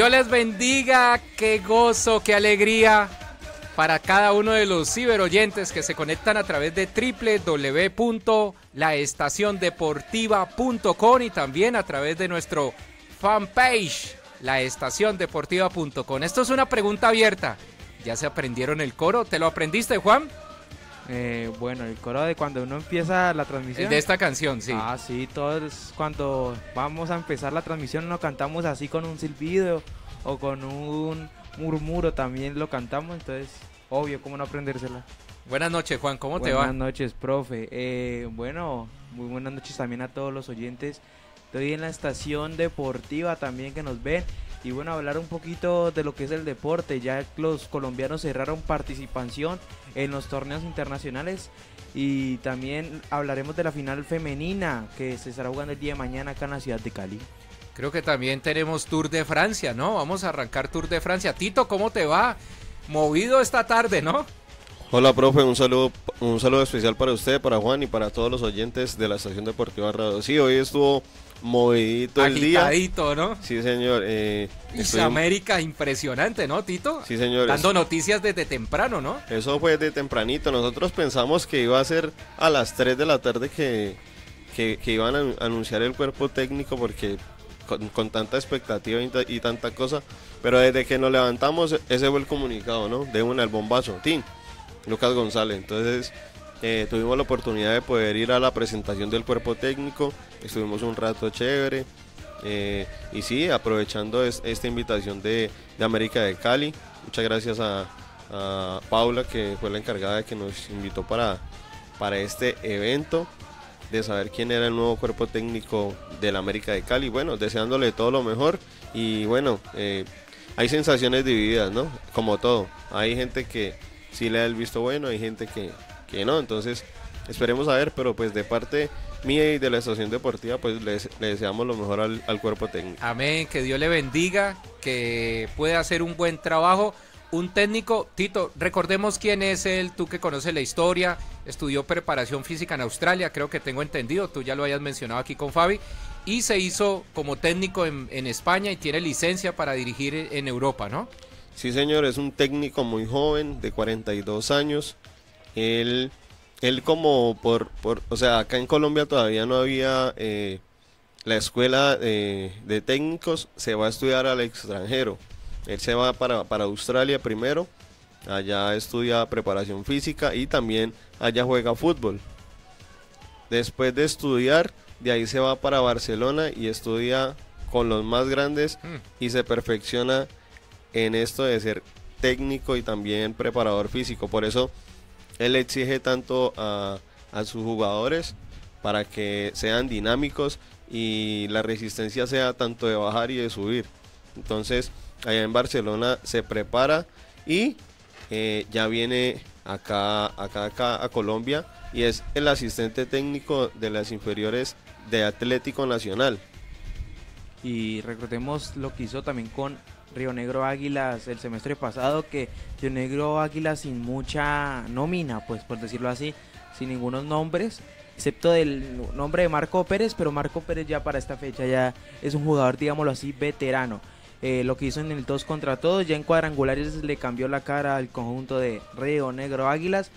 Dios les bendiga, qué gozo, qué alegría para cada uno de los ciberoyentes que se conectan a través de www.laestaciondeportiva.com y también a través de nuestro fanpage, laestaciondeportiva.com. Esto es una pregunta abierta. ¿Ya se aprendieron el coro? ¿Te lo aprendiste, Juan? Eh, bueno, el coro de cuando uno empieza la transmisión. de esta canción, sí. Ah, sí, todos cuando vamos a empezar la transmisión lo cantamos así con un silbido o con un murmuro también lo cantamos, entonces obvio, ¿cómo no aprendérsela? Buenas noches, Juan, ¿cómo te va? Buenas noches, profe. Eh, bueno, muy buenas noches también a todos los oyentes. Estoy en la estación deportiva también que nos ven. Y bueno, hablar un poquito de lo que es el deporte. Ya los colombianos cerraron participación en los torneos internacionales. Y también hablaremos de la final femenina que se estará jugando el día de mañana acá en la ciudad de Cali. Creo que también tenemos Tour de Francia, ¿no? Vamos a arrancar Tour de Francia. Tito, ¿cómo te va? Movido esta tarde, ¿no? Hola, profe, un saludo, un saludo especial para usted, para Juan y para todos los oyentes de la Estación Deportiva Radio. Sí, hoy estuvo movidito el día. ¿no? Sí, señor. Eh, América, impresionante, ¿no, Tito? Sí, señor. Dando noticias desde temprano, ¿no? Eso fue de tempranito. Nosotros pensamos que iba a ser a las 3 de la tarde que, que, iban a anunciar el cuerpo técnico porque con, tanta expectativa y, tanta cosa. Pero desde que nos levantamos, ese fue el comunicado, ¿no? De una, el bombazo. Tim Lucas González. Entonces eh, tuvimos la oportunidad de poder ir a la presentación del cuerpo técnico, estuvimos un rato chévere. Eh, y sí, aprovechando esta invitación de, América de Cali, muchas gracias a, Paula que fue la encargada de que nos invitó para, para este evento, de saber quién era el nuevo cuerpo técnico de la América de Cali. Bueno, deseándole todo lo mejor y bueno, eh, hay sensaciones divididas, ¿no? Como todo, hay gente que si le da el visto bueno, hay gente que, que no, entonces esperemos a ver, pero pues de parte mía y de la estación deportiva, pues le, deseamos lo mejor al, al, cuerpo técnico. Amén, que Dios le bendiga, que pueda hacer un buen trabajo. Un técnico, Tito, recordemos quién es él, tú que conoces la historia, estudió preparación física en Australia, creo que tengo entendido, tú ya lo hayas mencionado aquí con Fabi, y se hizo como técnico en, en España y tiene licencia para dirigir en Europa, ¿no? Sí, señor, es un técnico muy joven, de 42 años. Él, él como por, por, o sea, acá en Colombia todavía no había eh, la escuela de técnicos, se va a estudiar al extranjero. Él se va para, para Australia primero, allá estudia preparación física y también allá juega fútbol. Después de estudiar, de ahí se va para Barcelona y estudia con los más grandes mm. y se perfecciona en esto de ser técnico y también preparador físico. Por eso él exige tanto a, sus jugadores para que sean dinámicos y la resistencia sea tanto de bajar y de subir. Entonces, allá en Barcelona se prepara y eh, ya viene acá, acá, acá a Colombia y es el asistente técnico de las inferiores de Atlético Nacional. Y recordemos lo que hizo también con Río Negro Águilas el semestre pasado, que Río Negro Águilas sin mucha nómina, pues por decirlo así, sin ningunos nombres, excepto del nombre de Marco Pérez, pero Marco Pérez ya para esta fecha ya es un jugador, digámoslo así, veterano. Eh, lo que hizo en el 2 contra todos, ya en cuadrangulares le cambió la cara al conjunto de Río Negro Águilas.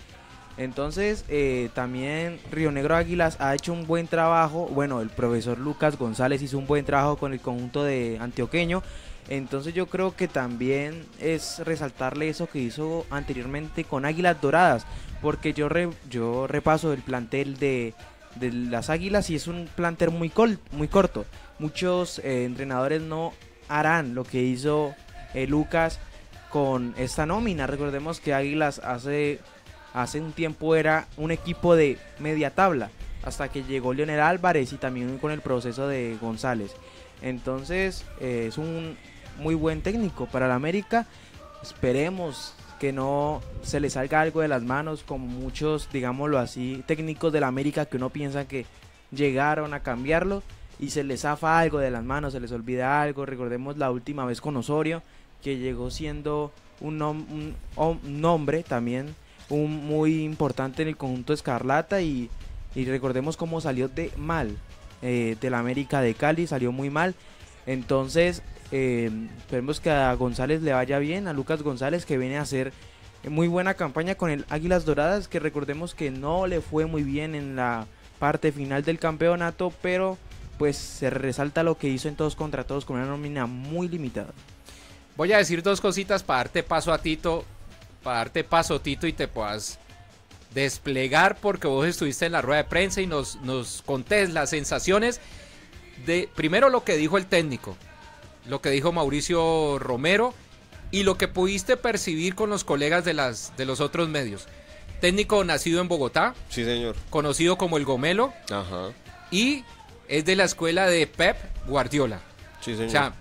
Entonces, eh, también Río Negro Águilas ha hecho un buen trabajo. Bueno, el profesor Lucas González hizo un buen trabajo con el conjunto de Antioqueño. Entonces yo creo que también es resaltarle eso que hizo anteriormente con Águilas Doradas, porque yo, yo repaso el plantel de, las Águilas y es un plantel muy, muy corto. Muchos eh, entrenadores no harán lo que hizo eh, Lucas con esta nómina. Recordemos que Águilas hace, hace un tiempo era un equipo de media tabla, hasta que llegó Leonel Álvarez y también con el proceso de González. Entonces eh, es un muy buen técnico para la América. Esperemos que no se le salga algo de las manos como muchos, digámoslo así, técnicos de la América que uno piensa que llegaron a cambiarlo y se les zafa algo de las manos, se les olvida algo. Recordemos la última vez con Osorio, que llegó siendo un, nombre también un, muy importante en el conjunto Escarlata y, recordemos cómo salió de mal eh, de la América de Cali, salió muy mal entonces, Eh, esperemos que a González le vaya bien, a Lucas González que viene a hacer muy buena campaña con el Águilas Doradas, que recordemos que no le fue muy bien en la parte final del campeonato, pero pues se resalta lo que hizo en todos contra todos con una nómina muy limitada. Voy a decir dos cositas para darte paso a Tito, para darte paso Tito y te puedas desplegar porque vos estuviste en la rueda de prensa y nos, nos contés las sensaciones de primero lo que dijo el técnico, lo que dijo Mauricio Romero y lo que pudiste percibir con los colegas de, las, de los otros medios. Técnico nacido en Bogotá. Sí, señor. Conocido como el Gomelo. Ajá. Y es de la escuela de Pep Guardiola. Sí, señor. O sea,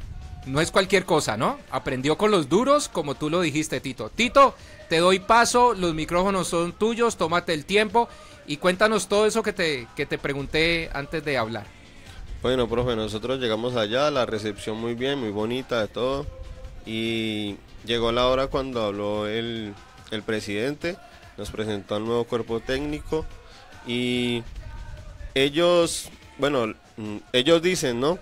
no es cualquier cosa, ¿no? Aprendió con los duros, como tú lo dijiste, Tito. Tito, te doy paso, los micrófonos son tuyos, tómate el tiempo y cuéntanos todo eso que te, que te pregunté antes de hablar. Bueno, profe, nosotros llegamos allá, la recepción muy bien, muy bonita de todo. Y llegó la hora cuando habló el, el presidente, nos presentó al nuevo cuerpo técnico y ellos, bueno, mm, ellos dicen, ¿no?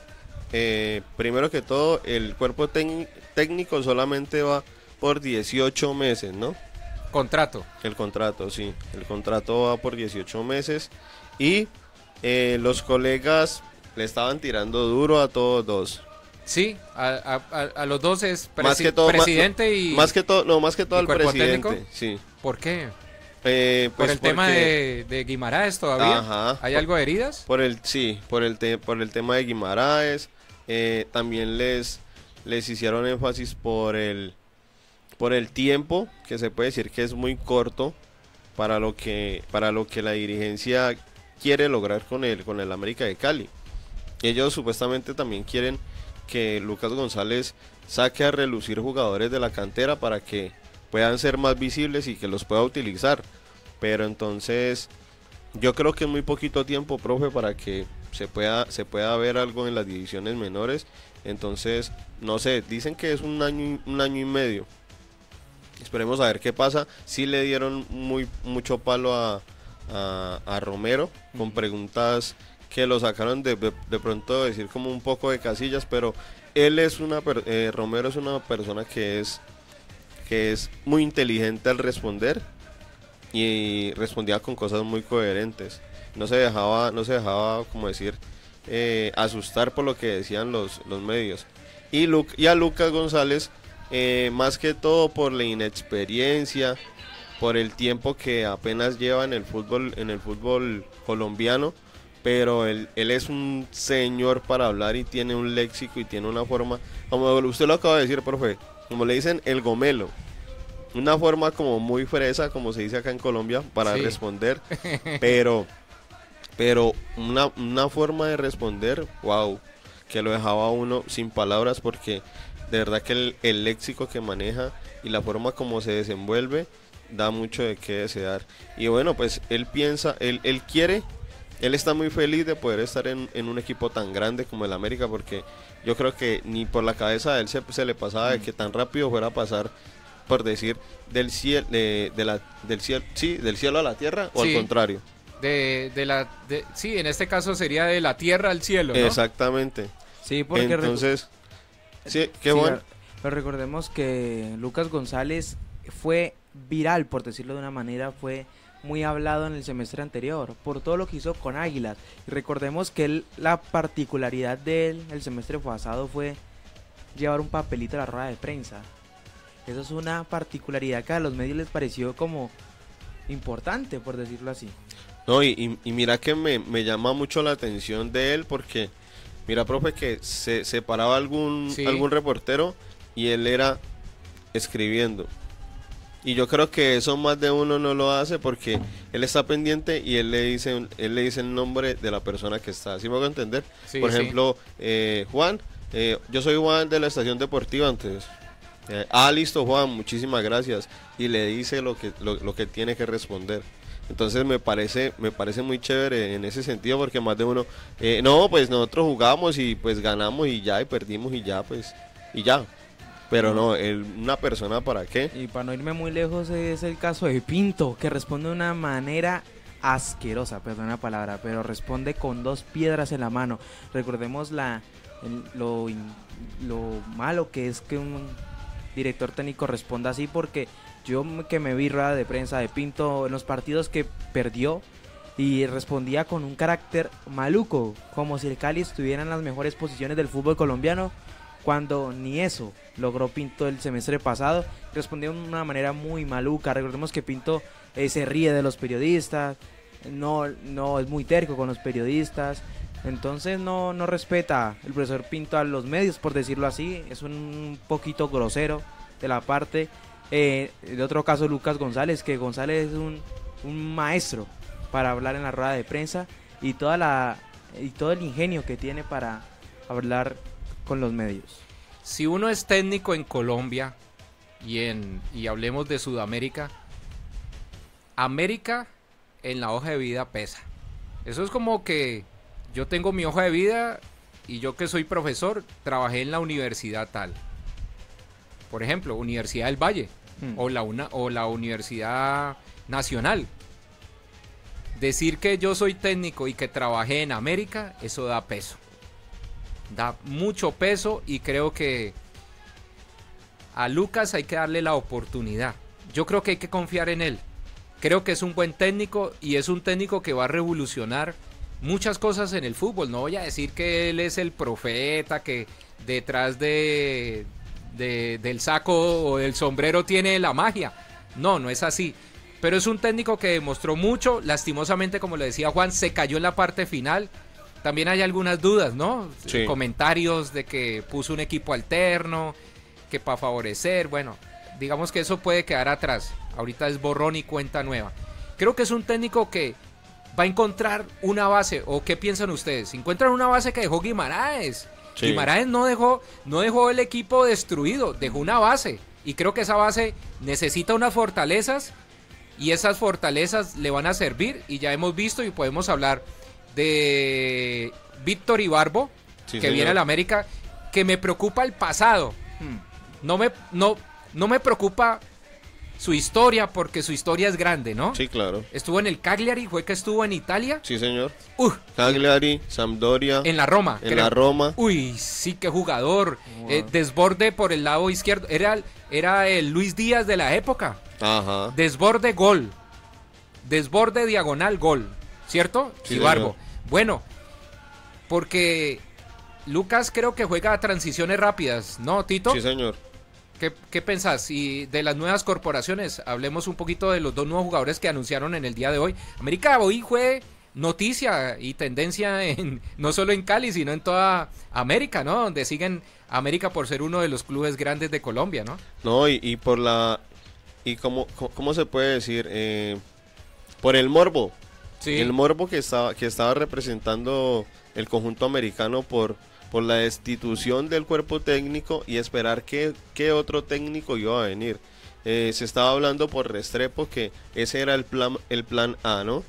Eh, primero que todo, el cuerpo técnico solamente va por 18 meses, ¿no? Contrato. El contrato, sí. El contrato va por 18 meses. Y eh, los colegas le estaban tirando duro a todos dos. Sí, a, a, los dos es más que todo, presidente y. Más que todo, no, más que todo al presidente. Sí. ¿Por qué? Eh, pues por el tema de, de, Guimaraes todavía. Ajá, ¿Hay algo de heridas? Por el, sí, por el, por el tema de Guimaraes. Eh, también les, les hicieron énfasis por el, por el tiempo, que se puede decir que es muy corto para lo que, para lo que la dirigencia quiere lograr con el, con el América de Cali. Ellos supuestamente también quieren que Lucas González saque a relucir jugadores de la cantera para que puedan ser más visibles y que los pueda utilizar. Pero entonces yo creo que es muy poquito tiempo, profe, para que se pueda, se pueda ver algo en las divisiones menores. Entonces, no sé, dicen que es un año, un año y medio. Esperemos a ver qué pasa. Sí le dieron muy, mucho palo a, a, Romero con preguntas que lo sacaron de, de, pronto decir como un poco de casillas, pero él es una, eh, Romero es una persona que es, que es muy inteligente al responder y respondía con cosas muy coherentes no se dejaba, no se dejaba como decir, eh, asustar por lo que decían los, los medios. Y, y a Lucas González, eh, más que todo por la inexperiencia, por el tiempo que apenas lleva en el fútbol, en el fútbol colombiano, pero él, él es un señor para hablar y tiene un léxico y tiene una forma, como usted lo acaba de decir, profe, como le dicen el gomelo una forma como muy fresa, como se dice acá en Colombia, para responder, pero pero una, una forma de responder, wow, que lo dejaba uno sin palabras porque de verdad que el, el léxico que maneja y la forma como se desenvuelve da mucho de qué desear. Y bueno, pues él piensa, él, él quiere, él está muy feliz de poder estar en, en, un equipo tan grande como el América, porque yo creo que ni por la cabeza de él se, se le pasaba de que tan rápido fuera a pasar, por decir, del cielo, de, de la, del cielo, sí, del cielo a la tierra, o al contrario. De, de la, de, sí, en este caso sería de la tierra al cielo, ¿no? Exactamente. Sí, porque entonces, sí, qué bueno. Pero recordemos que Lucas González fue viral, por decirlo de una manera, fue muy hablado en el semestre anterior por todo lo que hizo con Águilas. Y recordemos que él, la particularidad de él el semestre pasado fue llevar un papelito a la rueda de prensa. Eso es una particularidad que a los medios les pareció como importante, por decirlo así. No, y, mira que me, llama mucho la atención de él porque, mira, profe, que se, se paraba algún, algún reportero y él era escribiendo. Y yo creo que eso más de uno no lo hace porque él está pendiente y él le dice, él le dice el nombre de la persona que está. ¿Sí me hago entender? Por ejemplo, eh, Juan, eh, yo soy Juan de la estación deportiva antes. Eh, ah, listo, Juan, muchísimas gracias. Y le dice lo que, lo que tiene que responder. Entonces me parece, me parece muy chévere en ese sentido porque más de uno, eh, no, pues nosotros jugamos y pues ganamos y ya, y perdimos y ya, pues, y ya. Pero no, una persona para qué. Y para no irme muy lejos es el caso de Pinto, que responde de una manera asquerosa, perdón la palabra, pero responde con dos piedras en la mano. Recordemos la lo, lo malo que es que un director técnico responda así porque yo que me vi rueda de prensa de Pinto en los partidos que perdió y respondía con un carácter maluco, como si el Cali estuviera en las mejores posiciones del fútbol colombiano, cuando ni eso logró Pinto el semestre pasado, respondió de una manera muy maluca. Recordemos que Pinto eh, se ríe de los periodistas, no, no es muy terco con los periodistas, entonces no, no respeta el profesor Pinto a los medios, por decirlo así, es un poquito grosero de la parte. Eh, otro caso, Lucas González, que González es un, un maestro para hablar en la rueda de prensa y toda la y todo el ingenio que tiene para hablar con los medios. Si uno es técnico en Colombia y en y hablemos de Sudamérica, América en la hoja de vida pesa. Eso es como que yo tengo mi hoja de vida y yo que soy profesor trabajé en la universidad tal. Por ejemplo, Universidad del Valle Hmm. o, la una, o la Universidad Nacional. Decir que yo soy técnico y que trabajé en América, eso da peso. Da mucho peso y creo que a Lucas hay que darle la oportunidad. Yo creo que hay que confiar en él. Creo que es un buen técnico y es un técnico que va a revolucionar muchas cosas en el fútbol. No voy a decir que él es el profeta, que detrás de, de- del saco o del sombrero tiene la magia. No, no es así. Pero es un técnico que demostró mucho. Lastimosamente, como le decía Juan, se cayó en la parte final. También hay algunas dudas, ¿no? Sí. Comentarios de que puso un equipo alterno, que para favorecer. Bueno, digamos que eso puede quedar atrás. Ahorita es borrón y cuenta nueva. Creo que es un técnico que va a encontrar una base. ¿O qué piensan ustedes? Encuentran una base que dejó Guimaraes. Sí. Guimaraes no dejó, no dejó el equipo destruido, dejó una base. Y creo que esa base necesita unas fortalezas y esas fortalezas le van a servir. Y ya hemos visto y podemos hablar de Víctor Ibarbo, Sí, que señor. viene a la América, que me preocupa el pasado. No me, no, no me preocupa su historia, porque su historia es grande, ¿no? Sí, claro. Estuvo en el Cagliari, fue que estuvo en Italia. Sí, señor. Uh, Cagliari, Sampdoria, en la Roma. en creo. la Roma. Uy, sí, qué jugador. Wow. Eh, desborde por el lado izquierdo. Era, el- era el Luis Díaz de la época. Ajá. Desborde, gol. Desborde, diagonal, gol. ¿Cierto? Sí, Ibarbo. Bueno, porque Lucas creo que juega a transiciones rápidas, ¿no, Tito? Sí, señor. ¿Qué, qué pensás? Y de las nuevas corporaciones, hablemos un poquito de los dos nuevos jugadores que anunciaron en el día de hoy. América hoy fue noticia y tendencia en no solo en Cali, sino en toda América, ¿no? Donde siguen América por ser uno de los clubes grandes de Colombia, ¿no? No, y, y por la... ¿Y cómo, cómo, cómo se puede decir? Eh, por el morbo. El morbo que estaba, que estaba representando el conjunto americano por, por la destitución del cuerpo técnico y esperar que, que otro técnico iba a venir. Eh, se estaba hablando por Restrepo que ese era el plan, el plan A, ¿no?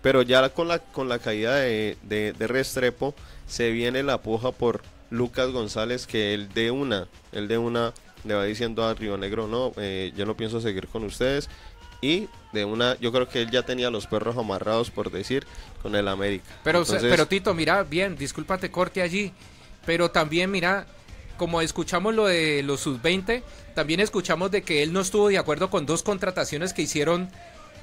Pero ya con la, con la caída de, de- de Restrepo se viene la puja por Lucas González que él de una, él de una le va diciendo a Río Negro, no, eh, yo no pienso seguir con ustedes. Y de una, yo creo que él ya tenía los perros amarrados, por decir, con el América. Pero, Entonces, pero Tito, mira, bien, discúlpate corte allí, pero también mira, como escuchamos lo de los sub-20, también escuchamos de que él no estuvo de acuerdo con dos contrataciones que hicieron,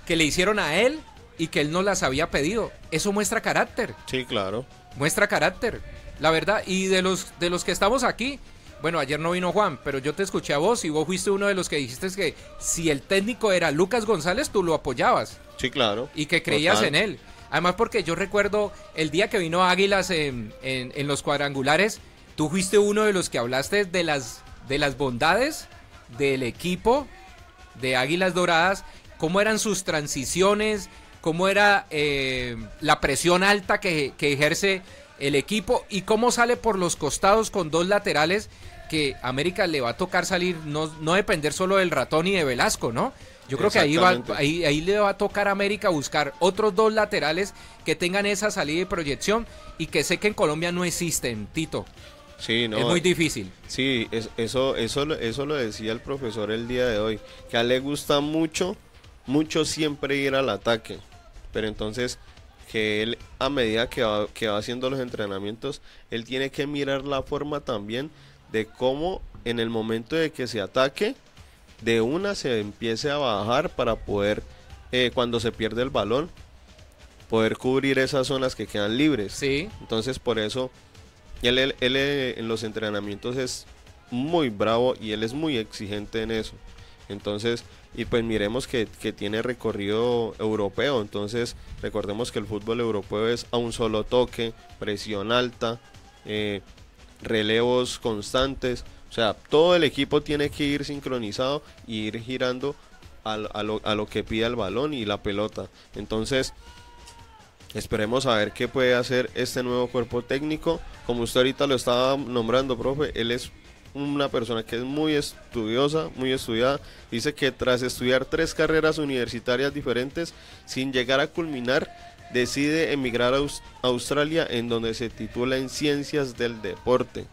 que le hicieron a él y que él no las había pedido. Eso muestra carácter, Sí, claro. muestra carácter, la verdad. Y de los, de los que estamos aquí, bueno, ayer no vino Juan, pero yo te escuché a vos y vos fuiste uno de los que dijiste que si el técnico era Lucas González, tú lo apoyabas Sí, claro. y que creías Total. en él. Además porque yo recuerdo el día que vino Águilas en, en- en los cuadrangulares, tú fuiste uno de los que hablaste de las, de las bondades del equipo de Águilas Doradas, cómo eran sus transiciones, cómo era eh, la presión alta que, que ejerce el equipo y cómo sale por los costados con dos laterales que América le va a tocar salir, no, no depender solo del ratón y de Velasco, ¿no? Yo creo que ahí, va, ahí, ahí le va a tocar a América buscar otros dos laterales que tengan esa salida y proyección y que sé que en Colombia no existen, Tito. Sí, no. es muy difícil. Sí, es- eso, eso, lo- eso lo decía el profesor el día de hoy, que a él le gusta mucho, mucho siempre ir al ataque. Pero entonces, que él a medida que va, que va haciendo los entrenamientos, él tiene que mirar la forma también de cómo en el momento de que se ataque, de una se empiece a bajar para poder, eh, cuando se pierde el balón, poder cubrir esas zonas que quedan libres. Sí. Entonces por eso él, él, él, eh, en los entrenamientos es muy bravo y él es muy exigente en eso. Entonces, y pues miremos que, que, tiene recorrido europeo. Entonces, recordemos que el fútbol europeo es a un solo toque, presión alta, eh, relevos constantes. O sea, todo el equipo tiene que ir sincronizado y ir girando a, a, lo, a lo que pida el balón y la pelota. Entonces, Esperemos a ver qué puede hacer este nuevo cuerpo técnico. Como usted ahorita lo estaba nombrando, profe, él es una persona que es muy estudiosa, muy estudiada. Dice que tras estudiar tres carreras universitarias diferentes, sin llegar a culminar, decide emigrar a Australia en donde se titula en Ciencias del Deporte.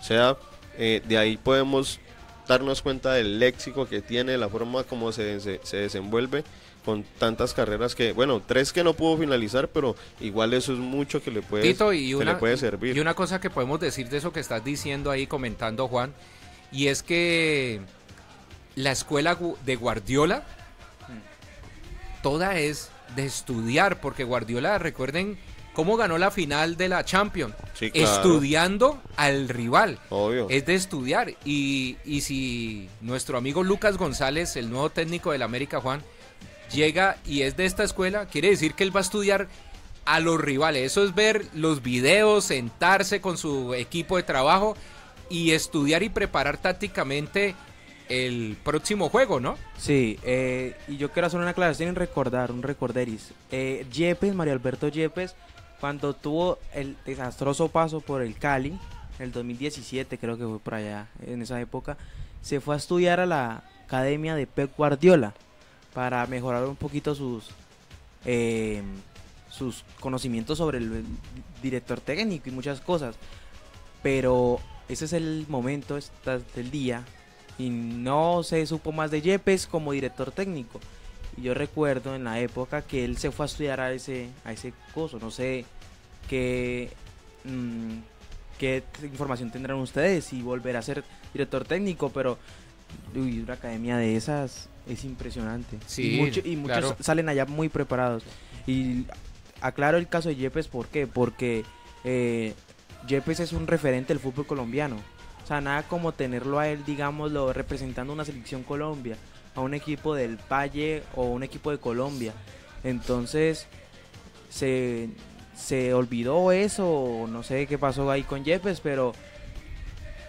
O sea, eh, de ahí podemos darnos cuenta del léxico que tiene, la forma como se, se, se desenvuelve con tantas carreras que, bueno, tres que no pudo finalizar, pero igual eso es mucho que le puede, Tito, y una, que le puede servir. Y una cosa que podemos decir de eso que estás diciendo ahí, comentando Juan, y es que la escuela de Guardiola, toda es de estudiar, porque Guardiola, recuerden cómo ganó la final de la Champions, Sí, claro. estudiando al rival. Obvio. Es de estudiar. Y, y si nuestro amigo Lucas González, el nuevo técnico del América, Juan, llega y es de esta escuela, quiere decir que él va a estudiar a los rivales. Eso es ver los videos, sentarse con su equipo de trabajo y estudiar y preparar tácticamente el próximo juego, ¿no? Sí, eh, y yo quiero hacer una aclaración y recordar, un recorderis. Eh, Yepes, Alberto Yepes, cuando tuvo el desastroso paso por el Cali, el 2017 creo que fue por allá, en esa época, se fue a estudiar a la academia de Pep Guardiola para mejorar un poquito sus eh, sus conocimientos sobre el director técnico y muchas cosas. Pero ese es el momento esta, del día y no se supo más de Yepes como director técnico. Y yo recuerdo en la época que él se fue a estudiar a ese a ese coso, no sé qué mmm, qué información tendrán ustedes y volver a ser director técnico, pero uy, una academia de esas es impresionante. Sí, y, mucho, y muchos claro. salen allá muy preparados. Y aclaro el caso de Yepes, ¿por qué? Porque eh, Yepes es un referente del fútbol colombiano. O sea, nada como tenerlo a él, digámoslo, representando una selección Colombia, a un equipo del Valle o un equipo de Colombia. Entonces, se, se olvidó eso, no sé qué pasó ahí con Yepes, pero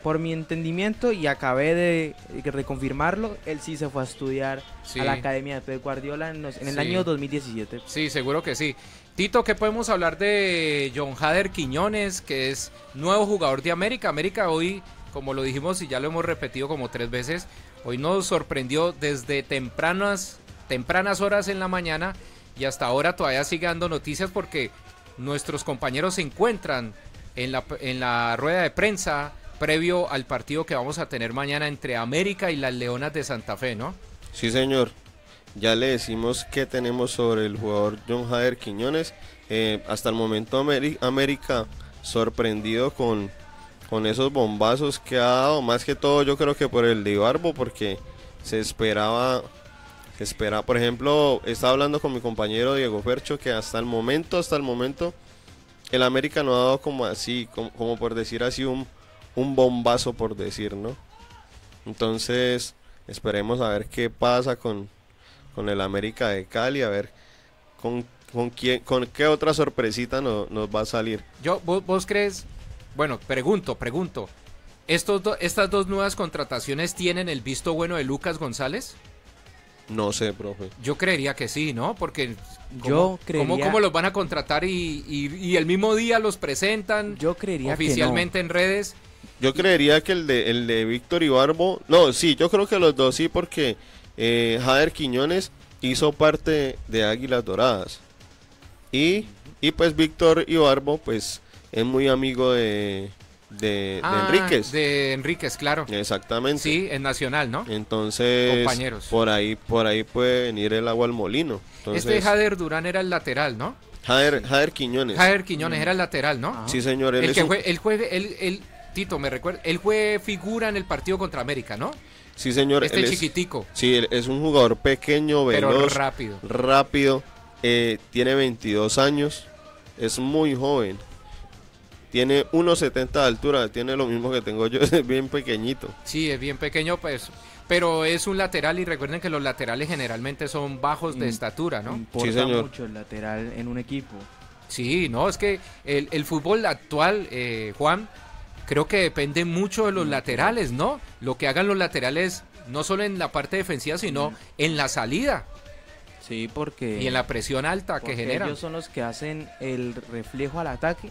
por mi entendimiento y acabé de, de confirmarlo, él sí se fue a estudiar Sí. a la Academia de Pep Guardiola en, los- en el Sí. año 2017. Sí, seguro que sí. Tito, ¿qué podemos hablar de John Hader Quiñones, que es nuevo jugador de América? América hoy, como lo dijimos y ya lo hemos repetido como tres veces, hoy nos sorprendió desde tempranas, tempranas horas en la mañana y hasta ahora todavía sigue dando noticias porque nuestros compañeros se encuentran en la, en la rueda de prensa previo al partido que vamos a tener mañana entre América y las Leonas de Santa Fe, ¿no? Sí, señor. Ya le decimos qué tenemos sobre el jugador John Jader Quiñones. Eh, hasta el momento América sorprendido con, con esos bombazos que ha dado. Más que todo yo creo que por el de Ibarbo porque se esperaba, se esperaba. Por ejemplo, estaba hablando con mi compañero Diego Fercho que hasta el momento, hasta el momento, el América no ha dado como así, como, como por decir así un, un bombazo por decir, ¿no? Entonces, esperemos a ver qué pasa con, con el América de Cali, a ver con, con, quién, con qué otra sorpresita no- nos va a salir. Yo, ¿vos, vos crees? Bueno, pregunto, pregunto. ¿Estos do- ¿Estas dos nuevas contrataciones tienen el visto bueno de Lucas González? No sé, profe. Yo creería que sí, ¿no? Porque Yo ¿cómo, creería- ¿cómo, cómo los van a contratar y, y- y el mismo día los presentan Yo creería oficialmente en redes? Yo creería que el de, el de Víctor Ibarbo, no, sí, yo creo que los dos sí, porque eh, Jader Quiñones hizo parte de Águilas Doradas. Y, y pues Víctor Ibarbo, pues es muy amigo de, de, Ah, Enríquez. De Enríquez, claro. Exactamente. Sí, en Nacional, ¿no? Entonces, Compañeros. por ahí, por ahí puede venir el agua al molino. Entonces, este Jader Durán era el lateral, ¿no? Jader, Jader Quiñones. Jader Quiñones era el lateral, ¿no? Ajá. Sí, señor. Él El es que un- fue, él juegue, él, él- Tito, me recuerda, él fue figura en el partido contra América, ¿no? sí, señor. Este él es- chiquitico, Sí, él es un jugador pequeño, pero veloz, rápido. rápido. eh, tiene 22 años. Es muy joven. Tiene 1,70 de altura. Tiene lo mismo que tengo yo. Es bien pequeñito. Sí, es bien pequeño, pues, pero es un lateral y recuerden que los laterales generalmente son bajos de Mm. estatura, ¿no? Importa Sí, señor. mucho el lateral en un equipo. Sí, no, es que el, el fútbol actual, eh, Juan, creo que depende mucho de los laterales, ¿no? Lo que hagan los laterales, no solo en la parte defensiva, sino en la salida Sí, porque y en la presión alta que generan. ellos son los que hacen el reflejo al ataque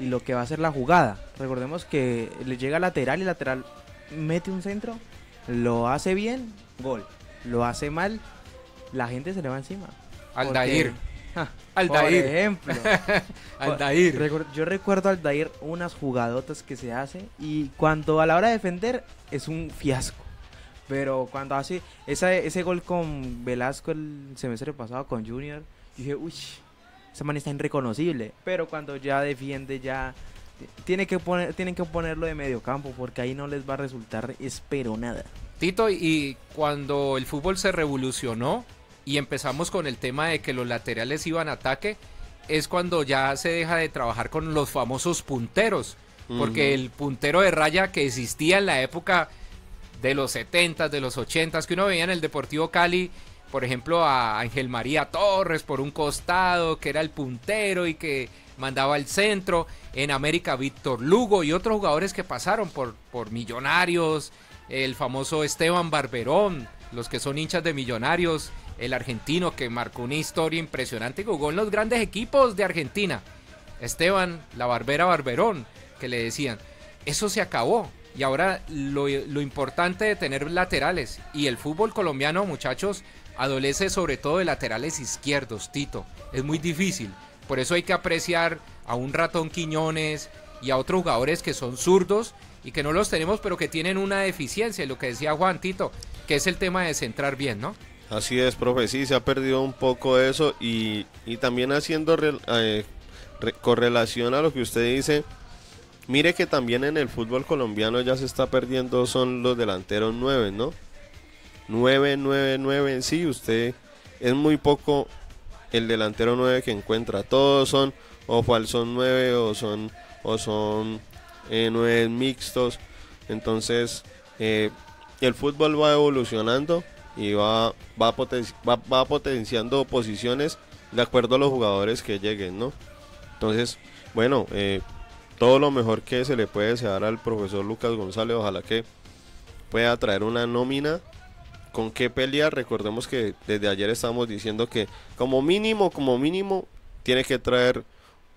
y lo que va a hacer la jugada. Recordemos que le llega lateral y lateral mete un centro, lo hace bien, gol. Lo hace mal, la gente se le va encima. Aldair, Ja, Aldair. Por ejemplo. Aldair. Yo recuerdo a Aldair unas jugadotas que se hace y cuando a la hora de defender es un fiasco. Pero cuando hace esa, ese gol con Velasco el semestre pasado con Junior, dije, uy, ese man está irreconocible. Pero cuando ya defiende, ya tiene que poner, tienen que ponerlo de medio campo porque ahí no les va a resultar espero nada. Tito, y cuando el fútbol se revolucionó y empezamos con el tema de que los laterales iban a ataque, es cuando ya se deja de trabajar con los famosos punteros. Porque el puntero de raya que existía en la época de los 70, de los 80, que uno veía en el Deportivo Cali, por ejemplo, a Ángel María Torres por un costado, que era el puntero y que mandaba al centro. En América, Víctor Lugo y otros jugadores que pasaron por, por Millonarios, el famoso Esteban Barberón, los que son hinchas de Millonarios, el argentino que marcó una historia impresionante y jugó en los grandes equipos de Argentina. Esteban, la Barbera Barberón, que le decían, eso se acabó. Y ahora lo, lo importante de tener laterales y el fútbol colombiano, muchachos, adolece sobre todo de laterales izquierdos, Tito. Es muy difícil. Por eso hay que apreciar a un ratón Quiñones y a otros jugadores que son zurdos y que no los tenemos, pero que tienen una deficiencia, lo que decía Juan Tito, que es el tema de centrar bien, ¿no? Así es, profe, sí, se ha perdido un poco eso y, y también haciendo eh, re- correlación a lo que usted dice, mire que también en el fútbol colombiano ya se está perdiendo son los delanteros nueve, ¿no? 9, 9, 9 en sí, usted es muy poco el delantero 9 que encuentra, todos son o falsos 9 o son, o son eh, 9 mixtos, entonces eh, el fútbol va evolucionando y va, va, poten- va, va potenciando posiciones de acuerdo a los jugadores que lleguen, ¿no? Entonces, bueno, eh, todo lo mejor que se le puede desear al profesor Lucas González, ojalá que pueda traer una nómina con qué pelear. Recordemos que desde ayer estamos diciendo que como mínimo, como mínimo, tiene que traer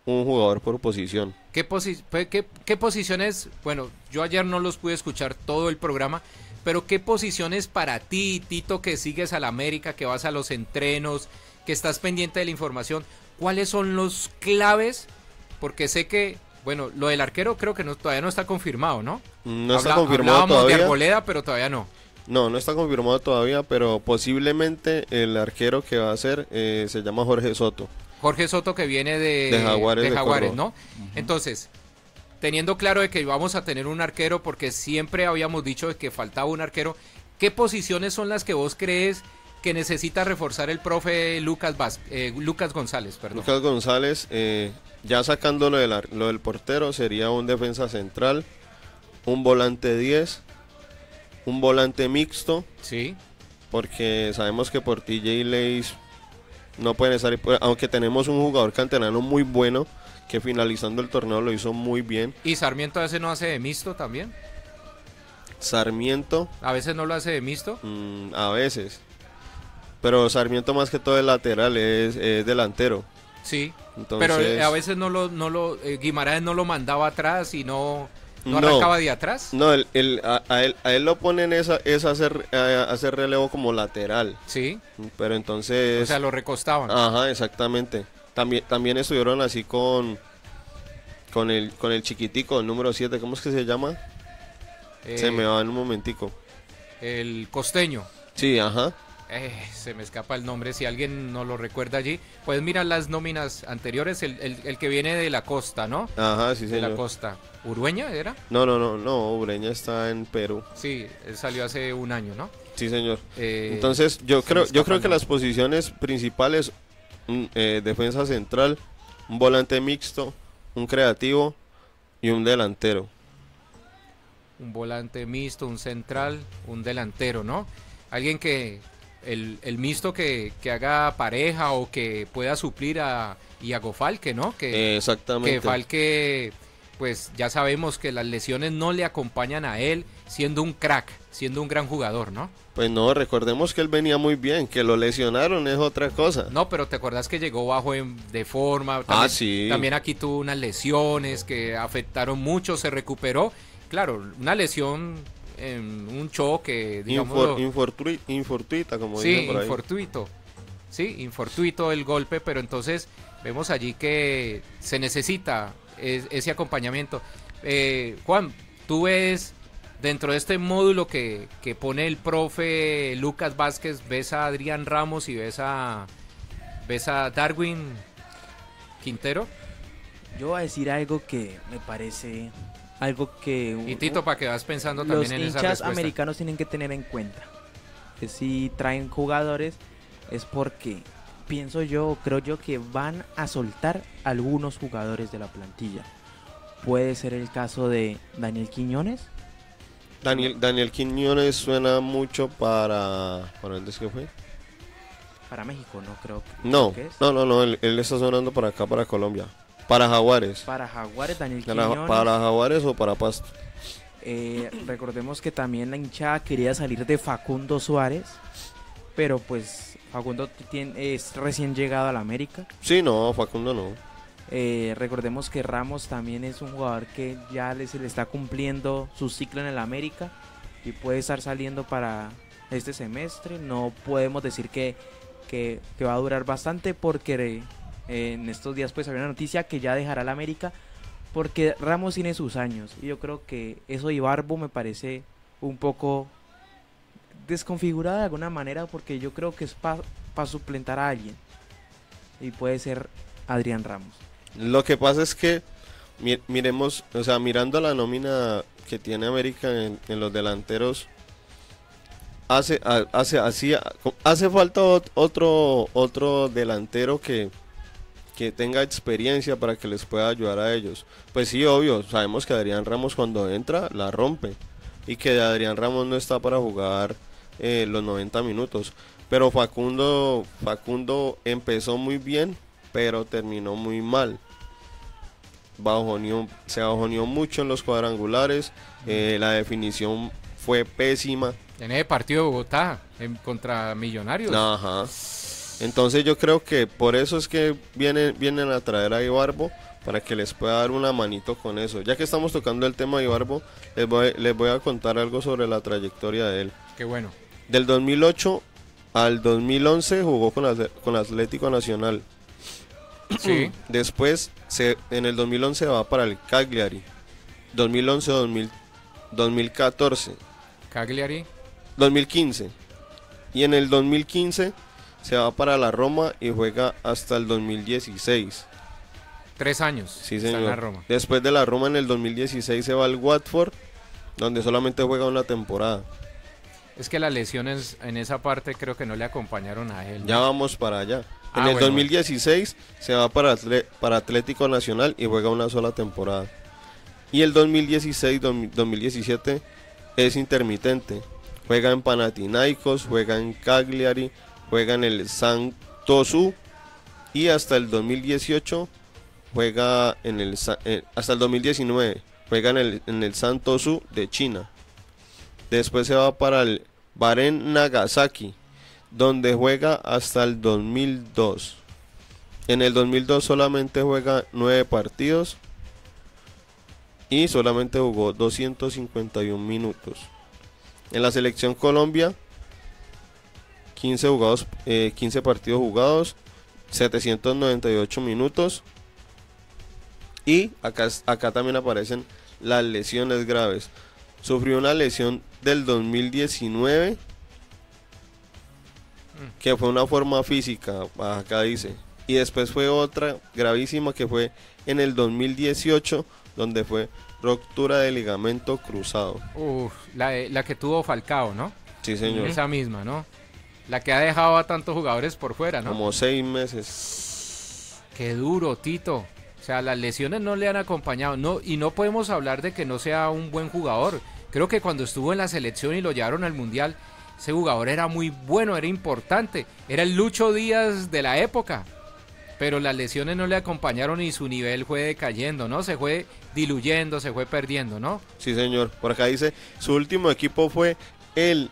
un jugador por posición. ¿Qué, posi- fue- qué- qué posiciones? Bueno, yo ayer no los pude escuchar todo el programa, pero ¿qué posiciones para ti, Tito, que sigues a la América, que vas a los entrenos, que estás pendiente de la información? ¿Cuáles son los claves? Porque sé que, bueno, lo del arquero creo que no, todavía no está confirmado, ¿no? No está confirmado hablábamos de todavía. Arboleda, pero todavía no. No, no está confirmado todavía, pero posiblemente el arquero que va a ser eh, se llama Jorge Soto. Jorge Soto que viene de, De Jaguares de Jaguares. ¿no? Entonces, teniendo claro de que vamos a tener un arquero, porque siempre habíamos dicho de que faltaba un arquero, ¿qué posiciones son las que vos crees que necesita reforzar el profe Lucas, Vaz- eh, Lucas González? Perdón. Lucas González, eh, ya sacando lo, del lo del portero, sería un defensa central, un volante 10, un volante mixto, Sí, porque sabemos que Portilla y Leis no pueden estar, aunque tenemos un jugador canterano muy bueno, que finalizando el torneo lo hizo muy bien. y Sarmiento a veces no hace de mixto también, Sarmiento, a veces no lo hace de mixto. mm, a veces. Pero Sarmiento más que todo es lateral, es, es delantero. Sí, Entonces, pero eh, a veces no lo, no lo, eh, Guimaraes no lo mandaba atrás y no, no, No. arrancaba de atrás. No, el- el- a, a él, a él lo ponen esa, es hacer, a- hacer relevo como lateral. Sí, Pero entonces... o sea, lo recostaban. Ajá, exactamente. También, también estuvieron así con, con el con el chiquitico, el número 7, ¿cómo es que se llama? se Eh, me va en un momentico. El costeño. Sí, ajá. Eh, se me escapa el nombre, si alguien no lo recuerda allí. Puedes mirar las nóminas anteriores, el, el- el que viene de la costa, ¿no? Ajá, sí, De la señor. costa. ¿Urueña era? No, no, no, no, Ureña está en Perú. Sí, él salió hace un año, ¿no? Sí, señor. Eh, Entonces, yo creo, yo creo que las posiciones principales, eh, defensa central, un volante mixto, un creativo y un delantero. un volante mixto, un central, un delantero, ¿no? Alguien que, el, el mixto que, que haga pareja o que pueda suplir a Iago Falque, ¿no? Que, exactamente. que Falque, pues ya sabemos que las lesiones no le acompañan a él, siendo un crack, siendo un gran jugador, ¿no? Pues no, recordemos que él venía muy bien, que lo lesionaron es otra cosa. No, pero te acuerdas que llegó bajo en- de forma. También, Ah, sí. También aquí tuvo unas lesiones que afectaron mucho, se recuperó. Claro, una lesión en un choque, digamos. Infor- infortui- infortuita, como sí, dicen por ahí. infortuito. Sí, infortuito el golpe, pero entonces vemos allí que se necesita es- ese acompañamiento. Eh, Juan, tú ves dentro de este módulo que, que pone el profe Lucas Vázquez, ves a Adrián Ramos y ves a, ves a Darwin Quintero. Yo voy a decir algo que me parece algo que Y Tito, para que vas pensando los también en esa hinchas respuesta. americanos tienen que tener en cuenta que si traen jugadores es porque pienso yo, creo yo que van a soltar algunos jugadores de la plantilla. Puede ser el caso de Daniel Quiñones, Daniel, Daniel Quiñones suena mucho para... ¿Para dónde es que fue? para México, no creo que, No, creo que es. no, no, no, él, él está sonando para acá, para Colombia. Para Jaguares. Para Jaguares, Daniel Para, Quiñones. para Jaguares o para Pasto. Eh, recordemos que también la hinchada quería salir de Facundo Suárez, pero pues Facundo tiene- es recién llegado a la América. Sí, no, Facundo no. Eh, recordemos que Ramos también es un jugador que ya le, se le está cumpliendo su ciclo en el América y puede estar saliendo para este semestre. No podemos decir que, que, que va a durar bastante porque en estos días pues había una noticia que ya dejará la América porque Ramos tiene sus años y yo creo que eso de Ibarbo me parece un poco desconfigurado de alguna manera porque yo creo que es para suplentar a alguien y puede ser Adrián Ramos. Lo que pasa es que mi- miremos, o sea, mirando la nómina que tiene América en, los delanteros, hace, hace, hacía- hace falta ot- otro, otro delantero que, que tenga experiencia para que les pueda ayudar a ellos. Pues sí, obvio, sabemos que Adrián Ramos cuando entra la rompe y que Adrián Ramos no está para jugar eh, los 90 minutos. Pero Facundo, Facundo empezó muy bien, pero terminó muy mal. Bajoneó- se bajoneó mucho en los cuadrangulares, eh, la definición fue pésima. En ese partido de Bogotá, en, contra Millonarios. Ajá. Entonces yo creo que por eso es que vienen, vienen a traer a Ibarbo para que les pueda dar una manito con eso. Ya que estamos tocando el tema de Ibarbo, les voy, les voy a contar algo sobre la trayectoria de él. Qué bueno. Del 2008 al 2011 jugó con, con Atlético Nacional. Sí. Después, se, en el 2011 va para el Cagliari. 2011-2014. Cagliari. 2015. Y en el 2015 se va para la Roma y juega hasta el 2016. Tres años. Sí, en señor. la Roma. Después de la Roma en el 2016 se va al Watford, donde solamente juega una temporada. Es que las lesiones en esa parte creo que no le acompañaron a él. ¿no? Ya vamos para allá. Ah, en el bueno, 2016 se va para, Atle- para Atlético Nacional y juega una sola temporada. Y el 2016-2017 es intermitente. Juega en Panathinaikos, juega en Cagliari, juega en el Santosu y hasta el 2018 juega en el eh, hasta el 2019 juega en el, en el Santosu de China. Después se va para el Baren Nagasaki, donde juega hasta el 2002. En el 2002 solamente juega 9 partidos y solamente jugó 251 minutos. En la selección Colombia, 15, jugados, eh, 15 partidos jugados, 798 minutos. Y acá, acá también aparecen las lesiones graves. Sufrió una lesión del 2019 que fue una forma física, acá dice. Y después fue otra gravísima que fue en el 2018, donde fue ruptura de ligamento cruzado. Uf, la, la que tuvo Falcao, ¿no? Sí, señor. Esa misma, ¿no? La que ha dejado a tantos jugadores por fuera, ¿no? Como seis meses. Qué duro, Tito. O sea, las lesiones no le han acompañado. No, y no podemos hablar de que no sea un buen jugador. Creo que cuando estuvo en la selección y lo llevaron al Mundial, ese jugador era muy bueno, era importante. Era el Lucho Díaz de la época. Pero las lesiones no le acompañaron y su nivel fue decayendo, ¿no? Se fue diluyendo, se fue perdiendo, ¿no? Sí, señor. Por acá dice, su último equipo fue el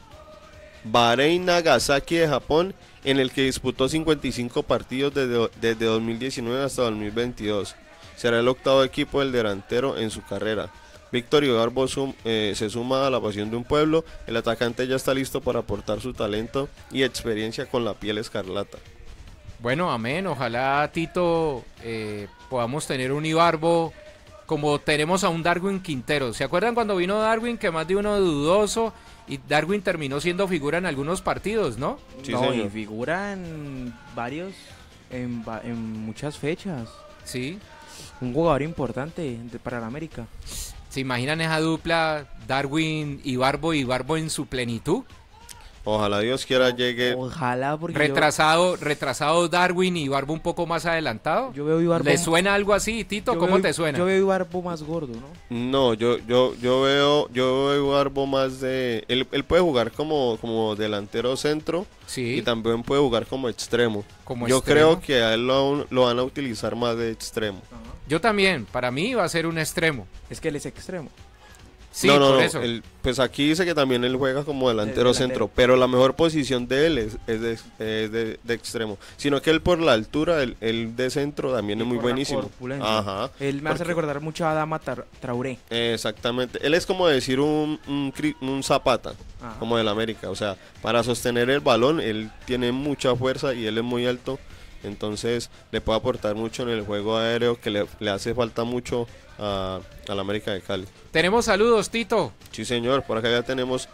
Bahrein Nagasaki de Japón, en el que disputó 55 partidos desde, desde 2019 hasta 2022. Será el octavo equipo del delantero en su carrera. Víctor Ibarbo eh, se suma a la pasión de un pueblo. El atacante ya está listo para aportar su talento y experiencia con la piel escarlata. Bueno, amén. Ojalá, Tito, eh, podamos tener un Ibarbo como tenemos a un Darwin Quintero. ¿Se acuerdan cuando vino Darwin, que más de uno dudoso? Y Darwin terminó siendo figura en algunos partidos, ¿no? Sí, no, y figura en varios, en, en muchas fechas. Sí. Un jugador importante para la América. ¿Se imaginan esa dupla Darwin y Barbo y Barbo en su plenitud? Ojalá Dios quiera llegue. Ojalá porque retrasado, retrasado Darwin y Barbo un poco más adelantado. Yo veo ¿Le suena algo así, Tito? ¿Cómo te suena? Yo veo Ibarbo más gordo, ¿no? No, yo yo yo veo yo veo Ibarbo más de él, él puede jugar como como delantero centro sí. y también puede jugar como extremo. yo creo que a él lo, lo, van a utilizar más de extremo. Yo también, para mí va a ser un extremo. Es que él es extremo. Sí, no, no, eso. pues aquí dice que también él juega como delantero, centro, pero la mejor posición de él es, de, extremo. Sino que él por la altura, el, de centro también es muy buenísimo. Ajá. Él me hace recordar mucho a Adama Traoré. Exactamente. Él es como decir un, un, zapata, como del América. O sea, para sostener el balón, él tiene mucha fuerza y él es muy alto. Entonces le puede aportar mucho en el juego aéreo que le, le hace falta mucho a, la América de Cali. Tenemos saludos, Tito. Sí, señor, por acá ya tenemos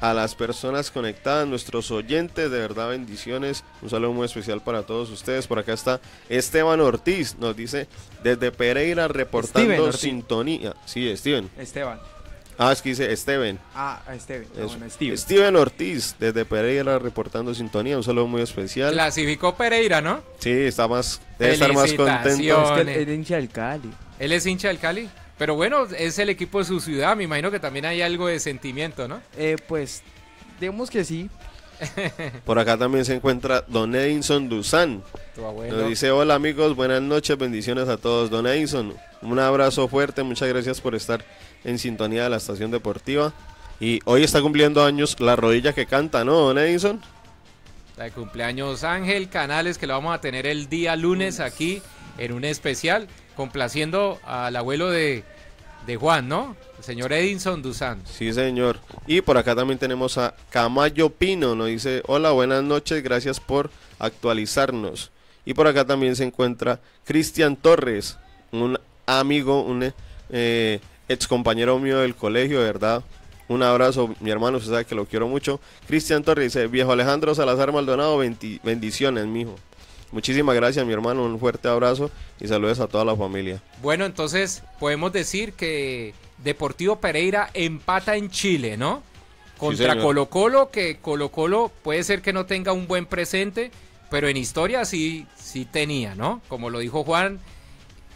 a las personas conectadas, nuestros oyentes, de verdad bendiciones. Un saludo muy especial para todos ustedes. Por acá está Esteban Ortiz, nos dice desde Pereira reportando sintonía. Sí, Steven. Esteban. Ah, es que dice Steven. Ah, Steven. Steven. Steven Ortiz, desde Pereira, reportando sintonía. Un saludo muy especial. Clasificó Pereira, ¿no? Sí, está más, debe estar más contento. Es que él es hincha del Cali. Él es hincha del Cali. Pero bueno, es el equipo de su ciudad. Me imagino que también hay algo de sentimiento, ¿no? Eh, pues, digamos que sí. Por acá también se encuentra Don Edinson Dusan. Nos dice, hola amigos, buenas noches, bendiciones a todos. Don Edinson, un abrazo fuerte, muchas gracias por estar en sintonía de la estación deportiva. Y hoy está cumpliendo años la rodilla que canta, ¿no, Don Edison? La de cumpleaños Ángel Canales, que lo vamos a tener el día lunes aquí en un especial, complaciendo al abuelo de, de Juan, ¿no? El señor Edinson Dusan. Sí, señor. Y por acá también tenemos a Camayo Pino, nos dice, hola, buenas noches, gracias por actualizarnos. Y por acá también se encuentra Cristian Torres, un amigo, un eh, ex compañero mío del colegio, de verdad. Un abrazo, mi hermano, usted sabe que lo quiero mucho. Cristian Torres dice, viejo Alejandro Salazar Maldonado, bendiciones, mijo. Muchísimas gracias, mi hermano, un fuerte abrazo y saludos a toda la familia. Bueno, entonces podemos decir que Deportivo Pereira empata en Chile, ¿no? Contra Colo Colo, que Colo Colo puede ser que no tenga un buen presente, pero en historia sí, sí tenía, ¿no? Como lo dijo Juan,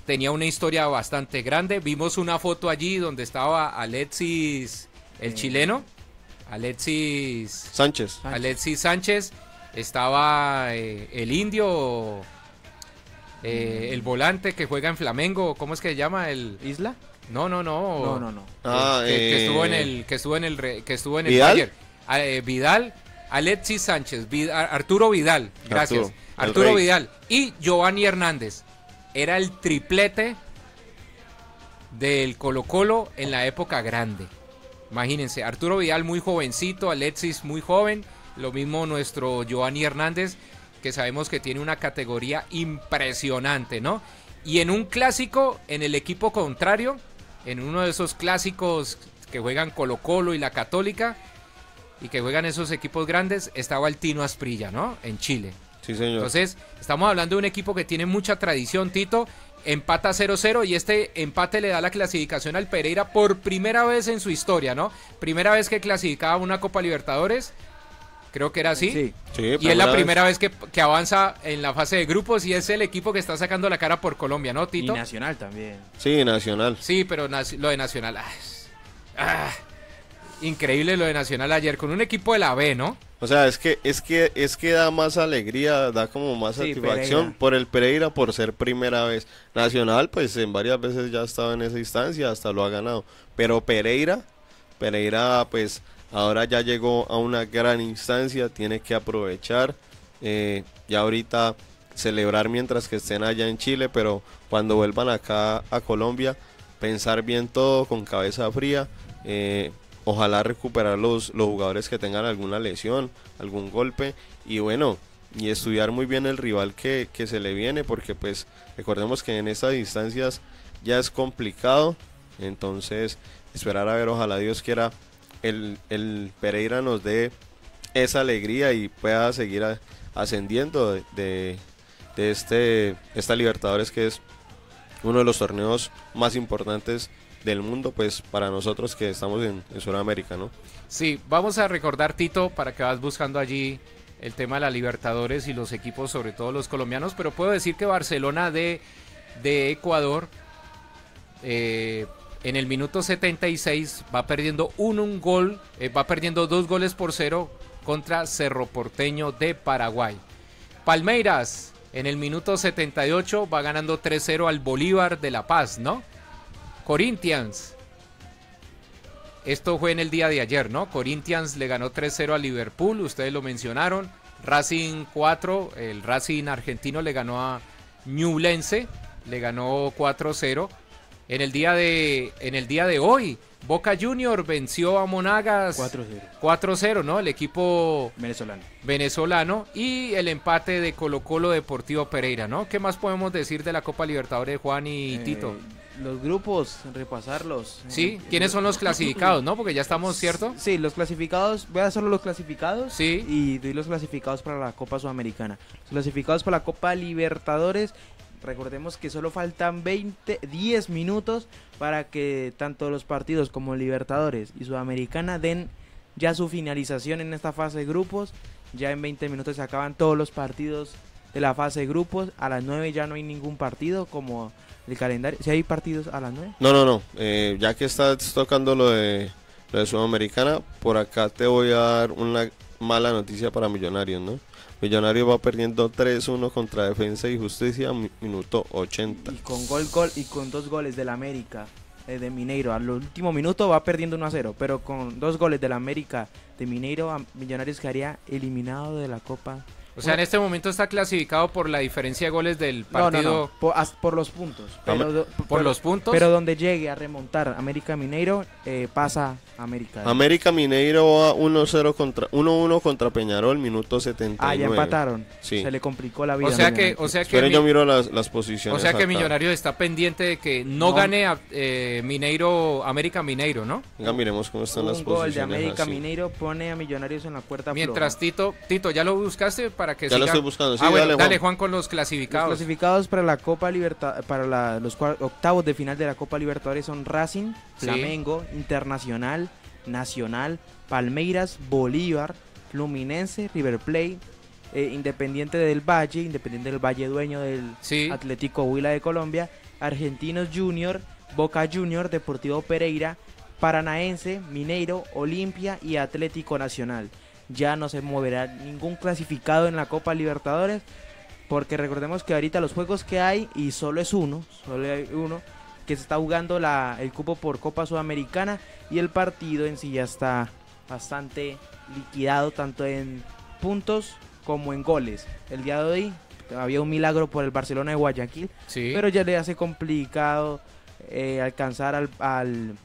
tenía una historia bastante grande. Vimos una foto allí donde estaba Alexis, el chileno, Alexis Sánchez. Alexis Sánchez, estaba eh, el indio, eh, el volante que juega en Flamengo, ¿cómo es que se llama? El Isla. No, no, no. No, no, no. Ah, que, estuvo en eh, el que estuvo en el que estuvo en el ¿Vidal? Ah, Vidal, Alexis Sánchez, Arturo Vidal, gracias. Arturo Vidal y Giovanni Hernández era el triplete del Colo Colo en la época grande. Imagínense, Arturo Vidal muy jovencito, Alexis muy joven, lo mismo nuestro Giovanni Hernández, que sabemos que tiene una categoría impresionante, ¿no? y en un clásico, en el equipo contrario, en uno de esos clásicos que juegan Colo Colo y la Católica, y que juegan esos equipos grandes, estaba el Tino Asprilla, ¿no? En Chile. Sí, señor. Entonces, estamos hablando de un equipo que tiene mucha tradición, Tito. Empata 0-0 y este empate le da la clasificación al Pereira por primera vez en su historia, ¿no? Primera vez que clasificaba una Copa Libertadores. Creo que era así. Sí. Sí, Y es la primera vez que, que avanza en la fase de grupos y es el equipo que está sacando la cara por Colombia, ¿no, Y Tito? Nacional también. Sí, Nacional. Sí, pero lo de Nacional. ah, ah, increíble lo de Nacional ayer con un equipo de la B, ¿no? O sea, es que es que es que da más alegría, da como más Sí, satisfacción Pereira. por el Pereira por ser primera vez. Nacional, pues en varias veces ya estaba en esa instancia, hasta lo ha ganado. Pero Pereira, Pereira, pues ahora ya llegó a una gran instancia, tiene que aprovechar. eh, ya ahorita celebrar mientras que estén allá en Chile, pero cuando vuelvan acá a Colombia, pensar bien todo con cabeza fría. eh, ojalá recuperar los, los jugadores que tengan alguna lesión, algún golpe y bueno, y estudiar muy bien el rival que, que se le viene porque pues recordemos que en estas distancias ya es complicado, entonces esperar a ver, ojalá Dios quiera el, el Pereira nos dé esa alegría y pueda seguir ascendiendo de, de, de este esta Libertadores que es uno de los torneos más importantes del mundo, pues para nosotros que estamos en, Sudamérica, ¿no? Sí, vamos a recordar, Tito, para que vas buscando allí el tema de la Libertadores y los equipos, sobre todo los colombianos, pero puedo decir que Barcelona de, de Ecuador eh, en el minuto 76 va perdiendo un, un gol, eh, va perdiendo dos goles por cero contra Cerro Porteño de Paraguay. Palmeiras en el minuto 78 va ganando 3-0 al Bolívar de La Paz, ¿no? Corinthians esto fue en el día de ayer, ¿no? Corinthians le ganó 3-0 a Liverpool, ustedes lo mencionaron. Racing 4, el Racing argentino le ganó a Ñublense, le ganó 4-0. En el día de en el día de hoy, Boca Junior venció a Monagas 4-0. 4-0, ¿no? El equipo Venezolano. venezolano y el empate de Colo Colo Deportivo Pereira, ¿no? ¿Qué más podemos decir de la Copa Libertadores, Juan y Eh, Tito? Los grupos, repasarlos. Sí, Eh, ¿quiénes son los clasificados, no? Porque ya estamos, ¿cierto? Sí, los clasificados, voy a solo los clasificados Sí. y doy los clasificados para la Copa Sudamericana. Los clasificados para la Copa Libertadores, recordemos que solo faltan 20, 10 minutos para que tanto los partidos como Libertadores y Sudamericana den ya su finalización en esta fase de grupos. Ya en 20 minutos se acaban todos los partidos de la fase de grupos. A las 9 ya no hay ningún partido como el calendario. Si hay partidos a las 9. No, no, no. eh, ya que estás tocando lo de, lo de Sudamericana, por acá te voy a dar una mala noticia para Millonarios, ¿no? Millonarios va perdiendo 3-1 contra Defensa y Justicia, mi- minuto 80. Y con gol, gol y con dos goles del América eh, de Mineiro. Al último minuto va perdiendo 1 a 0. Pero con dos goles del América de Mineiro, a Millonarios quedaría eliminado de la Copa. O sea, en este momento está clasificado por la diferencia de goles del No, no, partido no, Por, los puntos. Pero, do- por pero- los puntos. Pero donde llegue a remontar América Mineiro, eh, pasa América. América Mineiro va 1-0 contra 1-1 contra Peñarol, minuto 79. ah, ya empataron. Sí. Se le complicó la vida. o sea que, o sea que, mi- yo miro las, las posiciones. o sea que acá. Millonarios está pendiente de que no, No. gane a, eh, Mineiro, América Mineiro, ¿no? Venga, miremos cómo están las un posiciones. gol de América así. Mineiro pone a Millonarios en la puerta Mientras floja. Tito, Tito, ¿ya lo buscaste para que Ya lo estoy buscando, sí, ah, bueno, dale, dale, Juan. Con los Los clasificados. clasificados para la Copa Libertad, para la- los octavos de final de la Copa Libertadores son Racing, Sí. Flamengo, Internacional, Nacional, Palmeiras, Bolívar, Fluminense, River Plate, eh, Independiente del Valle, Independiente del Valle dueño del Sí, Atlético Huila de Colombia, Argentinos Junior, Boca Junior, Deportivo Pereira, Paranaense, Mineiro, Olimpia y Atlético Nacional. Ya no se moverá ningún clasificado en la Copa Libertadores, porque recordemos que ahorita los juegos que hay, y solo es uno, solo hay uno, que se está jugando la, el cupo por Copa Sudamericana y el partido en sí ya está bastante liquidado tanto en puntos como en goles. El día de hoy había un milagro por el Barcelona de Guayaquil, sí. pero ya le hace complicado eh, alcanzar al, al,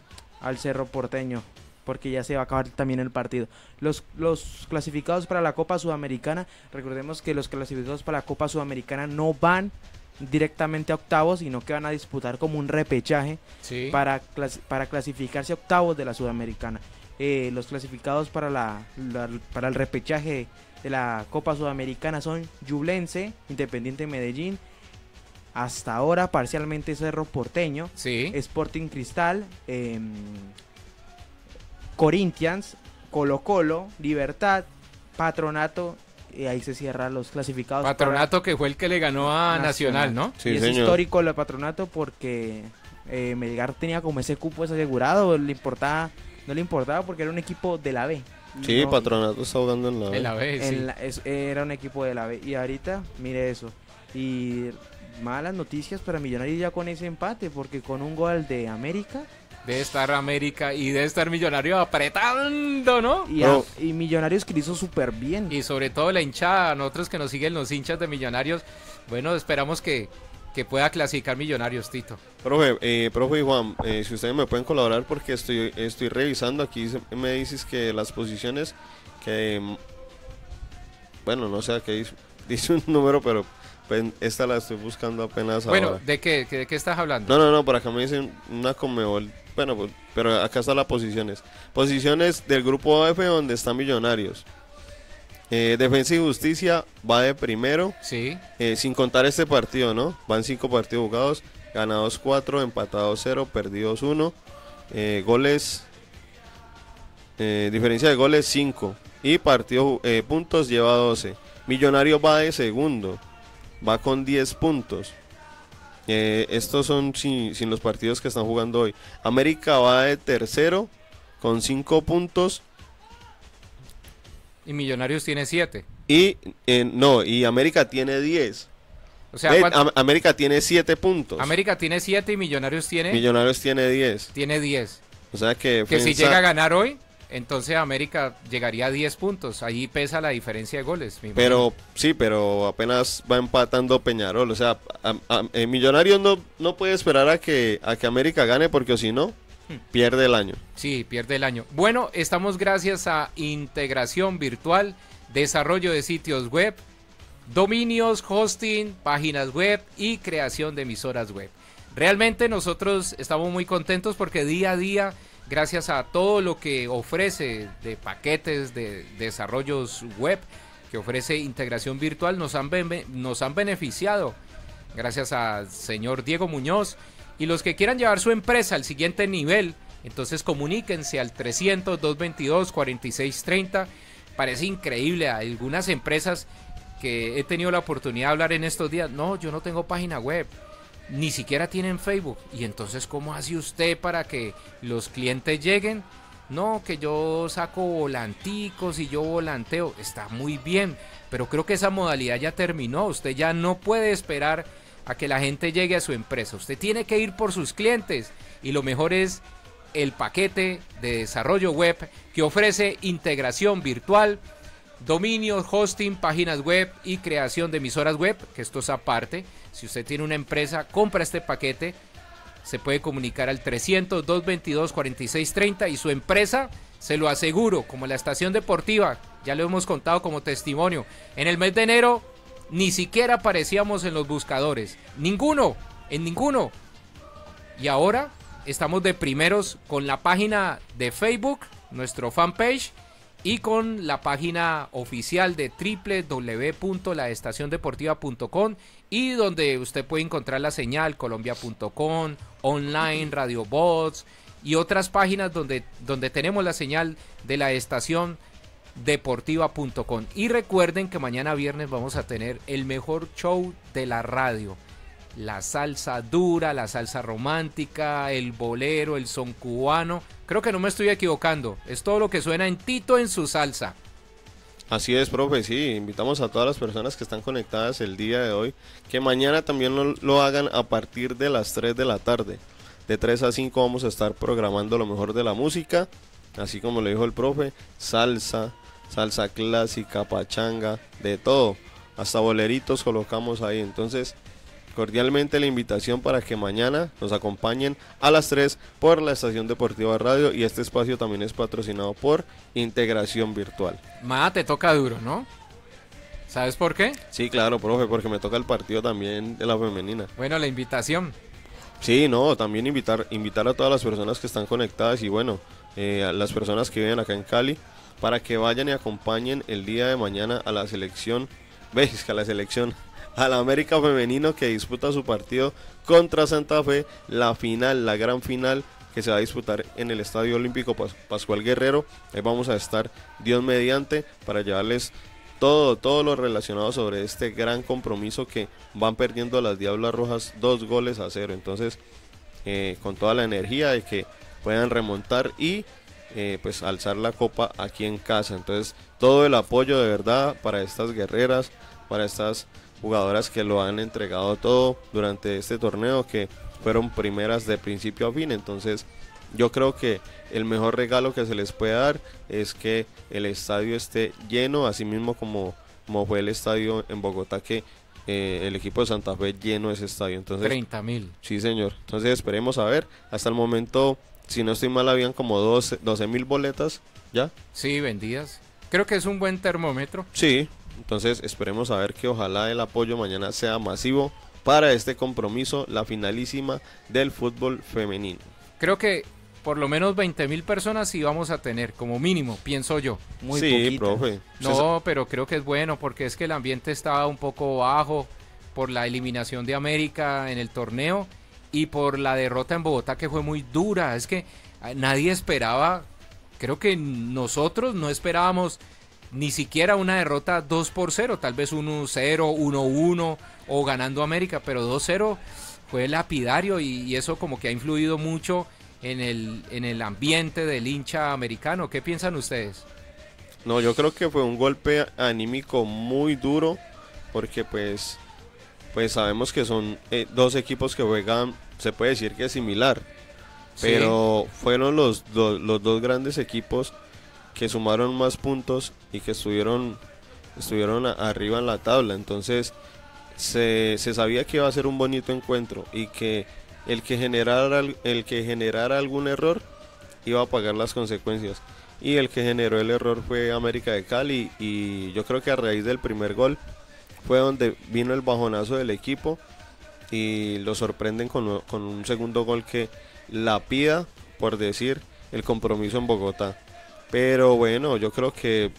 al Cerro Porteño, porque ya se va a acabar también el partido. Los, los clasificados para la Copa Sudamericana, recordemos que los clasificados para la Copa Sudamericana no van directamente a octavos, sino que van a disputar como un repechaje Sí. para, clas- para clasificarse a octavos de la Sudamericana. Eh, los clasificados para, la, la- para el repechaje de la Copa Sudamericana son Yublense, Independiente Medellín, hasta ahora parcialmente Cerro Porteño, Sí. Sporting Cristal, em, Corinthians, Colo Colo, Libertad, Patronato, y ahí se cierran los clasificados. para- Patronato que fue el que le ganó a Nacional, ¿no? Sí, y es señor. histórico el patronato porque eh, Melgar tenía como ese cupo asegurado, le importaba, no le importaba porque era un equipo de la B. Sí, No, Patronato está jugando en la... En la B, sí. en la- es- era un equipo de la B. Y ahorita, mire eso. Y malas noticias para Millonarios ya con ese empate, porque con un gol de América Debe estar América y debe estar Millonario apretando, ¿no? y, Bro. a- y Millonarios que lo hizo súper bien. Y sobre todo la hinchada, nosotros que nos siguen los hinchas de Millonarios, bueno, esperamos que, que pueda clasificar Millonarios, Tito. Profe, eh, profe y Juan, eh, si ustedes me pueden colaborar porque estoy, estoy revisando aquí, me dices que las posiciones que... Bueno, no sé a qué dice, dice un número, pero pues, esta la estoy buscando apenas Bueno, ahora. ¿de qué, de qué estás hablando? No, no, no, por acá me dicen una Comebol. Bueno, pues, pero acá están las posiciones. Posiciones del grupo F donde están Millonarios. Eh, Defensa y Justicia va de primero, Sí, eh, sin contar este partido, ¿no? Van cinco partidos jugados, ganados cuatro, empatados cero, perdidos uno, eh, goles, eh, diferencia de goles 5 y partido, puntos lleva 12. Millonarios va de segundo, va con 10 puntos. Eh, estos son sin, sin los partidos que están jugando hoy. América va de tercero con 5 puntos y Millonarios tiene siete. y eh, no, y América tiene 10. O sea, Ve, ¿cuánto- Am- América tiene 7 puntos. América tiene siete y Millonarios tiene, Millonarios tiene 10. tiene 10. O sea que, Que si llega a ganar hoy, entonces América llegaría a 10 puntos. Ahí pesa la diferencia de goles. Pero sí, pero apenas va empatando Peñarol. O sea, a- a- Millonarios no, no puede esperar a que, a que América gane porque si no, Hmm. pierde el año. Sí, pierde el año. Bueno, estamos gracias a integración virtual, desarrollo de sitios web, dominios, hosting, páginas web y creación de emisoras web. Realmente nosotros estamos muy contentos porque día a día, gracias a todo lo que ofrece de paquetes de desarrollos web, que ofrece integración virtual, nos han, nos han beneficiado. Gracias al señor Diego Muñoz. Y los que quieran llevar su empresa al siguiente nivel, entonces comuníquense al 300-222-4630. Parece increíble, algunas empresas que he tenido la oportunidad de hablar en estos días. No, yo no tengo página web, ni siquiera tienen Facebook. Y entonces, ¿cómo hace usted para que los clientes lleguen? No, que yo saco volanticos y yo volanteo. Está muy bien, pero creo que esa modalidad ya terminó. Usted ya no puede esperar a que la gente llegue a su empresa. Usted tiene que ir por sus clientes. Y lo mejor es el paquete de desarrollo web que ofrece integración virtual, dominios, hosting, páginas web y creación de emisoras web, que esto es aparte. Si usted tiene una empresa, compra este paquete, se puede comunicar al 300-222-4630 y su empresa, se lo aseguro, como la estación deportiva, ya lo hemos contado como testimonio, en el mes de enero ni siquiera aparecíamos en los buscadores, ninguno, en ninguno. Y ahora estamos de primeros con la página de Facebook, nuestro fanpage, y con la página oficial de www.laestaciondeportiva.com y donde usted puede encontrar la señal colombia.com, online, Radio Bots y otras páginas donde, donde tenemos la señal de la estación deportiva.com. Y recuerden que mañana viernes vamos a tener el mejor show de la radio. La salsa dura, la salsa romántica, el bolero, el son cubano. Creo que no me estoy equivocando. Es todo lo que suena en Tito en su salsa. Así es, profe, sí, invitamos a todas las personas que están conectadas el día de hoy, que mañana también lo, lo hagan a partir de las 3 de la tarde. De 3 a 5 vamos a estar programando lo mejor de la música, así como le dijo el profe, salsa, salsa clásica, pachanga, de todo, hasta boleritos colocamos ahí. Entonces, cordialmente la invitación para que mañana nos acompañen a las 3 por la estación deportiva radio y este espacio también es patrocinado por Integración Virtual. Ma, te toca duro, ¿no? ¿Sabes por qué? Sí, claro, profe, porque me toca el partido también de la femenina. Bueno, la invitación. Sí, no, también invitar, invitar a todas las personas que están conectadas y bueno, eh, a las personas que viven acá en Cali para que vayan y acompañen el día de mañana a la selección, veis que a la selección, a la América Femenino que disputa su partido contra Santa Fe, la final, la gran final que se va a disputar en el Estadio Olímpico Pascual Guerrero. Ahí vamos a estar Dios mediante para llevarles todo, todo lo relacionado sobre este gran compromiso que van perdiendo las Diablas Rojas dos goles a cero. Entonces, eh, con toda la energía de que puedan remontar y eh, pues alzar la copa aquí en casa. Entonces, todo el apoyo de verdad para estas guerreras, para estas jugadoras que lo han entregado todo durante este torneo, que fueron primeras de principio a fin. Entonces, yo creo que el mejor regalo que se les puede dar es que el estadio esté lleno, así mismo como, como fue el estadio en Bogotá, que eh, el equipo de Santa Fe lleno ese estadio. Entonces, 30 mil. Sí, señor. Entonces esperemos a ver. Hasta el momento, si no estoy mal, habían como 12 mil boletas ya. Sí, vendidas. Creo que es un buen termómetro. Sí, entonces esperemos a ver que ojalá el apoyo mañana sea masivo para este compromiso, la finalísima del fútbol femenino. Creo que por lo menos 20 mil personas sí vamos a tener, como mínimo, pienso yo. Muy sí, profe. No, pero creo que es bueno porque es que el ambiente estaba un poco bajo por la eliminación de América en el torneo y por la derrota en Bogotá que fue muy dura. Es que ah, nadie esperaba, creo que nosotros no esperábamos ni siquiera una derrota 2 por 0, tal vez 1-0, 1-1 o ganando América, pero 2-0 fue lapidario y eso como que ha influido mucho en el, en el ambiente del hincha americano. ¿Qué piensan ustedes? No, yo creo que fue un golpe anímico muy duro porque pues, pues sabemos que son eh, dos equipos que juegan, se puede decir que es similar, pero fueron los, los dos grandes equipos que sumaron más puntos y que estuvieron, estuvieron arriba en la tabla. Entonces se, se sabía que iba a ser un bonito encuentro y que el que generara, el que generara algún error iba a pagar las consecuencias. Y el que generó el error fue América de Cali y yo creo que a raíz del primer gol fue donde vino el bajonazo del equipo y lo sorprenden con, un segundo gol que la pida, por decir, el compromiso en Bogotá. Pero bueno, yo creo que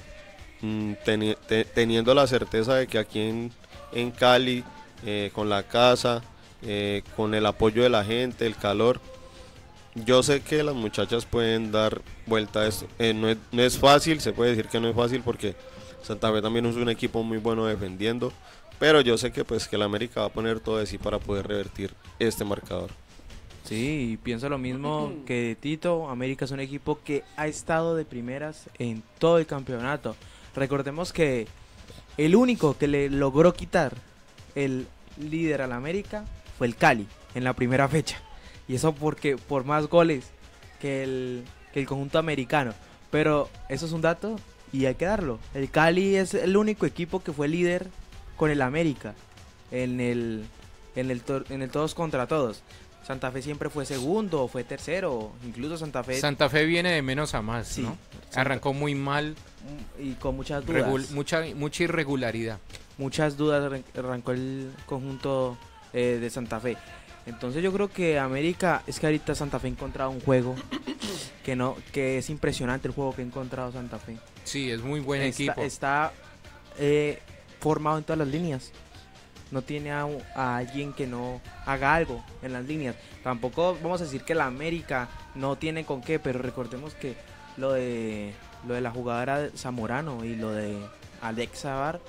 mm, teniendo la certeza de que aquí en, Cali, eh, con la casa, eh, con el apoyo de la gente, el calor. Yo sé que las muchachas pueden dar vuelta a esto. Eh, no, es, fácil, se puede decir que no es fácil porque Santa Fe también es un equipo muy bueno defendiendo. Pero yo sé que pues que la América va a poner todo de sí para poder revertir este marcador. Sí, pienso lo mismo que Tito. América es un equipo que ha estado de primeras en todo el campeonato. Recordemos que el único que le logró quitar el líder al América fue el Cali en la primera fecha. Y eso porque por más goles que el, que el conjunto americano. Pero eso es un dato y hay que darlo. El Cali es el único equipo que fue líder con el América en el, en el, en el todos contra todos. Santa Fe siempre fue segundo, fue tercero, incluso Santa Fe. Santa Fe viene de menos a más, ¿no? Arrancó muy mal y con muchas dudas. mucha, mucha irregularidad. Muchas dudas arrancó el conjunto eh, de Santa Fe. Entonces yo creo que América, es que ahorita Santa Fe ha encontrado un juego que no que es impresionante el juego que ha encontrado Santa Fe. Sí, es muy buen equipo. Está eh, formado en todas las líneas. No tiene a, alguien que no haga algo en las líneas. Tampoco vamos a decir que la América no tiene con qué, pero recordemos que lo de lo de la jugadora Zamorano y lo de Alexa Bar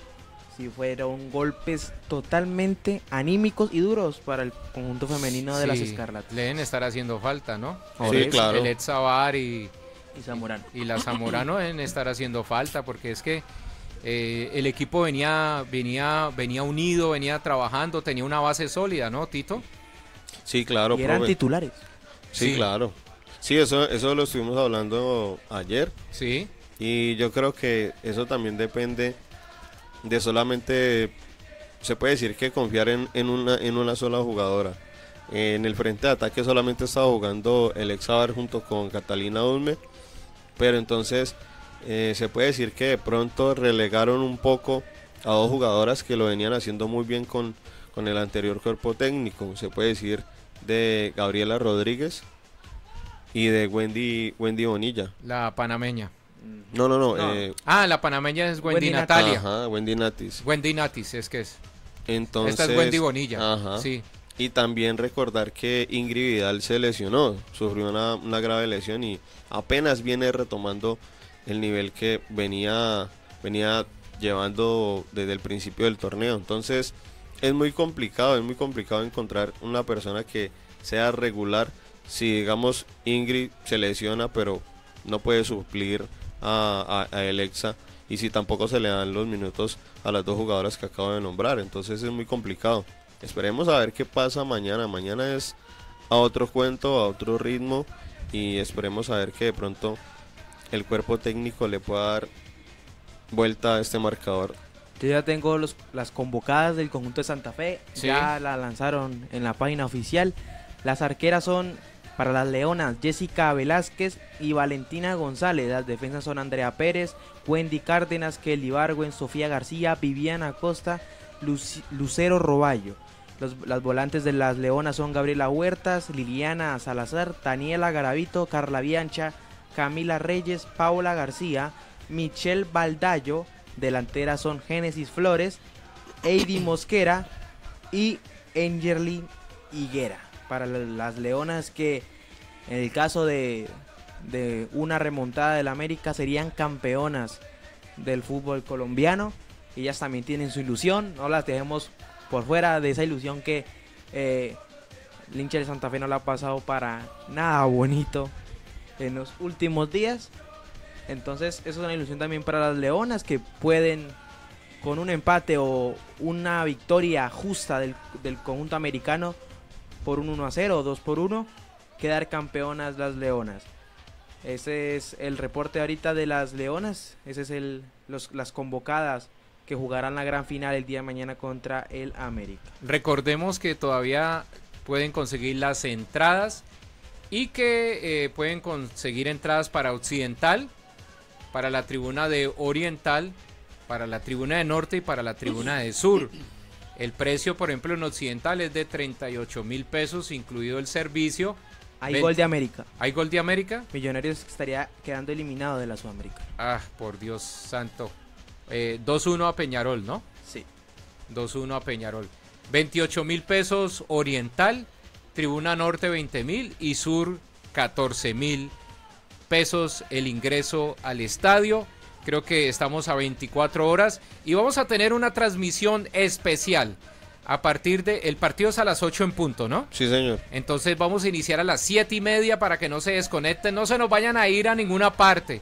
si fueron golpes totalmente anímicos y duros para el conjunto femenino de las Escarlatas. Le deben estar haciendo falta, ¿no? Sí, claro. El Etzabar y, y Zamorano. Y la Zamorano deben estar haciendo falta porque es que eh, el equipo venía, venía, venía unido, venía trabajando, tenía una base sólida, ¿no, Tito? Sí, claro. Y eran titulares. Sí, claro. Sí, eso, eso lo estuvimos hablando ayer. Sí. Y yo creo que eso también depende de solamente, se puede decir que confiar en, en, una, en una sola jugadora. En el frente de ataque solamente estaba jugando el Exabar junto con Catalina Ulme, pero entonces eh, se puede decir que de pronto relegaron un poco a dos jugadoras que lo venían haciendo muy bien con, con el anterior cuerpo técnico. Se puede decir de Gabriela Rodríguez y de Wendy, Wendy Bonilla. La panameña. No, no, no. No. eh, Ah, la panameña es Wendy, Wendy Natalia. Ajá, Wendy Natis. Wendy Natis, es que es. Entonces, Esta es Wendy Bonilla. Ajá. Sí. Y también recordar que Ingrid Vidal se lesionó, sufrió una, una grave lesión y apenas viene retomando el nivel que venía, venía llevando desde el principio del torneo. Entonces es muy complicado, es muy complicado encontrar una persona que sea regular. Si digamos Ingrid se lesiona pero no puede suplir a, a, Alexa y si tampoco se le dan los minutos a las dos jugadoras que acabo de nombrar. Entonces es muy complicado. Esperemos a ver qué pasa mañana. Mañana es a otro cuento, a otro ritmo y esperemos a ver que de pronto el cuerpo técnico le pueda dar vuelta a este marcador. Yo ya tengo los, las convocadas del conjunto de Santa Fe. Sí. Ya la lanzaron en la página oficial. Las arqueras son para las Leonas Jessica Velázquez y Valentina González. Las defensas son Andrea Pérez, Wendy Cárdenas, Kelly Bargüen, Sofía García, Viviana Acosta, Luci- Lucero Roballo. Los- las volantes de las Leonas son Gabriela Huertas, Liliana Salazar, Daniela Garavito, Carla Biancha, Camila Reyes, Paula García, Michelle Baldayo. Delanteras son Génesis Flores, Heidi Mosquera y Angerly Higuera. Para la- las Leonas que en el caso de, de una remontada del América serían campeonas del fútbol colombiano. Ellas también tienen su ilusión, no las dejemos por fuera de esa ilusión que eh, de Santa Fe no la ha pasado para nada bonito en los últimos días. Entonces, eso es una ilusión también para las Leonas que pueden, con un empate o una victoria justa del, del conjunto americano por un 1 a 0 o 2 por 1, quedar campeonas las Leonas. Ese es el reporte ahorita de las Leonas. Ese es el, los, las convocadas que jugarán la gran final el día de mañana contra el América. Recordemos que todavía pueden conseguir las entradas y que eh, pueden conseguir entradas para Occidental, para la tribuna de Oriental, para la tribuna de Norte y para la tribuna de Sur. El precio, por ejemplo, en Occidental es de 38 mil pesos, incluido el servicio. Hay Ven- gol de América. ¿Hay gol de América? Millonarios estaría quedando eliminado de la Sudamérica. Ah, por Dios santo. Eh, 2-1 a Peñarol, ¿no? Sí. 2-1 a Peñarol. 28 mil pesos Oriental, Tribuna Norte 20 mil y Sur 14 mil pesos el ingreso al estadio. Creo que estamos a 24 horas y vamos a tener una transmisión especial a partir de el partido es a las 8 en punto, ¿no? Sí, señor. Entonces vamos a iniciar a las 7 y media para que no se desconecten, no se nos vayan a ir a ninguna parte.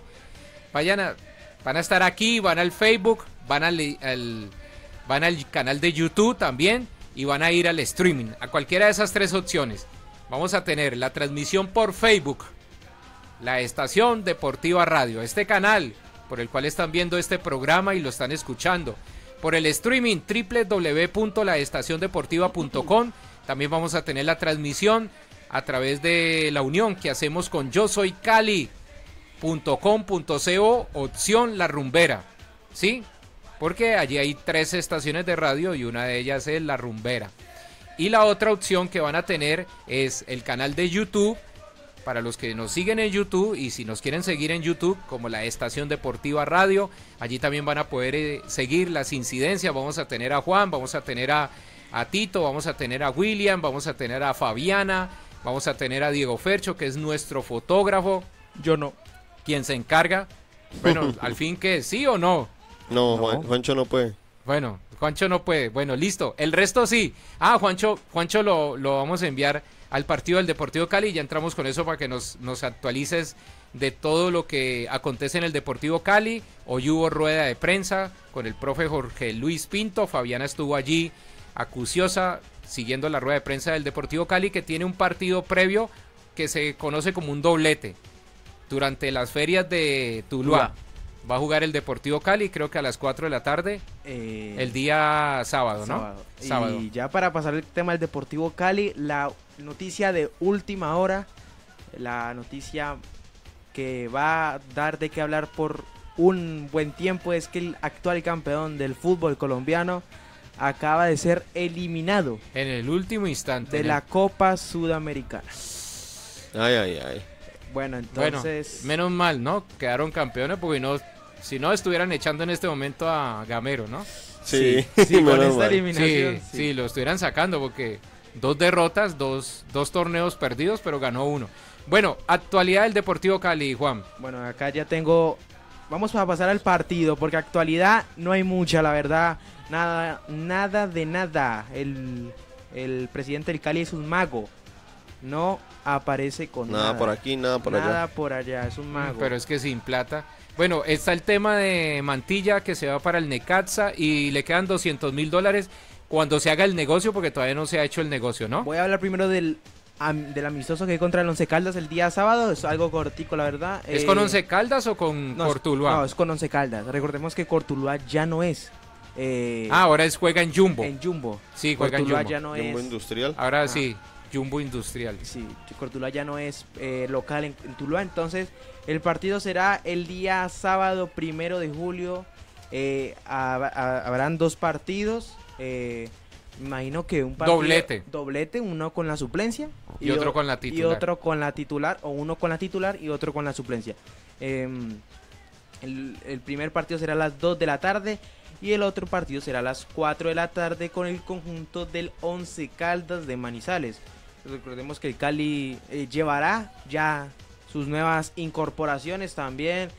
Vayan a, van a estar aquí, van al Facebook, van al, al- van al canal de YouTube también y van a ir al streaming, a cualquiera de esas tres opciones. Vamos a tener la transmisión por Facebook, la estación Deportiva Radio, este canal por el cual están viendo este programa y lo están escuchando. Por el streaming www.laestaciondeportiva.com. También vamos a tener la transmisión a través de la unión que hacemos con yo soy cali.com.co opción La Rumbera. ¿Sí? Porque allí hay tres estaciones de radio y una de ellas es La Rumbera. Y la otra opción que van a tener es el canal de YouTube para los que nos siguen en YouTube y si nos quieren seguir en YouTube como la Estación Deportiva Radio, allí también van a poder eh, seguir las incidencias. Vamos a tener a Juan, vamos a tener a, a Tito, vamos a tener a William, vamos a tener a Fabiana, vamos a tener a Diego Fercho, que es nuestro fotógrafo, Yo no. quien se encarga. Bueno, al fin que sí o no. No, No. Juan- Juancho no puede. Bueno, Juancho no puede. Bueno, listo. El resto sí. Ah, Juancho, Juancho lo, lo vamos a enviar al partido del Deportivo Cali. Ya entramos con eso para que nos, nos actualices de todo lo que acontece en el Deportivo Cali. Hoy hubo rueda de prensa con el profe Jorge Luis Pinto. Fabiana estuvo allí acuciosa siguiendo la rueda de prensa del Deportivo Cali que tiene un partido previo que se conoce como un doblete. Durante las ferias de Tuluá Tuluá. Va a jugar el Deportivo Cali, creo que a las 4 de la tarde. Eh, El día sábado, ¿no? sábado. Sábado. Y ya para pasar el tema del Deportivo Cali, la noticia de última hora, la noticia que va a dar de qué hablar por un buen tiempo es que el actual campeón del fútbol colombiano acaba de ser eliminado En el último instante. de la Copa Sudamericana. Ay, ay, ay. Bueno, Bueno, entonces... menos mal, ¿no? Quedaron campeones porque no, si no estuvieran echando en este momento a Gamero, ¿no? Sí, sí, con esta mal. eliminación. Sí, sí, lo estuvieran sacando porque dos derrotas, dos, dos torneos perdidos, pero ganó uno. Bueno, actualidad del Deportivo Cali, Juan. Bueno, acá ya tengo. Vamos a pasar al partido, porque actualidad no hay mucha, la verdad. Nada, nada de nada. El, el presidente del Cali es un mago. No aparece con nada. Nada por aquí, nada por nada allá. por allá, es un mago. Pero es que sin plata. Bueno, está el tema de Mantilla que se va para el Necaxa y le quedan 200 mil dólares cuando se haga el negocio porque todavía no se ha hecho el negocio, ¿no? Voy a hablar primero del, am- del amistoso que hay contra el Once Caldas el día sábado. Es algo cortico, la verdad. ¿Es Eh, con Once Caldas o con no, Cortuluá? No, es con Once Caldas. Recordemos que Cortuluá ya no es. eh, Ah, ahora es juega en Jumbo. en Jumbo. Sí, juega en Jumbo. ya no Jumbo es. Industrial. Ahora Ah. sí, Jumbo Industrial. Sí, Cortuluá ya no es eh, local en, en Tuluá, entonces el partido será el día sábado primero de julio. eh, hab- ha- habrán dos partidos. eh, imagino que un partido Doblete. doblete, uno con la suplencia Y otro o- con la y titular. otro con la titular o uno con la titular y otro con la suplencia. Em, el, el primer partido será a las 2 de la tarde y el otro partido será a las 4 de la tarde con el conjunto del 11 Caldas de Manizales. Recordemos que el Cali eh, llevará ya sus nuevas incorporaciones también.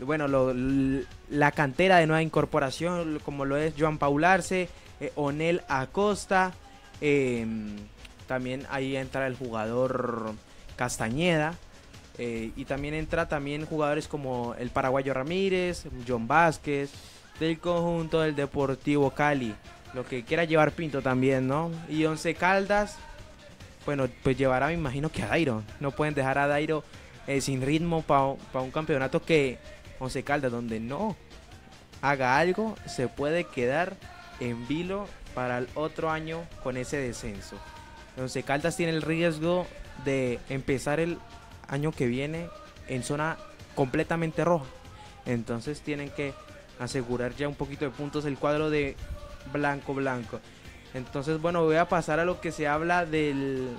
Bueno, la cantera de nueva incorporación, como lo es Joan Paularse, eh, Onel Acosta. em, también ahí entra el jugador Castañeda. eh, y también entra también jugadores como el paraguayo Ramírez, John Vázquez, del conjunto del Deportivo Cali. Lo que quiera llevar Pinto también, ¿no? Y Once Caldas, bueno, pues llevará, me imagino que a Dairo. No pueden dejar a Dairo eh, sin ritmo para un campeonato que Once Caldas, donde no haga algo, se puede quedar en vilo para el otro año con ese descenso. Once Caldas tiene el riesgo de empezar el año que viene en zona completamente roja. Entonces tienen que asegurar ya un poquito de puntos el cuadro de blanco blanco. Entonces, bueno, voy a pasar a lo que se habla de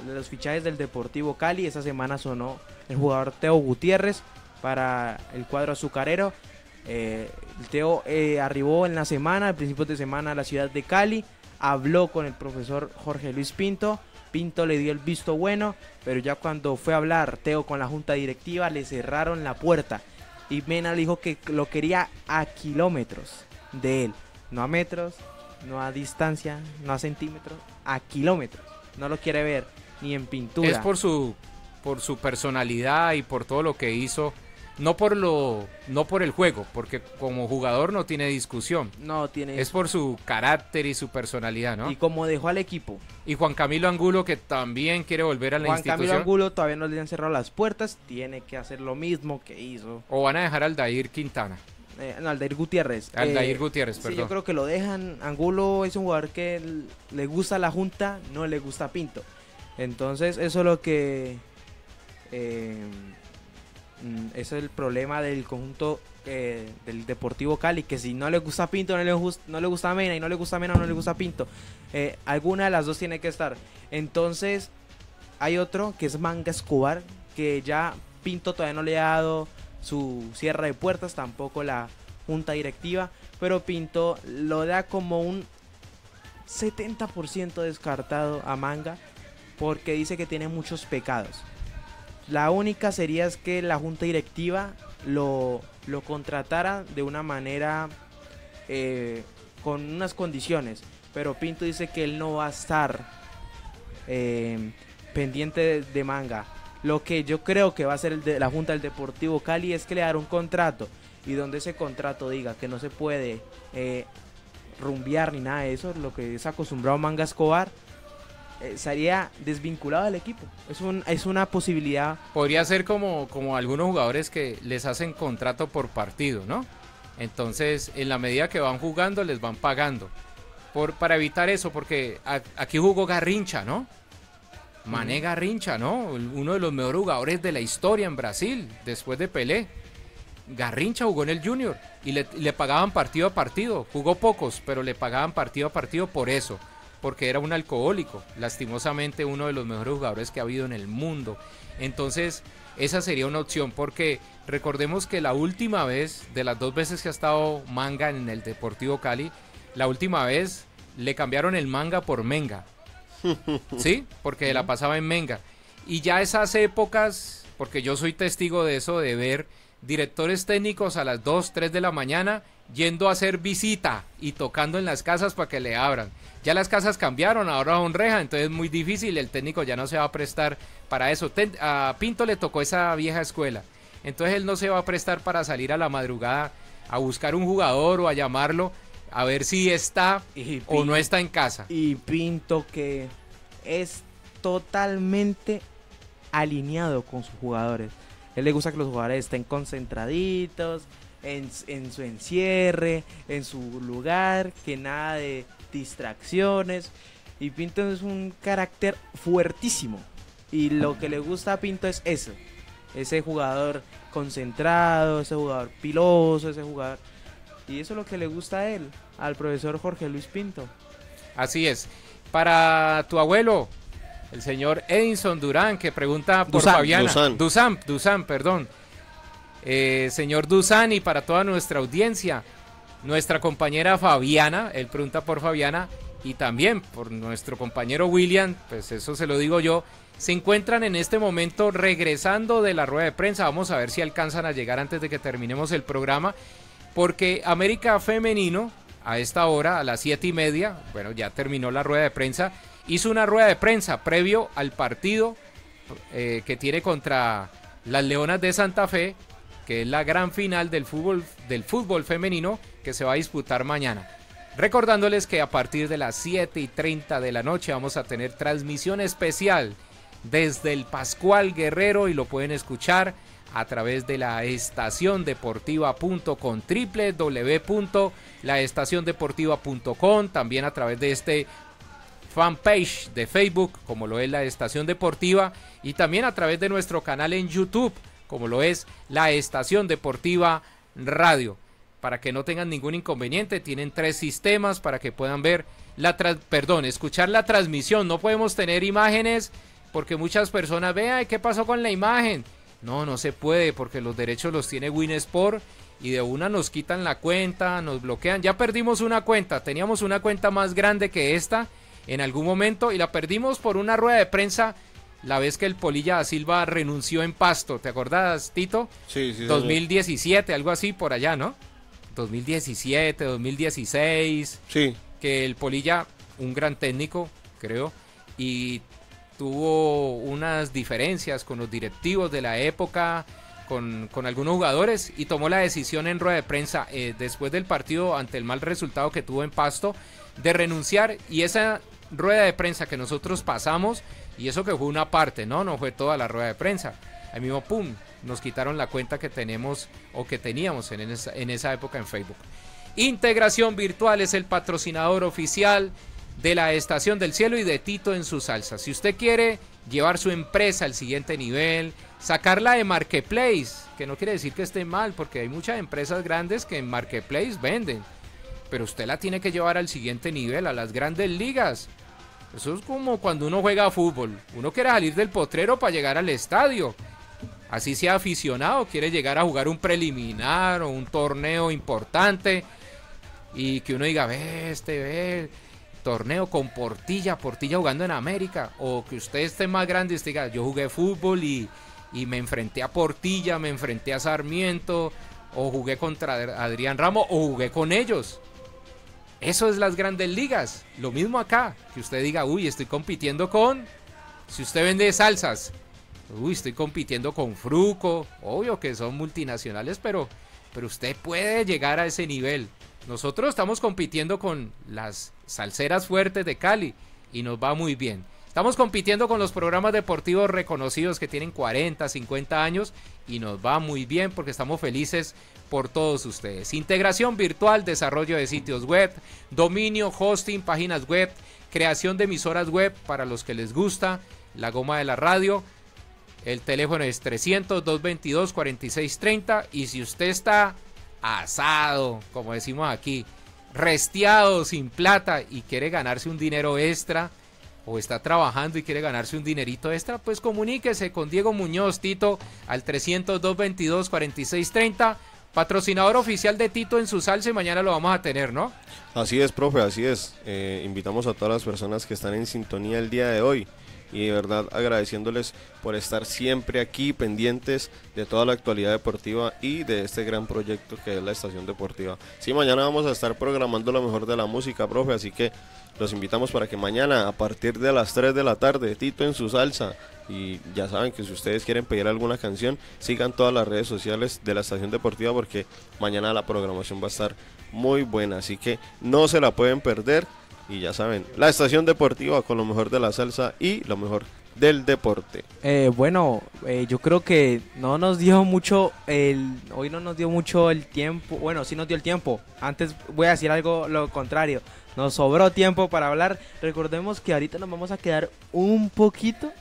los fichajes del Deportivo Cali. Esa semana sonó el jugador Teo Gutiérrez para el cuadro azucarero. Eh, Teo eh, arribó en la semana, a principios de semana a la ciudad de Cali. Habló con el profesor Jorge Luis Pinto. Pinto le dio el visto bueno, pero ya cuando fue a hablar Teo con la junta directiva le cerraron la puerta. Y Mena le dijo que lo quería a kilómetros de él, no a metros, no a distancia, no a centímetros, a kilómetros. No lo quiere ver ni en pintura. Es por su por su personalidad y por todo lo que hizo, no por lo no por el juego, porque como jugador no tiene discusión. No tiene. Es por su carácter y su personalidad, ¿no? Y como dejó al equipo. Y Juan Camilo Angulo que también quiere volver a la Juan Camilo institución. Angulo todavía no le han cerrado las puertas. Tiene que hacer lo mismo que hizo. O van a dejar al Dair Quintana. Eh, no, Aldair Gutiérrez. Aldair Eh, Gutiérrez, Sí, perdón. yo creo que lo dejan. Angulo es un jugador que le gusta la junta, no le gusta Pinto. Entonces, eso es lo que. Eh, mm, ese es el problema del conjunto eh, del Deportivo Cali. Que si no le gusta Pinto, no le, gus- no le gusta Mena. Y no le gusta Mena, no le gusta Pinto. Eh, alguna de las dos tiene que estar. Entonces, hay otro que es Manga Escobar. Que ya Pinto todavía no le ha dado su cierre de puertas, tampoco la junta directiva, pero Pinto lo da como un 70% descartado a Manga porque dice que tiene muchos pecados. La única sería es que la junta directiva lo, lo contratara de una manera eh, con unas condiciones, pero Pinto dice que él no va a estar eh, pendiente de, Manga. Lo que yo creo que va a hacer de, la Junta del Deportivo Cali es que le dará un contrato y donde ese contrato diga que no se puede eh, rumbear ni nada de eso, lo que es acostumbrado Manga Escobar, eh, sería desvinculado del equipo. Es, un, es una posibilidad. Podría ser como, como algunos jugadores que les hacen contrato por partido, ¿no? Entonces, en la medida que van jugando, les van pagando. Por, para evitar eso, porque a- aquí jugó Garrincha, ¿no? Mané Garrincha, ¿no? Uno de los mejores jugadores de la historia en Brasil, después de Pelé. Garrincha jugó en el Junior y le, le pagaban partido a partido. Jugó pocos, pero le pagaban partido a partido por eso porque era un alcohólico, lastimosamente uno de los mejores jugadores que ha habido en el mundo. Entonces, esa sería una opción, porque recordemos que la última vez, de las dos veces que ha estado Manga en el Deportivo Cali, la última vez le cambiaron el manga por Menga. ¿Sí? Porque la pasaba en Menga. Y ya esas épocas, porque yo soy testigo de eso, de ver directores técnicos a las 2, 3 de la mañana yendo a hacer visita y tocando en las casas para que le abran. Ya las casas cambiaron, ahora son reja, entonces es muy difícil, el técnico ya no se va a prestar para eso. a Pinto le tocó esa vieja escuela, entonces él no se va a prestar para salir a la madrugada a buscar un jugador o a llamarlo a ver si está o no está en casa. Y Pinto que es totalmente alineado con sus jugadores. Él le gusta que los jugadores estén concentraditos, en, en, su encierre, en su lugar, que nada de distracciones. Y Pinto es un carácter fuertísimo. Y lo que le gusta a Pinto es eso. Ese jugador concentrado, ese jugador piloso, ese jugador... Y eso es lo que le gusta a él, al profesor Jorge Luis Pinto. Así es. Para tu abuelo, el señor Edinson Durán, que pregunta por Fabiana. Dusan. Dusan, perdón. Eh, señor Dusan, y para toda nuestra audiencia, nuestra compañera Fabiana, él pregunta por Fabiana, y también por nuestro compañero William, pues eso se lo digo yo, se encuentran en este momento regresando de la rueda de prensa. Vamos a ver si alcanzan a llegar antes de que terminemos el programa, porque América Femenino, a esta hora, a las siete y media, bueno, ya terminó la rueda de prensa, hizo una rueda de prensa previo al partido eh, que tiene contra las Leonas de Santa Fe, que es la gran final del fútbol, del fútbol femenino que se va a disputar mañana. Recordándoles que a partir de las 7 y 30 de la noche vamos a tener transmisión especial desde el Pascual Guerrero y lo pueden escuchar a través de la estación deportiva.com, www.laestaciondeportiva.com, también a través de este fanpage de Facebook, como lo es la Estación Deportiva, y también a través de nuestro canal en YouTube, como lo es la Estación Deportiva Radio para que no tengan ningún inconveniente. Tienen tres sistemas para que puedan ver la perdón, escuchar la transmisión. No podemos tener imágenes porque muchas personas vean qué pasó con la imagen. No, no se puede porque los derechos los tiene Winsport y de una nos quitan la cuenta, nos bloquean. Ya perdimos una cuenta, teníamos una cuenta más grande que esta en algún momento y la perdimos por una rueda de prensa la vez que el Polilla da Silva renunció en Pasto. ¿Te acordás, Tito? Sí, sí. 2017, algo así por allá, ¿no? 2017, 2016. Sí. Que el Polilla, un gran técnico, creo, y tuvo unas diferencias con los directivos de la época, con, algunos jugadores, y tomó la decisión en rueda de prensa eh, después del partido ante el mal resultado que tuvo en Pasto de renunciar. Y esa rueda de prensa que nosotros pasamos, y eso que fue una parte, ¿no? No fue toda la rueda de prensa. Ahí mismo, ¡pum! nos quitaron la cuenta que tenemos o que teníamos en esa, en esa época en Facebook. Integración Virtual es el patrocinador oficial de la Estación del Cielo y de Tito en su salsa. Si usted quiere llevar su empresa al siguiente nivel, sacarla de Marketplace, que no quiere decir que esté mal, porque hay muchas empresas grandes que en Marketplace venden, pero usted la tiene que llevar al siguiente nivel, a las grandes ligas. Eso es como cuando uno juega a fútbol. Uno quiere salir del potrero para llegar al estadio así sea aficionado, quiere llegar a jugar un preliminar o un torneo importante y que uno diga, ve este, ve, torneo con Portilla, Portilla jugando en América, o que usted esté más grande y diga, yo jugué fútbol y, y me enfrenté a Portilla, me enfrenté a Sarmiento, o jugué contra Adrián Ramos, o jugué con ellos. Eso es las grandes ligas. Lo mismo acá, que usted diga, uy, estoy compitiendo con... Si usted vende salsas, uy, estoy compitiendo con Fruco, obvio que son multinacionales, pero, pero usted puede llegar a ese nivel. Nosotros estamos compitiendo con las salseras fuertes de Cali y nos va muy bien. Estamos compitiendo con los programas deportivos reconocidos que tienen 40, 50 años y nos va muy bien porque estamos felices por todos ustedes. Integración virtual, desarrollo de sitios web, dominio, hosting, páginas web, creación de emisoras web para los que les gusta, la goma de la radio El teléfono es 300-222-4630 y si usted está asado, como decimos aquí, resteado, sin plata y quiere ganarse un dinero extra o está trabajando y quiere ganarse un dinerito extra, pues comuníquese con Diego Muñoz Tito al 300-222-4630. Patrocinador oficial de Tito en su salsa y mañana lo vamos a tener, ¿no? Así es, profe, así es. Eh, invitamos a todas las personas que están en sintonía el día de hoy y de verdad agradeciéndoles por estar siempre aquí pendientes de toda la actualidad deportiva y de este gran proyecto que es la estación deportiva. Sí, mañana vamos a estar programando lo mejor de la música, profe, así que los invitamos para que mañana a partir de las 3 de la tarde, Tito en su salsa, y ya saben que si ustedes quieren pedir alguna canción, sigan todas las redes sociales de la estación deportiva porque mañana la programación va a estar muy buena, así que no se la pueden perder. Y ya saben, la estación deportiva con lo mejor de la salsa y lo mejor del deporte. Eh, bueno, eh, yo creo que no nos dio mucho el hoy no nos dio mucho el tiempo. Bueno, sí nos dio el tiempo. Antes voy a decir algo lo contrario. Nos sobró tiempo para hablar. Recordemos que ahorita nos vamos a quedar un poquito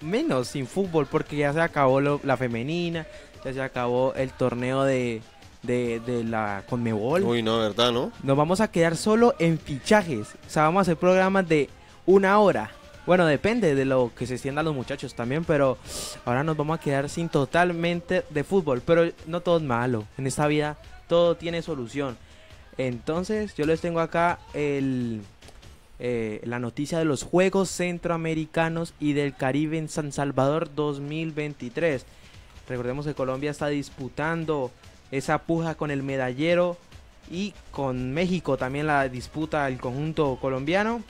menos sin fútbol porque ya se acabó la femenina, ya se acabó el torneo de de, de la Conmebol. Uy, no, ¿verdad, no? Nos vamos a quedar solo en fichajes. O sea, vamos a hacer programas de una hora. Bueno, depende de lo que se extiendan los muchachos también, pero ahora nos vamos a quedar sin totalmente de fútbol. Pero no todo es malo. En esta vida todo tiene solución. Entonces, yo les tengo acá el, eh, la noticia de los Juegos Centroamericanos y del Caribe en San Salvador 2023. Recordemos que Colombia está disputando esa puja con el medallero y con México también la disputa el conjunto colombiano,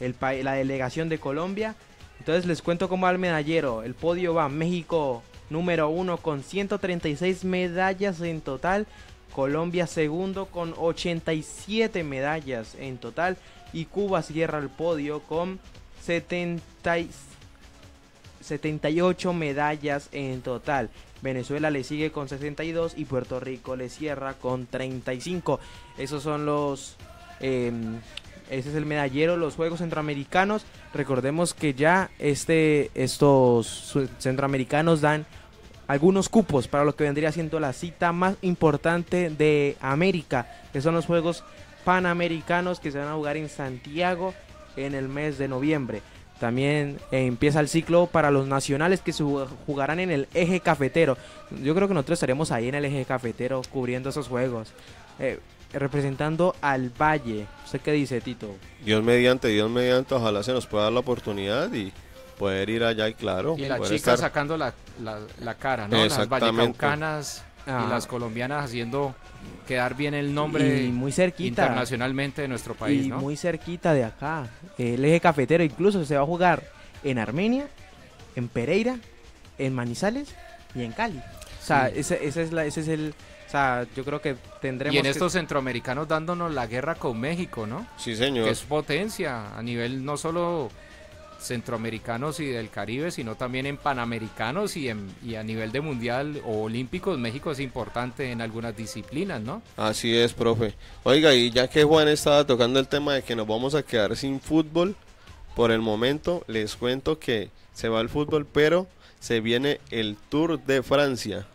el la delegación de Colombia. Entonces les cuento cómo va el medallero. El podio va México número uno con 136 medallas en total. Colombia segundo con 87 medallas en total. Y Cuba cierra el podio con 78 medallas en total. Venezuela le sigue con 62 y Puerto Rico le cierra con 35. Esos son los... Em, ese es el medallero, los Juegos Centroamericanos. Recordemos que ya este, estos centroamericanos dan algunos cupos para lo que vendría siendo la cita más importante de América, que son los Juegos Panamericanos que se van a jugar en Santiago en el mes de noviembre. También eh, empieza el ciclo para los nacionales que se jugarán en el eje cafetero. Yo creo que nosotros estaremos ahí en el eje cafetero cubriendo esos juegos. Eh, representando al Valle. ¿Usted qué dice, Tito? Dios mediante, Dios mediante, ojalá se nos pueda dar la oportunidad y poder ir allá y claro. Y la chica sacando la, la, cara, ¿no? Las vallecaucanas y ah. las colombianas haciendo quedar bien el nombre muy cerquita internacionalmente de nuestro país. Y muy cerquita de acá. El eje cafetero incluso se va a jugar en Armenia, en Pereira, en Manizales y en Cali. O sea, ese, es ese es el... O sea, yo creo que tendremos... Y en estos centroamericanos dándonos la guerra con México, ¿no? Sí, señor. Que es potencia a nivel no solo centroamericanos y del Caribe, sino también en panamericanos y, en, y a nivel de mundial o olímpicos, México es importante en algunas disciplinas, ¿no? Así es, profe. Oiga, y ya que Juan estaba tocando el tema de que nos vamos a quedar sin fútbol, por el momento les cuento que se va el fútbol, pero se viene el Tour de Francia.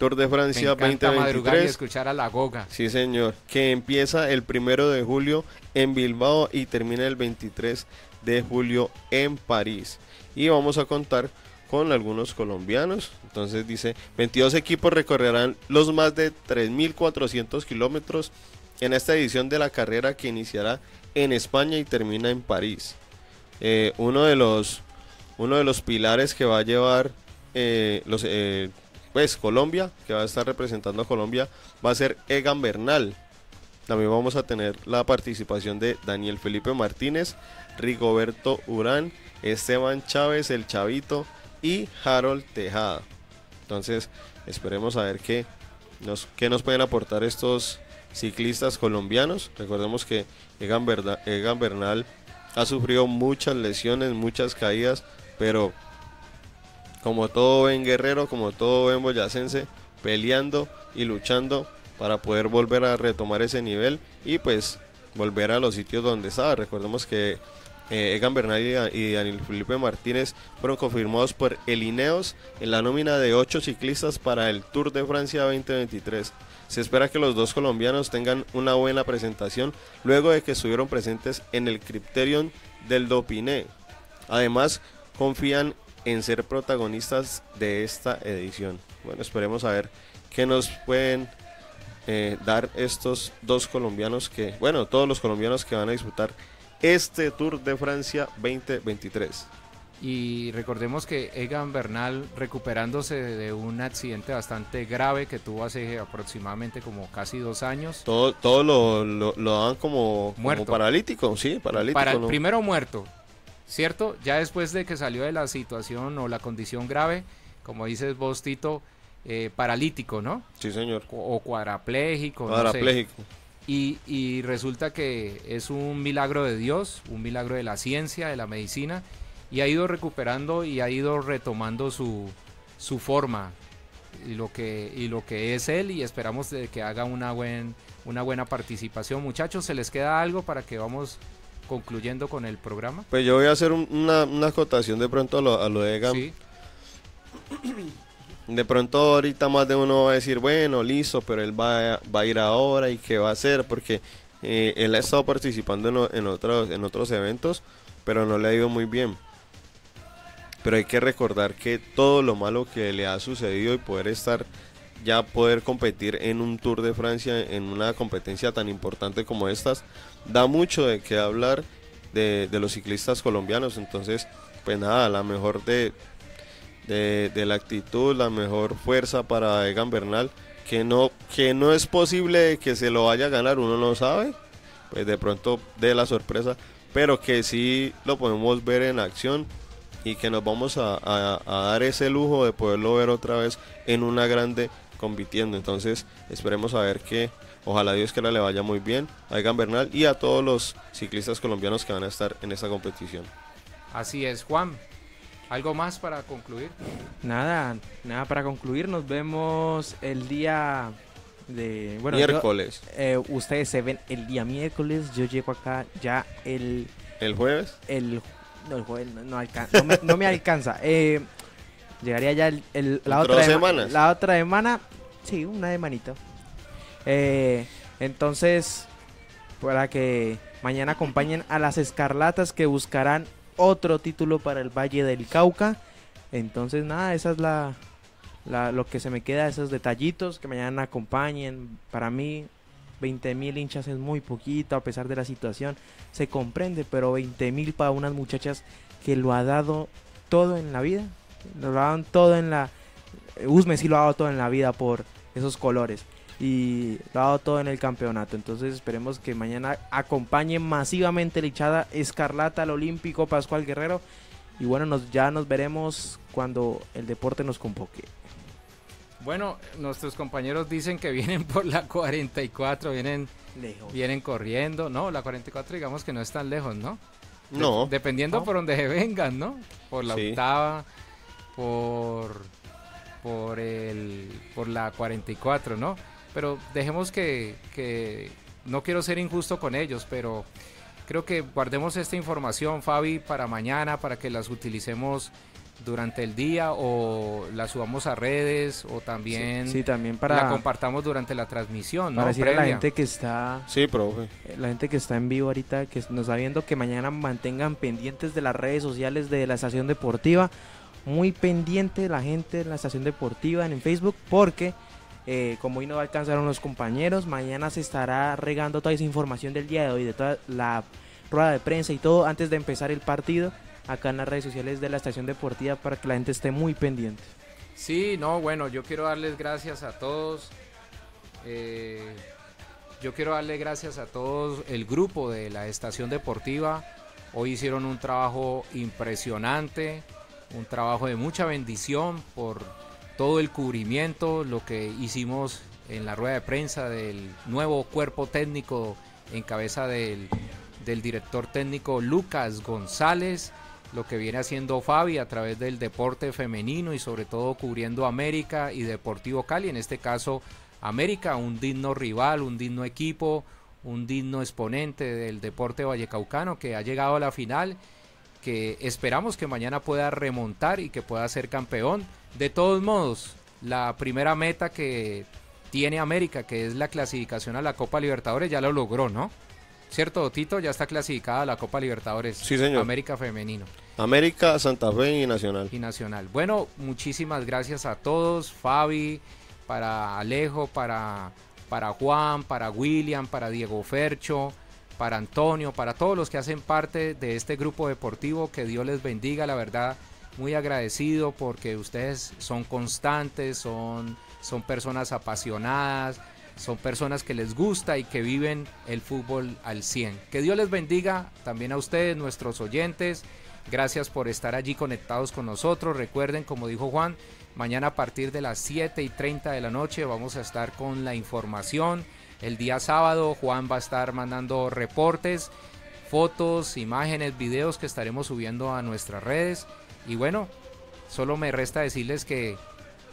Tour de Francia Me 2023. Y escuchar a la Goga. Sí, señor. Que empieza el primero de julio en Bilbao y termina el 23 de julio en París. Y vamos a contar con algunos colombianos. Entonces dice, 22 equipos recorrerán los más de 3.400 kilómetros en esta edición de la carrera que iniciará en España y termina en París. Eh, uno, de los, uno de los pilares que va a llevar eh, los, eh, pues Colombia, que va a estar representando a Colombia, va a ser Egan Bernal. También vamos a tener la participación de Daniel Felipe Martínez, Rigoberto Urán, Esteban Chávez, el Chavito y Harold Tejada. Entonces, esperemos a ver qué nos, qué nos pueden aportar estos ciclistas colombianos. Recordemos que Egan, Egan Bernal ha sufrido muchas lesiones, muchas caídas, pero como todo buen guerrero, como todo buen boyacense, peleando y luchando para poder volver a retomar ese nivel y pues volver a los sitios donde estaba. Recordemos que eh, Egan Bernal y, Daniel Felipe Martínez fueron confirmados por el INEOS en la nómina de ocho ciclistas para el Tour de Francia 2023. Se espera que los dos colombianos tengan una buena presentación luego de que estuvieron presentes en el Criterion del Dopiné. Además, confían en ser protagonistas de esta edición. Bueno, esperemos a ver qué nos pueden eh, dar estos dos colombianos que, bueno, todos los colombianos que van a disputar este Tour de Francia 2023. Y recordemos que Egan Bernal recuperándose de un accidente bastante grave que tuvo hace aproximadamente como casi dos años. Todo, todo lo, lo, daban como, Muerto. paralítico, sí, paralítico. Para, el Primero muerto, ¿cierto? Ya después de que salió de la situación o la condición grave, como dices vos, Tito, eh, paralítico, ¿no? Sí, señor. O, cuadraplégico. Cuadraplégico. Y, y, resulta que es un milagro de Dios, un milagro de la ciencia, de la medicina, y ha ido recuperando y ha ido retomando su, su forma y lo, que, y lo que es él y esperamos de que haga una, buen, una buena participación. Muchachos, ¿se les queda algo para que vamos concluyendo con el programa? Pues yo voy a hacer una, una acotación de pronto a lo, a lo de Gam. Sí. de pronto ahorita más de uno va a decir, bueno, listo, pero él va, a, va a ir ahora y qué va a hacer, porque eh, él ha estado participando en, otros, en otros eventos, pero no le ha ido muy bien. Pero hay que recordar que todo lo malo que le ha sucedido y poder estar, ya poder competir en un Tour de Francia, en una competencia tan importante como estas, da mucho de qué hablar de, los ciclistas colombianos. Entonces, pues nada, la mejor de, de, la actitud, la mejor fuerza para Egan Bernal, que no, que no es posible que se lo vaya a ganar, uno no sabe, pues de pronto de la sorpresa, pero que sí lo podemos ver en acción y que nos vamos a, dar ese lujo de poderlo ver otra vez en una grande compitiendo. Entonces esperemos a ver que ojalá Dios que le vaya muy bien a Egan Bernal y a todos los ciclistas colombianos que van a estar en esta competición. Así es, Juan. ¿Algo más para concluir? Nada, nada para concluir. Nos vemos el día de... Bueno, miércoles. Eh, ustedes se ven el día miércoles. Yo llego acá ya el... ¿El jueves? El, no, el jueves no, alcanza, no, me, alcanza. Eh, llegaría ya el, la otra semana. La otra semana, sí, una semanita. Eh, entonces, para que mañana acompañen a las escarlatas que buscarán otro título para el Valle del Cauca. Entonces, nada, esa es la, lo que se me queda, esos detallitos que mañana acompañen. Para mí, 20 mil hinchas es muy poquito, a pesar de la situación. Se comprende, pero 20 mil para unas muchachas que lo ha dado todo en la vida. Lo ha dado todo en la. Usme sí lo ha dado todo en la vida por esos colores y lo ha dado todo en el campeonato. Entonces esperemos que mañana acompañe masivamente la hinchada escarlata al Olímpico Pascual Guerrero. Y bueno, nos, ya nos veremos cuando el deporte nos convoque. Bueno, nuestros compañeros dicen que vienen por la 44, vienen, lejos. vienen corriendo. No, la 44 digamos que no es tan lejos, ¿no? No. dependiendo por donde se vengan, ¿no? Por la octava, por, por, el, por la 44, ¿no? pero dejemos que, que, no quiero ser injusto con ellos, pero creo que guardemos esta información, Fabi, para mañana, para que las utilicemos durante el día o la subamos a redes o también, sí, también para la compartamos durante la transmisión. Para decir a la gente que está sí, profe. la gente que está en vivo ahorita, que nos está viendo, que mañana mantengan pendientes de las redes sociales de la estación deportiva, muy pendiente la gente de la estación deportiva en Facebook, porque eh, como hoy no va a alcanzar a los compañeros, mañana se estará regando toda esa información del día de hoy, de toda la rueda de prensa y todo antes de empezar el partido acá en las redes sociales de la estación deportiva para que la gente esté muy pendiente. Sí, no, bueno, yo quiero darles gracias a todos. Eh, yo quiero darle gracias a todos el grupo de la estación deportiva. Hoy hicieron un trabajo impresionante, un trabajo de mucha bendición por todo el cubrimiento, lo que hicimos en la rueda de prensa del nuevo cuerpo técnico en cabeza del, director técnico Lucas González, lo que viene haciendo Fabi a través del deporte femenino y sobre todo cubriendo América y Deportivo Cali, en este caso América, un digno rival, un digno equipo, un digno exponente del deporte vallecaucano que ha llegado a la final, que esperamos que mañana pueda remontar y que pueda ser campeón. De todos modos, la primera meta que tiene América, que es la clasificación a la Copa Libertadores, ya lo logró, ¿no? ¿Cierto, Tito? Ya está clasificada a la Copa Libertadores. Sí, señor. América Femenino. América, Santa Fe y Nacional. Y Nacional. Bueno, muchísimas gracias a todos. Fabi, para Alejo, para, para Juan, para William, para Diego Fercho, para Antonio, para todos los que hacen parte de este grupo deportivo. Que Dios les bendiga, la verdad. Muy agradecido porque ustedes son constantes, son, son personas apasionadas, son personas que les gusta y que viven el fútbol al 100. Que Dios les bendiga también a ustedes, nuestros oyentes. Gracias por estar allí conectados con nosotros. Recuerden, como dijo Juan, mañana a partir de las 7 y 30 de la noche vamos a estar con la información. El día sábado Juan va a estar mandando reportes, fotos, imágenes, videos que estaremos subiendo a nuestras redes. Y bueno, solo me resta decirles que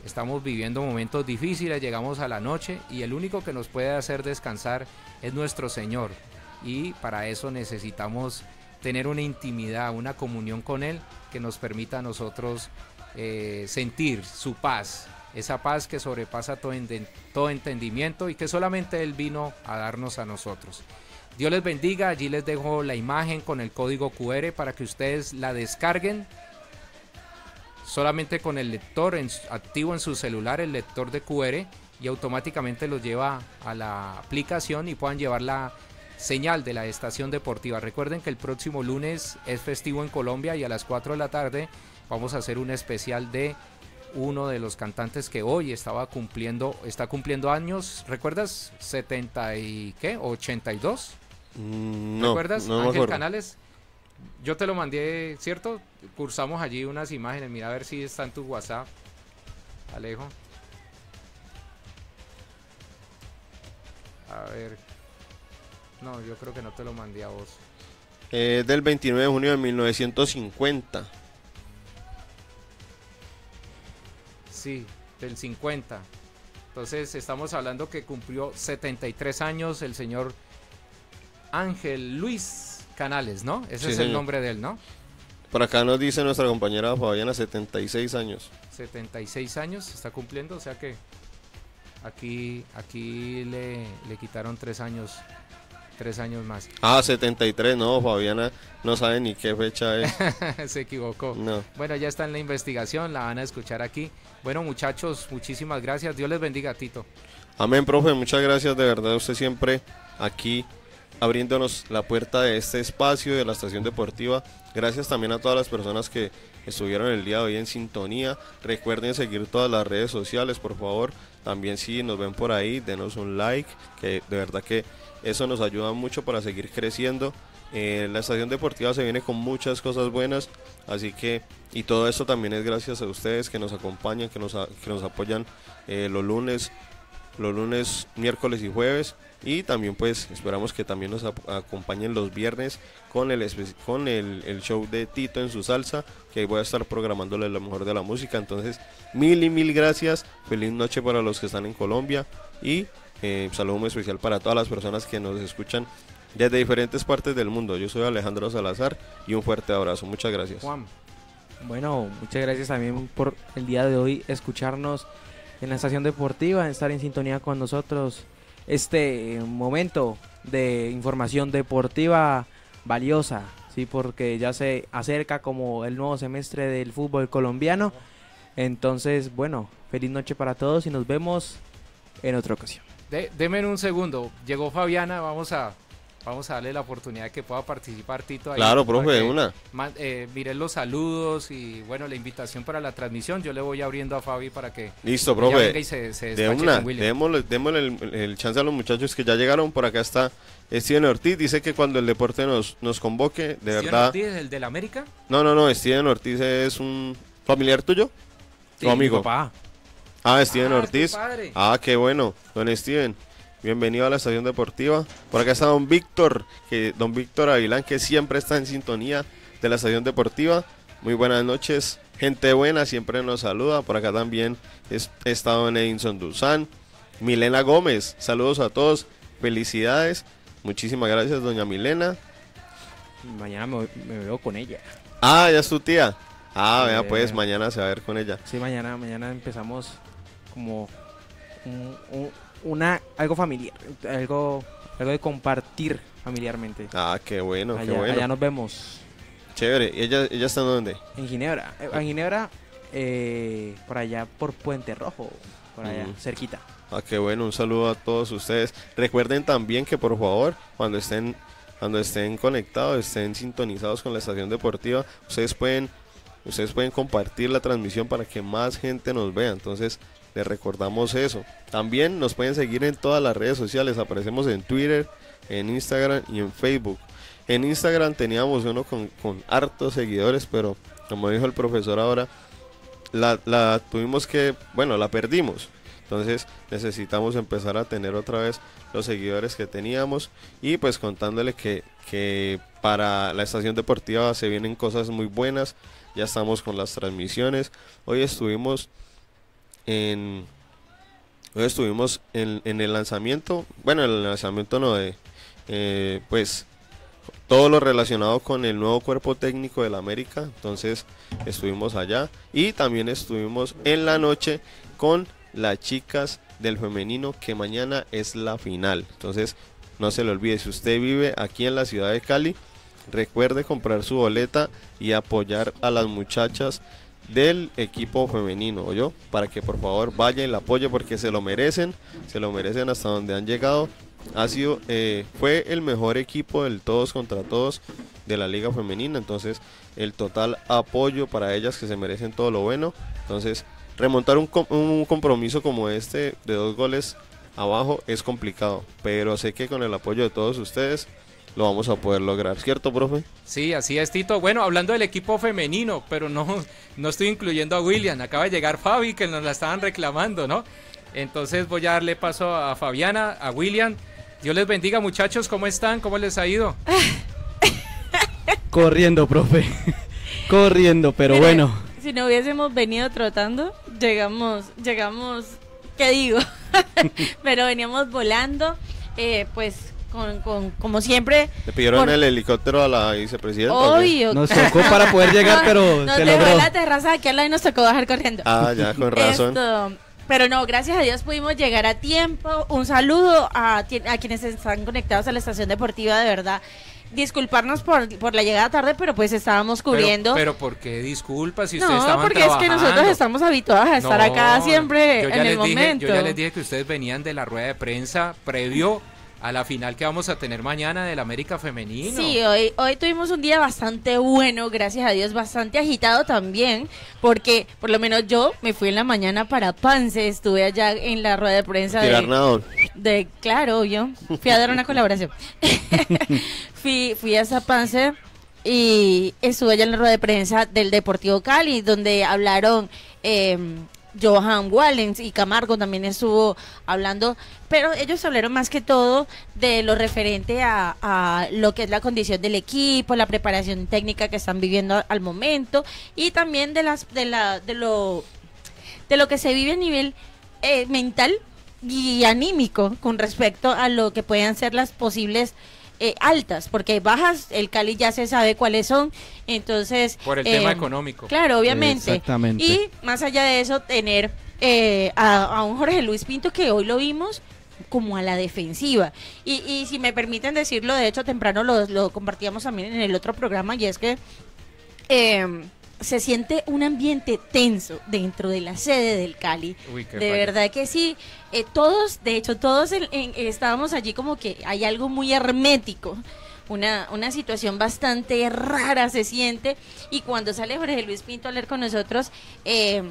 estamos viviendo momentos difíciles, llegamos a la noche y el único que nos puede hacer descansar es nuestro Señor. Y para eso necesitamos tener una intimidad, una comunión con Él que nos permita a nosotros eh, sentir su paz, esa paz que sobrepasa todo, entendimiento y que solamente Él vino a darnos a nosotros. Dios les bendiga, allí les dejo la imagen con el código QR para que ustedes la descarguen solamente con el lector activo en su celular, el lector de QR y automáticamente los lleva a la aplicación y puedan llevar la señal de la estación deportiva. Recuerden que el próximo lunes es festivo en Colombia y a las 4 de la tarde vamos a hacer un especial de uno de los cantantes que hoy estaba cumpliendo, está cumpliendo años, ¿recuerdas? 70 y qué? 82. Mm, ¿Recuerdas? No, no Ángel Canales. Yo te lo mandé, ¿cierto? Cursamos allí unas imágenes, mira a ver si está en tu WhatsApp. Alejo. A ver, no, yo creo que no te lo mandé a vos. Eh, del 29 de junio de 1950. Sí, del 50. Entonces estamos hablando que cumplió 73 años el señor Ángel Luis Canales, ¿no? Ese Sí, es el señor. nombre de él, ¿no? Por acá nos dice nuestra compañera Fabiana, 76 años. 76 años está cumpliendo, o sea que aquí, aquí le, le quitaron tres años, tres años más. Ah, 73, no, Fabiana no sabe ni qué fecha es. Se equivocó. No. Bueno, ya está en la investigación, la van a escuchar aquí. Bueno, muchachos, muchísimas gracias. Dios les bendiga, Tito. Amén, profe, muchas gracias de verdad. Usted siempre aquí abriéndonos la puerta de este espacio de la estación deportiva. Gracias también a todas las personas que estuvieron el día de hoy en sintonía. Recuerden seguir todas las redes sociales, por favor. También si nos ven por ahí, denos un like, que de verdad que eso nos ayuda mucho para seguir creciendo. Eh, la estación deportiva se viene con muchas cosas buenas, así que y todo esto también es gracias a ustedes que nos acompañan, que nos, que nos apoyan eh, los lunes, los lunes, miércoles y jueves. Y también pues esperamos que también nos acompañen los viernes con el con el, el show de Tito en su salsa, que ahí voy a estar programándole lo mejor de la música. Entonces, mil y mil gracias. Feliz noche para los que están en Colombia. Y eh, saludo muy especial para todas las personas que nos escuchan desde diferentes partes del mundo. Yo soy Alejandro Salazar y un fuerte abrazo. Muchas gracias. Juan, Bueno, muchas gracias también por el día de hoy escucharnos en la estación deportiva, estar en sintonía con nosotros. Este momento de información deportiva valiosa, sí, porque ya se acerca como el nuevo semestre del fútbol colombiano. Entonces, bueno, feliz noche para todos y nos vemos en otra ocasión. de, deme un segundo. Llegó Fabiana, vamos a, vamos a darle la oportunidad de que pueda participar Tito. ahí Claro, profe, de que una. ma- eh, mire los saludos y bueno, la invitación para la transmisión. Yo le voy abriendo a Fabi para que Listo, venga profe. y se, se De una, démosle, démosle el, el chance a los muchachos que ya llegaron. Por acá está Steven Ortiz. Dice que cuando el deporte nos, nos convoque, de ¿Steven verdad. Ortiz, el del América? No, no, no. Steven Ortiz es un familiar tuyo. Tu amigo. Papá. Ah, Steven Ah, Ortiz. padre. Ah, qué bueno. Don Steven, bienvenido a la estación deportiva. Por acá está don Víctor, que don Víctor Avilán, que siempre está en sintonía de la estación deportiva. Muy buenas noches. Gente buena, siempre nos saluda. Por acá también es- está don Edinson Duzán. Milena Gómez, saludos a todos. Felicidades. Muchísimas gracias, doña Milena. Mañana me, me veo con ella. Ah, ya es tu tía. Ah, vea, pues mañana se va a ver con ella. Sí, mañana, mañana empezamos como un- un- una algo familiar, algo, algo de compartir familiarmente. Ah, qué bueno, qué allá, bueno. allá nos vemos Chévere. ¿Y ella, ella está en dónde? en Ginebra. Eh, En Ginebra, eh, por allá por Puente Rojo, por allá, Mm. cerquita. Ah, qué bueno, un saludo a todos ustedes. Recuerden también que por favor, cuando estén, cuando estén conectados, estén sintonizados con la estación deportiva, ustedes pueden, ustedes pueden compartir la transmisión para que más gente nos vea. Entonces, les recordamos eso. También nos pueden seguir en todas las redes sociales. Aparecemos en Twitter, en Instagram y en Facebook. En Instagram teníamos uno con, hartos seguidores, pero como dijo el profesor ahora, la, la tuvimos que, bueno, la perdimos. Entonces necesitamos empezar a tener otra vez los seguidores que teníamos y pues contándole que, que para la estación deportiva se vienen cosas muy buenas. Ya estamos con las transmisiones. Hoy estuvimos en... Estuvimos en, en el lanzamiento, bueno, el lanzamiento no de, eh, pues todo lo relacionado con el nuevo cuerpo técnico del América. Entonces estuvimos allá y también estuvimos en la noche con las chicas del femenino que mañana es la final. Entonces no se le olvide, si usted vive aquí en la ciudad de Cali, recuerde comprar su boleta y apoyar a las muchachas del equipo femenino, yo Para que por favor vaya y la apoye porque se lo merecen, se lo merecen hasta donde han llegado. Ha sido eh, fue el mejor equipo del todos contra todos de la liga femenina entonces el total apoyo para ellas que se merecen todo lo bueno. Entonces remontar un, un compromiso como este de dos goles abajo es complicado pero sé que con el apoyo de todos ustedes lo vamos a poder lograr cierto profe Sí, así es, Tito. Bueno, hablando del equipo femenino, pero no, no estoy incluyendo a William. Acaba de llegar Fabi, que nos la estaban reclamando, ¿no? Entonces voy a darle paso a Fabiana, a William. Dios les bendiga, muchachos. ¿Cómo están? ¿Cómo les ha ido? Corriendo, profe. Corriendo, pero bueno. Si no hubiésemos venido trotando, llegamos, llegamos, ¿qué digo? Pero veníamos volando, eh, pues, con, con, como siempre, le pidieron Por- el helicóptero a la vicepresidenta. Nos tocó para poder llegar, pero Nos se dejó logró. en la terraza de aquí al lado y nos tocó bajar corriendo. ah ya con razón Esto, pero no, gracias a Dios pudimos llegar a tiempo. Un saludo a, a quienes están conectados a la estación deportiva, de verdad. Disculparnos por, por la llegada tarde, pero pues estábamos cubriendo. Pero, pero ¿por qué disculpas si ustedes no, estaban porque es que nosotros estamos habituados a estar acá No, siempre yo ya en el les dije- momento. yo ya les dije que ustedes venían de la rueda de prensa previo a la final que vamos a tener mañana del América Femenino. Sí, hoy, hoy tuvimos un día bastante bueno, gracias a Dios, bastante agitado también, porque por lo menos yo me fui en la mañana para Pance, estuve allá en la rueda de prensa de, de claro, yo fui a dar una colaboración. fui, fui a esa Pance y estuve allá en la rueda de prensa del Deportivo Cali, donde hablaron eh, Johan Wallens y Camargo también estuvo hablando, pero ellos hablaron más que todo de lo referente a, lo que es la condición del equipo, la preparación técnica que están viviendo al momento y también de las de la de lo de lo que se vive a nivel eh, mental y anímico con respecto a lo que puedan ser las posibles eh, altas, porque bajas, el Cali ya se sabe cuáles son, entonces... Por el eh, tema económico. Claro, obviamente. Exactamente. Y más allá de eso, tener eh, a, a un Jorge Luis Pinto que hoy lo vimos como a la defensiva. Y, y si me permiten decirlo, de hecho temprano lo, lo compartíamos también en el otro programa, y es que eh, se siente un ambiente tenso dentro de la sede del Cali. Uy, De verdad que sí. Eh, todos, de hecho, todos en- en- estábamos allí como que hay algo muy hermético. Una, una situación bastante rara se siente. Y cuando sale Jorge Luis Pinto a hablar con nosotros, eh,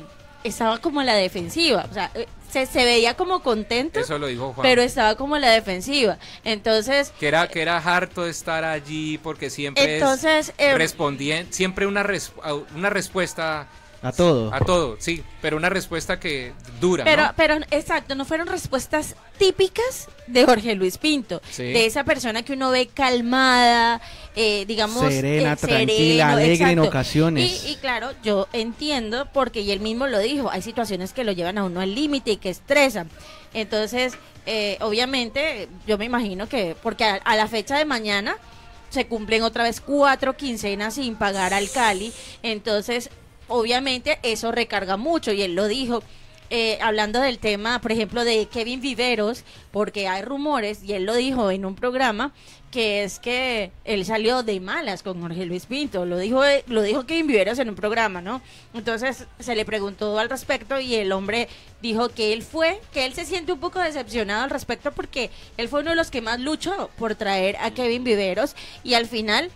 estaba como a la defensiva. O sea, eh, se, se veía como contento, Eso lo dijo Juan. pero estaba como a la defensiva. Entonces, que era que era harto de estar allí porque siempre entonces es eh, respondien- siempre una res- a- una respuesta A todo. a todo, sí, pero una respuesta que dura, Pero, ¿no? pero, exacto, no fueron respuestas típicas de Jorge Luis Pinto, Sí. de esa persona que uno ve calmada, eh, digamos Serena, eh, tranquila, alegre en ocasiones. Y, y claro, yo entiendo porque y él mismo lo dijo, hay situaciones que lo llevan a uno al límite y que estresan. Entonces, eh, obviamente, yo me imagino que porque a, a la fecha de mañana se cumplen otra vez cuatro quincenas sin pagar al Cali, entonces obviamente eso recarga mucho y él lo dijo. Eh, hablando del tema, por ejemplo, de Kevin Viveros, porque hay rumores, y él lo dijo en un programa, que es que él salió de malas con Jorge Luis Pinto, lo dijo, eh, lo dijo Kevin Viveros en un programa, ¿no? Entonces se le preguntó al respecto y el hombre dijo que él fue, que él se siente un poco decepcionado al respecto porque él fue uno de los que más luchó por traer a Kevin Viveros y al final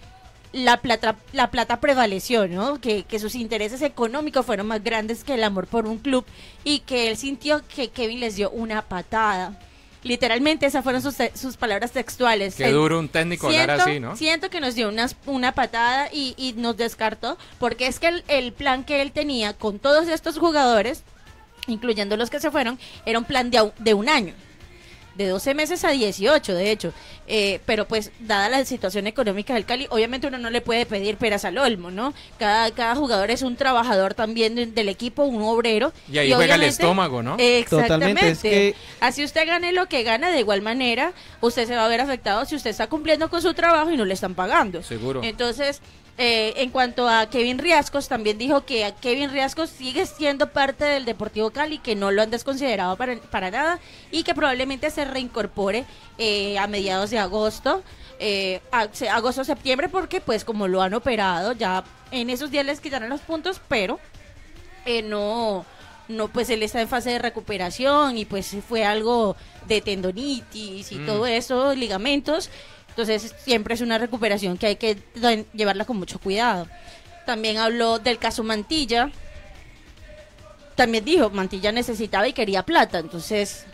la plata, la plata prevaleció, ¿no? Que, que sus intereses económicos fueron más grandes que el amor por un club y que él sintió que Kevin les dio una patada. Literalmente esas fueron sus, sus palabras textuales. Qué duro un técnico hablar siento, así, ¿no? Siento que nos dio unas- una patada y, y nos descartó, porque es que el, el plan que él tenía con todos estos jugadores, incluyendo los que se fueron, era un plan de, de un año. De 12 meses a 18, de hecho. Eh, pero pues, dada la situación económica del Cali, obviamente uno no le puede pedir peras al olmo, ¿no? Cada, cada jugador es un trabajador también de- del equipo, un obrero. Y ahí juega el estómago, ¿no? Exactamente. Totalmente, es que- Así usted gane lo que gana, de igual manera, usted se va a ver afectado si usted está cumpliendo con su trabajo y no le están pagando. Seguro. Entonces, eh, en cuanto a Kevin Riascos, también dijo que a Kevin Riascos sigue siendo parte del Deportivo Cali, que no lo han desconsiderado para, para nada y que probablemente se reincorpore eh, a mediados de agosto. eh, agosto septiembre porque pues como lo han operado ya en esos días les quitarán los puntos pero eh, no, no, pues él está en fase de recuperación y pues fue algo de tendonitis y Mm. todo eso, ligamentos. Entonces siempre es una recuperación que hay que llevarla con mucho cuidado. También habló del caso Mantilla. También dijo, Mantilla necesitaba y quería plata. Entonces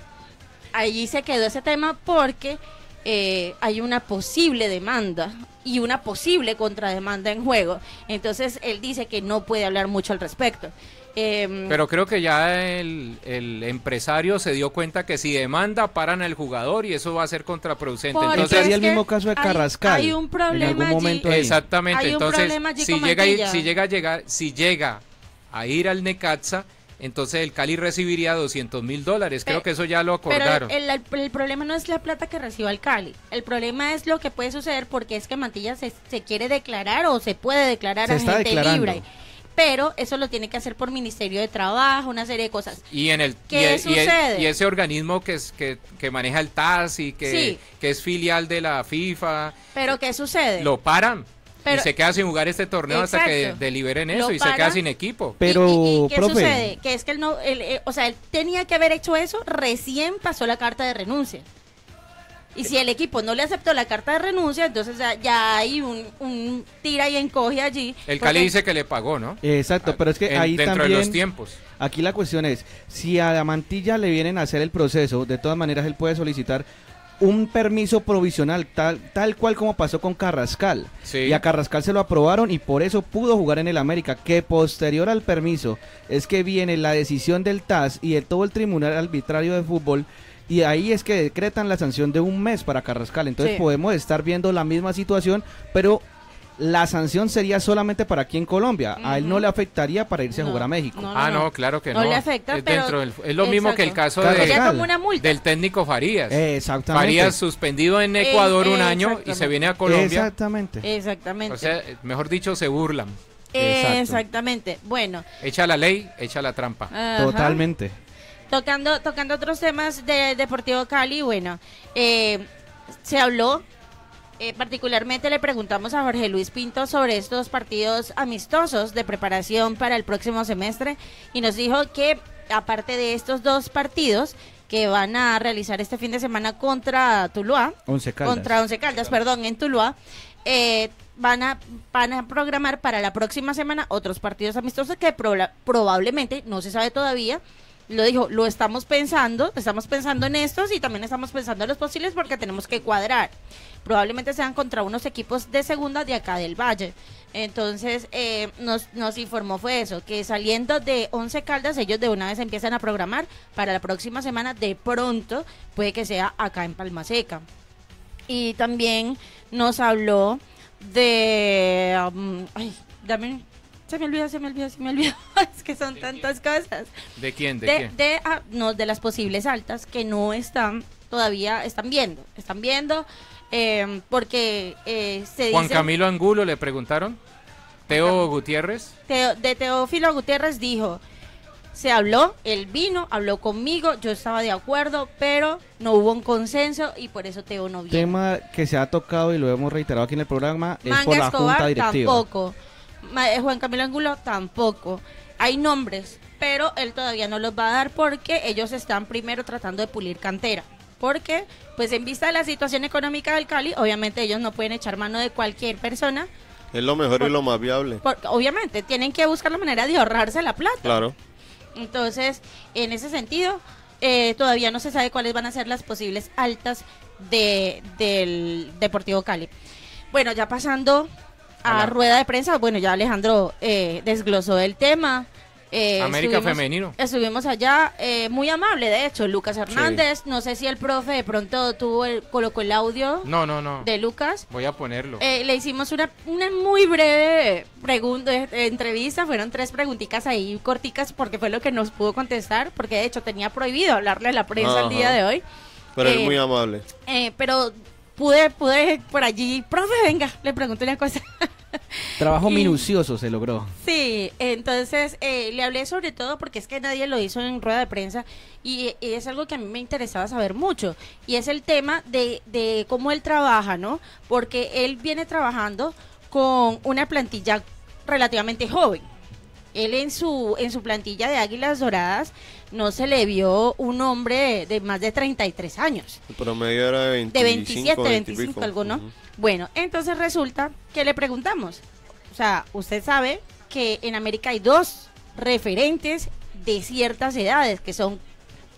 allí se quedó ese tema porque eh, hay una posible demanda y una posible contrademanda en juego. Entonces él dice que no puede hablar mucho al respecto. Em, Pero creo que ya el, el empresario se dio cuenta que si demanda paran al jugador y eso va a ser contraproducente. Entonces, sería el mismo caso de Carrascal, Hay, un en problema algún allí. momento ahí. exactamente. Hay un Entonces, problema allí si llega, a si llega a llegar, si llega a ir al Necaxa, entonces el Cali recibiría 200 mil dólares. Creo que eso ya lo Pero acordaron. el, el- el problema no es la plata que reciba el Cali. El problema es lo que puede suceder porque es que Mantilla se, se quiere declarar o se puede declarar Se agente declarando. libre. Pero eso lo tiene que hacer por Ministerio de Trabajo, una serie de cosas. Y en el ¿Qué y, y sucede? y ese organismo que es que, que maneja el TAS y que, Sí. que es filial de la FIFA Pero ¿qué sucede? lo paran Pero- y se queda sin jugar este torneo hasta que deliberen eso y se queda sin equipo. Pero, ¿Y, y- y qué profe, sucede? Que es que él no, él, eh, o sea, él tenía que haber hecho eso, recién pasó la carta de renuncia. Y si el equipo no le aceptó la carta de renuncia, entonces ya, ya hay un, un tira y encoge allí. El porque- Cali dice que le pagó, ¿no? Exacto, pero es que En- ahí dentro de los tiempos. Aquí la cuestión es, si a la mantilla le vienen a hacer el proceso, de todas maneras él puede solicitar un permiso provisional, tal, tal cual como pasó con Carrascal. Sí. Y a Carrascal se lo aprobaron y por eso pudo jugar en el América, que posterior al permiso es que viene la decisión del TAS y de todo el Tribunal Arbitrario de Fútbol. Y ahí es que decretan la sanción de un mes para Carrascal. Entonces Sí. podemos estar viendo la misma situación, pero la sanción sería solamente para aquí en Colombia. A él no le afectaría para irse a jugar a México. no, ah, no, claro que no. No le afecta, es, pero- dentro del- es lo mismo que el caso de, una multa. del técnico Farías. Exactamente. Farías suspendido en Ecuador Eh, un año y se viene a Colombia. Exactamente. Exactamente. O sea, mejor dicho, se burlan. exacto. Exactamente. Bueno. Echa la ley, echa la trampa. ajá. Totalmente. Tocando, tocando otros temas de Deportivo Cali, bueno, eh, se habló, eh, particularmente le preguntamos a Jorge Luis Pinto sobre estos partidos amistosos de preparación para el próximo semestre y nos dijo que aparte de estos dos partidos que van a realizar este fin de semana contra Tuluá, Once Caldas. contra Once Caldas, perdón, en Tuluá, eh, van a van a programar para la próxima semana otros partidos amistosos que proba- probablemente, no se sabe todavía, lo dijo, lo estamos pensando, estamos pensando en estos y también estamos pensando en los posibles porque tenemos que cuadrar. Probablemente sean contra unos equipos de segunda de acá del Valle. Entonces, eh, nos, nos informó fue eso, que saliendo de 11 Caldas, ellos de una vez empiezan a programar para la próxima semana, de pronto, puede que sea acá en Palma Seca. Y también nos habló de... um, ay, dame... Se me olvidó, se me olvidó, se me olvidó. es que son tantas cosas. ¿De quién? ¿De, De, quién? de, ah, no, de las posibles altas que no están todavía, están viendo, están viendo, eh, porque eh, se Juan dice... Camilo Angulo le preguntaron. Teo Gutiérrez. Teo- de Teófilo Gutiérrez dijo, se habló, él vino, habló conmigo, yo estaba de acuerdo, pero no hubo un consenso y por eso Teo no vino. Tema que se ha tocado y lo hemos reiterado aquí en el programa es por la Escobar junta directiva. tampoco. Eh, Juan Camilo Angulo tampoco. Hay nombres, pero él todavía no los va a dar porque ellos están primero tratando de pulir cantera. Porque, pues en vista de la situación económica del Cali, obviamente ellos no pueden echar mano de cualquier persona. Es lo mejor y lo más viable. Obviamente, tienen que buscar la manera de ahorrarse la plata. Claro. Entonces, en ese sentido, eh, todavía no se sabe cuáles van a ser las posibles altas de, del Deportivo Cali. Bueno, ya pasando a, A la- rueda de prensa, bueno, ya Alejandro eh, desglosó el tema. eh, América estuvimos- Femenino. Estuvimos allá, eh, muy amable, de hecho, Lucas Hernández. No sé si el profe de pronto tuvo el, colocó el audio No, no, no. de Lucas. Voy a ponerlo. Eh, le hicimos una, una muy breve pregunta, eh, entrevista, fueron tres preguntitas ahí corticas porque fue lo que nos pudo contestar, porque de hecho tenía prohibido hablarle a la prensa el día de hoy. Pero Eh, es muy amable. Eh, pero pude, pude por allí, profe, venga, le pregunté una cosa. Trabajo Y- minucioso se logró. Sí, entonces eh, le hablé sobre todo porque es que nadie lo hizo en rueda de prensa y, y es algo que a mí me interesaba saber mucho y es el tema de, de cómo él trabaja, ¿no? Porque él viene trabajando con una plantilla relativamente joven. Él en su en su plantilla de Águilas Doradas no se le vio un hombre de más de 33 años El promedio era de 25, de 27, 20 y 25, pico. algo, ¿no? Bueno, entonces resulta que le preguntamos, o sea, usted sabe que en América hay dos referentes de ciertas edades, que son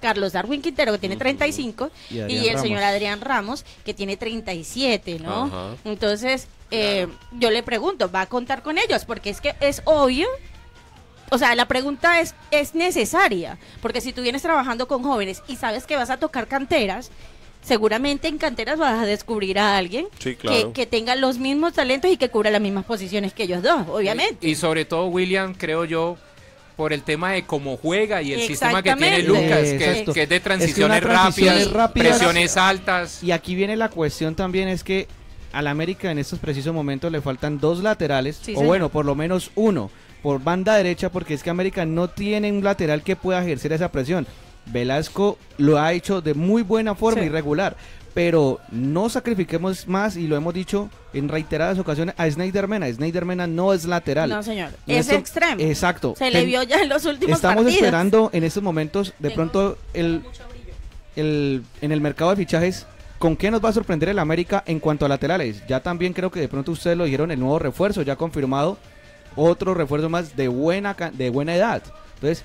Carlos Darwin Quintero, que tiene Ujú. 35, Y y, el Ramos. señor Adrián Ramos, que tiene 37, ¿no? Ajá. Entonces, eh, yo le pregunto, ¿va a contar con ellos? Porque es que es obvio o sea, la pregunta es, es necesaria, porque si tú vienes trabajando con jóvenes y sabes que vas a tocar canteras, seguramente en canteras vas a descubrir a alguien Sí, claro. que, que tenga los mismos talentos y que cubra las mismas posiciones que ellos dos, obviamente. Y sobre todo, William, creo yo, por el tema de cómo juega y el sistema que tiene. Lucas, que, es de Es que transiciones, rápidas, rápidas- presiones altas. Y aquí viene la cuestión también es que al América en estos precisos momentos le faltan dos laterales, Sí, o señor. bueno, por lo menos uno, por banda derecha, porque es que América no tiene un lateral que pueda ejercer esa presión. Velasco lo ha hecho de muy buena forma Sí. y regular, pero no sacrifiquemos más, y lo hemos dicho en reiteradas ocasiones, a Snyder Mena. Snyder Mena no es lateral. No, señor, es este- extremo. Exacto. Se le vio ya en los últimos Estamos partidos. esperando en estos momentos, de Tengo pronto, el, el, en el mercado de fichajes, ¿con qué nos va a sorprender el América en cuanto a laterales? Ya también creo que de pronto ustedes lo dijeron, el nuevo refuerzo, ya confirmado, otro refuerzo más de buena, de buena edad. Entonces,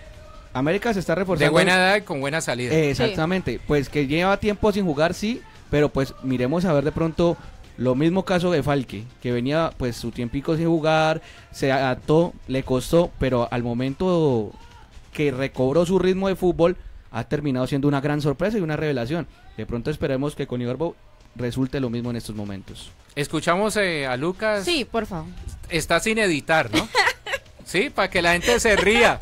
América se está reforzando. De buena edad y con buena salida. Eh, exactamente, pues que lleva tiempo sin jugar, sí, pero pues miremos a ver de pronto lo mismo caso de Falque, que venía pues su tiempico sin jugar, se adaptó, le costó, pero al momento que recobró su ritmo de fútbol, ha terminado siendo una gran sorpresa y una revelación. De pronto esperemos que con Ibarbo resulte lo mismo en estos momentos. Escuchamos eh, a Lucas. Sí, por favor. Está sin editar, ¿no? sí, para que la gente se ría.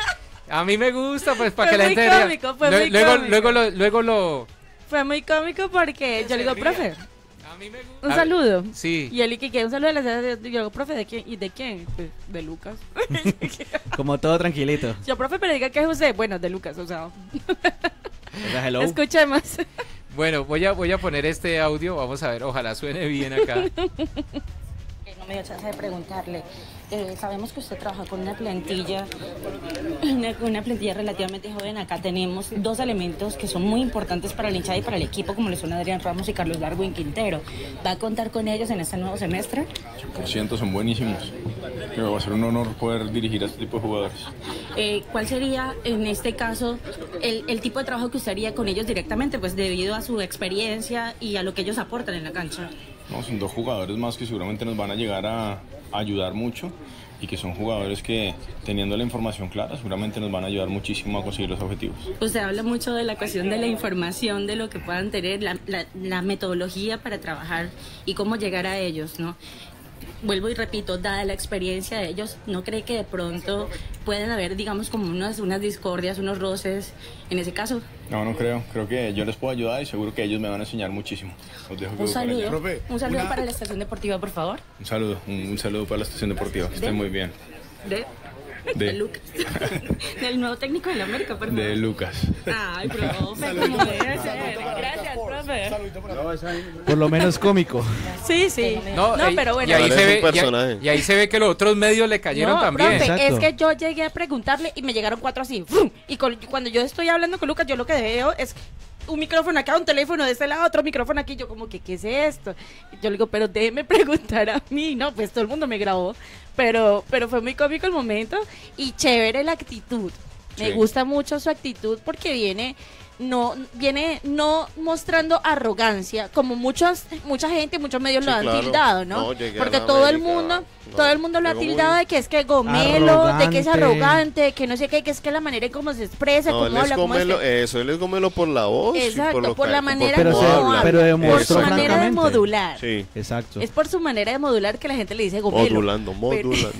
A mí me gusta, pues, para Fue que la gente ría. cómico, fue Lue- muy luego, cómico. luego lo, luego lo. Fue muy cómico porque yo le digo, ría. profe, A mí me gusta. un saludo. Sí. Y él y que un saludo de la yo digo, profe, ¿de quién? ¿Y de quién? Pues, de Lucas. Como todo tranquilito. Yo, profe, pero diga que es usted. Bueno, de Lucas, o sea. O sea, hello. Escuchemos. Bueno, voy a, voy a poner este audio. Vamos a ver, ojalá suene bien acá. no me dio chance de preguntarle. Eh, sabemos que usted trabaja con una plantilla, una, una plantilla relativamente joven. Acá tenemos dos elementos que son muy importantes para el hinchada y para el equipo, como lo son Adrián Ramos y Carlos Darwin Quintero. ¿Va a contar con ellos en este nuevo semestre? Por ciento son buenísimos. Pero va a ser un honor poder dirigir a este tipo de jugadores. Eh, ¿Cuál sería, en este caso, el, el tipo de trabajo que usted haría con ellos directamente, pues debido a su experiencia y a lo que ellos aportan en la cancha? No, son dos jugadores más que seguramente nos van a llegar a, ayudar mucho y que son jugadores que teniendo la información clara seguramente nos van a ayudar muchísimo a conseguir los objetivos. Usted habla mucho de la cuestión de la información, de lo que puedan tener, la, la- la metodología para trabajar y cómo llegar a ellos, ¿no? Vuelvo y repito, dada la experiencia de ellos, ¿no cree que de pronto pueden haber, digamos, como unas, unas discordias, unos roces en ese caso? No, no creo. Creo que yo les puedo ayudar y seguro que ellos me van a enseñar muchísimo. Los dejo Un saludo, un saludo para la estación deportiva, por favor. Un saludo, un, un saludo para la estación deportiva. Que estén muy bien. De, De- de Lucas. Del nuevo técnico del América, por favor. De Lucas. Ay, profe, como debe ser. Gracias, profe. Por lo menos cómico. Sí, sí. No, pero bueno. Y ahí, se es un ve, y ahí- personaje. y ahí se ve que los otros medios le cayeron No, también. profe, es que yo llegué a preguntarle y me llegaron cuatro así. Y con- cuando yo estoy hablando con Lucas, yo lo que veo es un micrófono acá, un teléfono de este lado, otro micrófono aquí. Yo como que, ¿qué es esto? Yo le digo, pero déjeme preguntar a mí. No, pues todo el mundo me grabó. Pero, pero fue muy cómico el momento y chévere la actitud. Me gusta mucho su actitud porque viene no viene no mostrando arrogancia como muchos mucha gente muchos medios Sí, lo han claro. tildado no, porque todo el mundo no, todo el mundo lo ha muy- tildado de que es que gomelo de que es Arrogante. arrogante que no sé qué que es que la manera en cómo se expresa No, cómo habla cómo es gomelo, que- eso, él es gomelo por la voz. y exacto por, la manera Pero como se- habla, pero por su manera de modular Sí, Exacto. es por su manera de modular que la gente le dice gomelo modulando, modulando.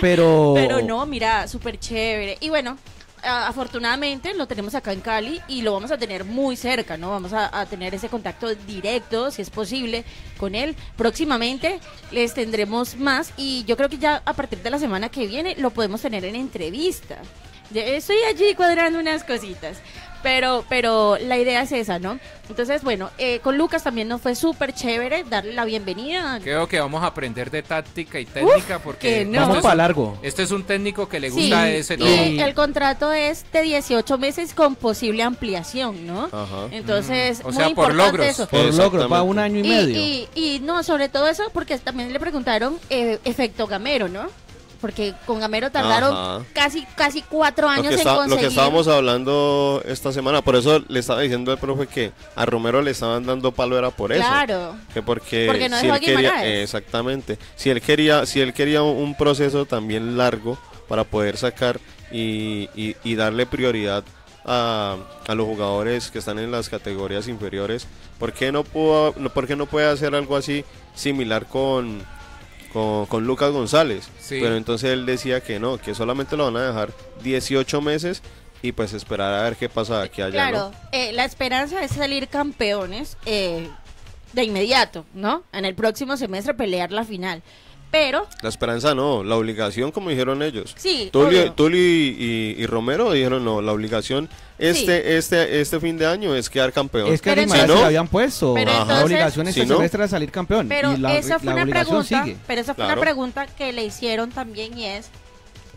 Pero. Pero no, mira, súper chévere. Y bueno, afortunadamente lo tenemos acá en Cali y lo vamos a tener muy cerca, ¿no? Vamos a, a tener ese contacto directo, si es posible, con él. Próximamente les tendremos más y yo creo que ya a partir de la semana que viene lo podemos tener en entrevista. Estoy allí cuadrando unas cositas. Pero, pero la idea es esa, ¿no? Entonces, bueno, eh, con Lucas también nos fue súper chévere darle la bienvenida. Creo que vamos a aprender de táctica y técnica porque no. Vamos para es, largo. esto es un técnico que le Sí, gusta ese y todo. el contrato es de 18 meses con posible ampliación, ¿no? Ajá. Entonces, Mm, o muy por importante logros. eso. Por logro, Exactamente. para un año y, Y, medio. y, y no, sobre todo eso, porque también le preguntaron eh, efecto Gamero, ¿no? Porque con Gamero tardaron Ajá. casi casi cuatro años en está- lo conseguir. que estábamos hablando esta semana, por eso le estaba diciendo al profe que a Romero le estaban dando palo era por eso. Claro. Que porque, Porque no si él quería, eh, exactamente, si él quería, si él quería un, un proceso también largo para poder sacar y, y- y darle prioridad a, a los jugadores que están en las categorías inferiores, ¿por qué no pudo, no, por qué no puede hacer algo así similar con, con, con Lucas González? Sí. Pero entonces él decía que no, que solamente lo van a dejar 18 meses y pues esperar a ver qué pasa de aquí a allá. Claro, ¿no? eh, la esperanza es salir campeones eh, de inmediato, ¿no? En el próximo semestre pelear la final. Pero, La esperanza no, la obligación como dijeron ellos. sí, Tulio. Tulio y, y- y Romero dijeron no, la obligación este, este, este fin de año es quedar campeón. Es que Pero se habían puesto. Pero la entonces- obligación este Si no- semestre de salir campeón. Pero y la, esa fue la una pregunta, sigue. pero esa fue Claro. una pregunta que le hicieron también y es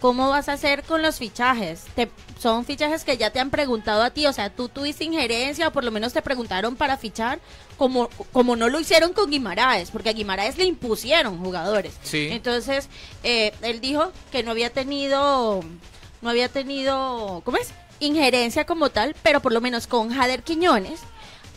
¿cómo vas a hacer con los fichajes? Te, son fichajes que ya te han preguntado a ti, o sea, tú tuviste injerencia o por lo menos te preguntaron para fichar, como, como no lo hicieron con Guimaraes, porque a Guimaraes le impusieron jugadores. Sí. Entonces, eh, él dijo que no había tenido, no había tenido, ¿cómo es? Injerencia como tal, pero por lo menos con Jader Quiñones,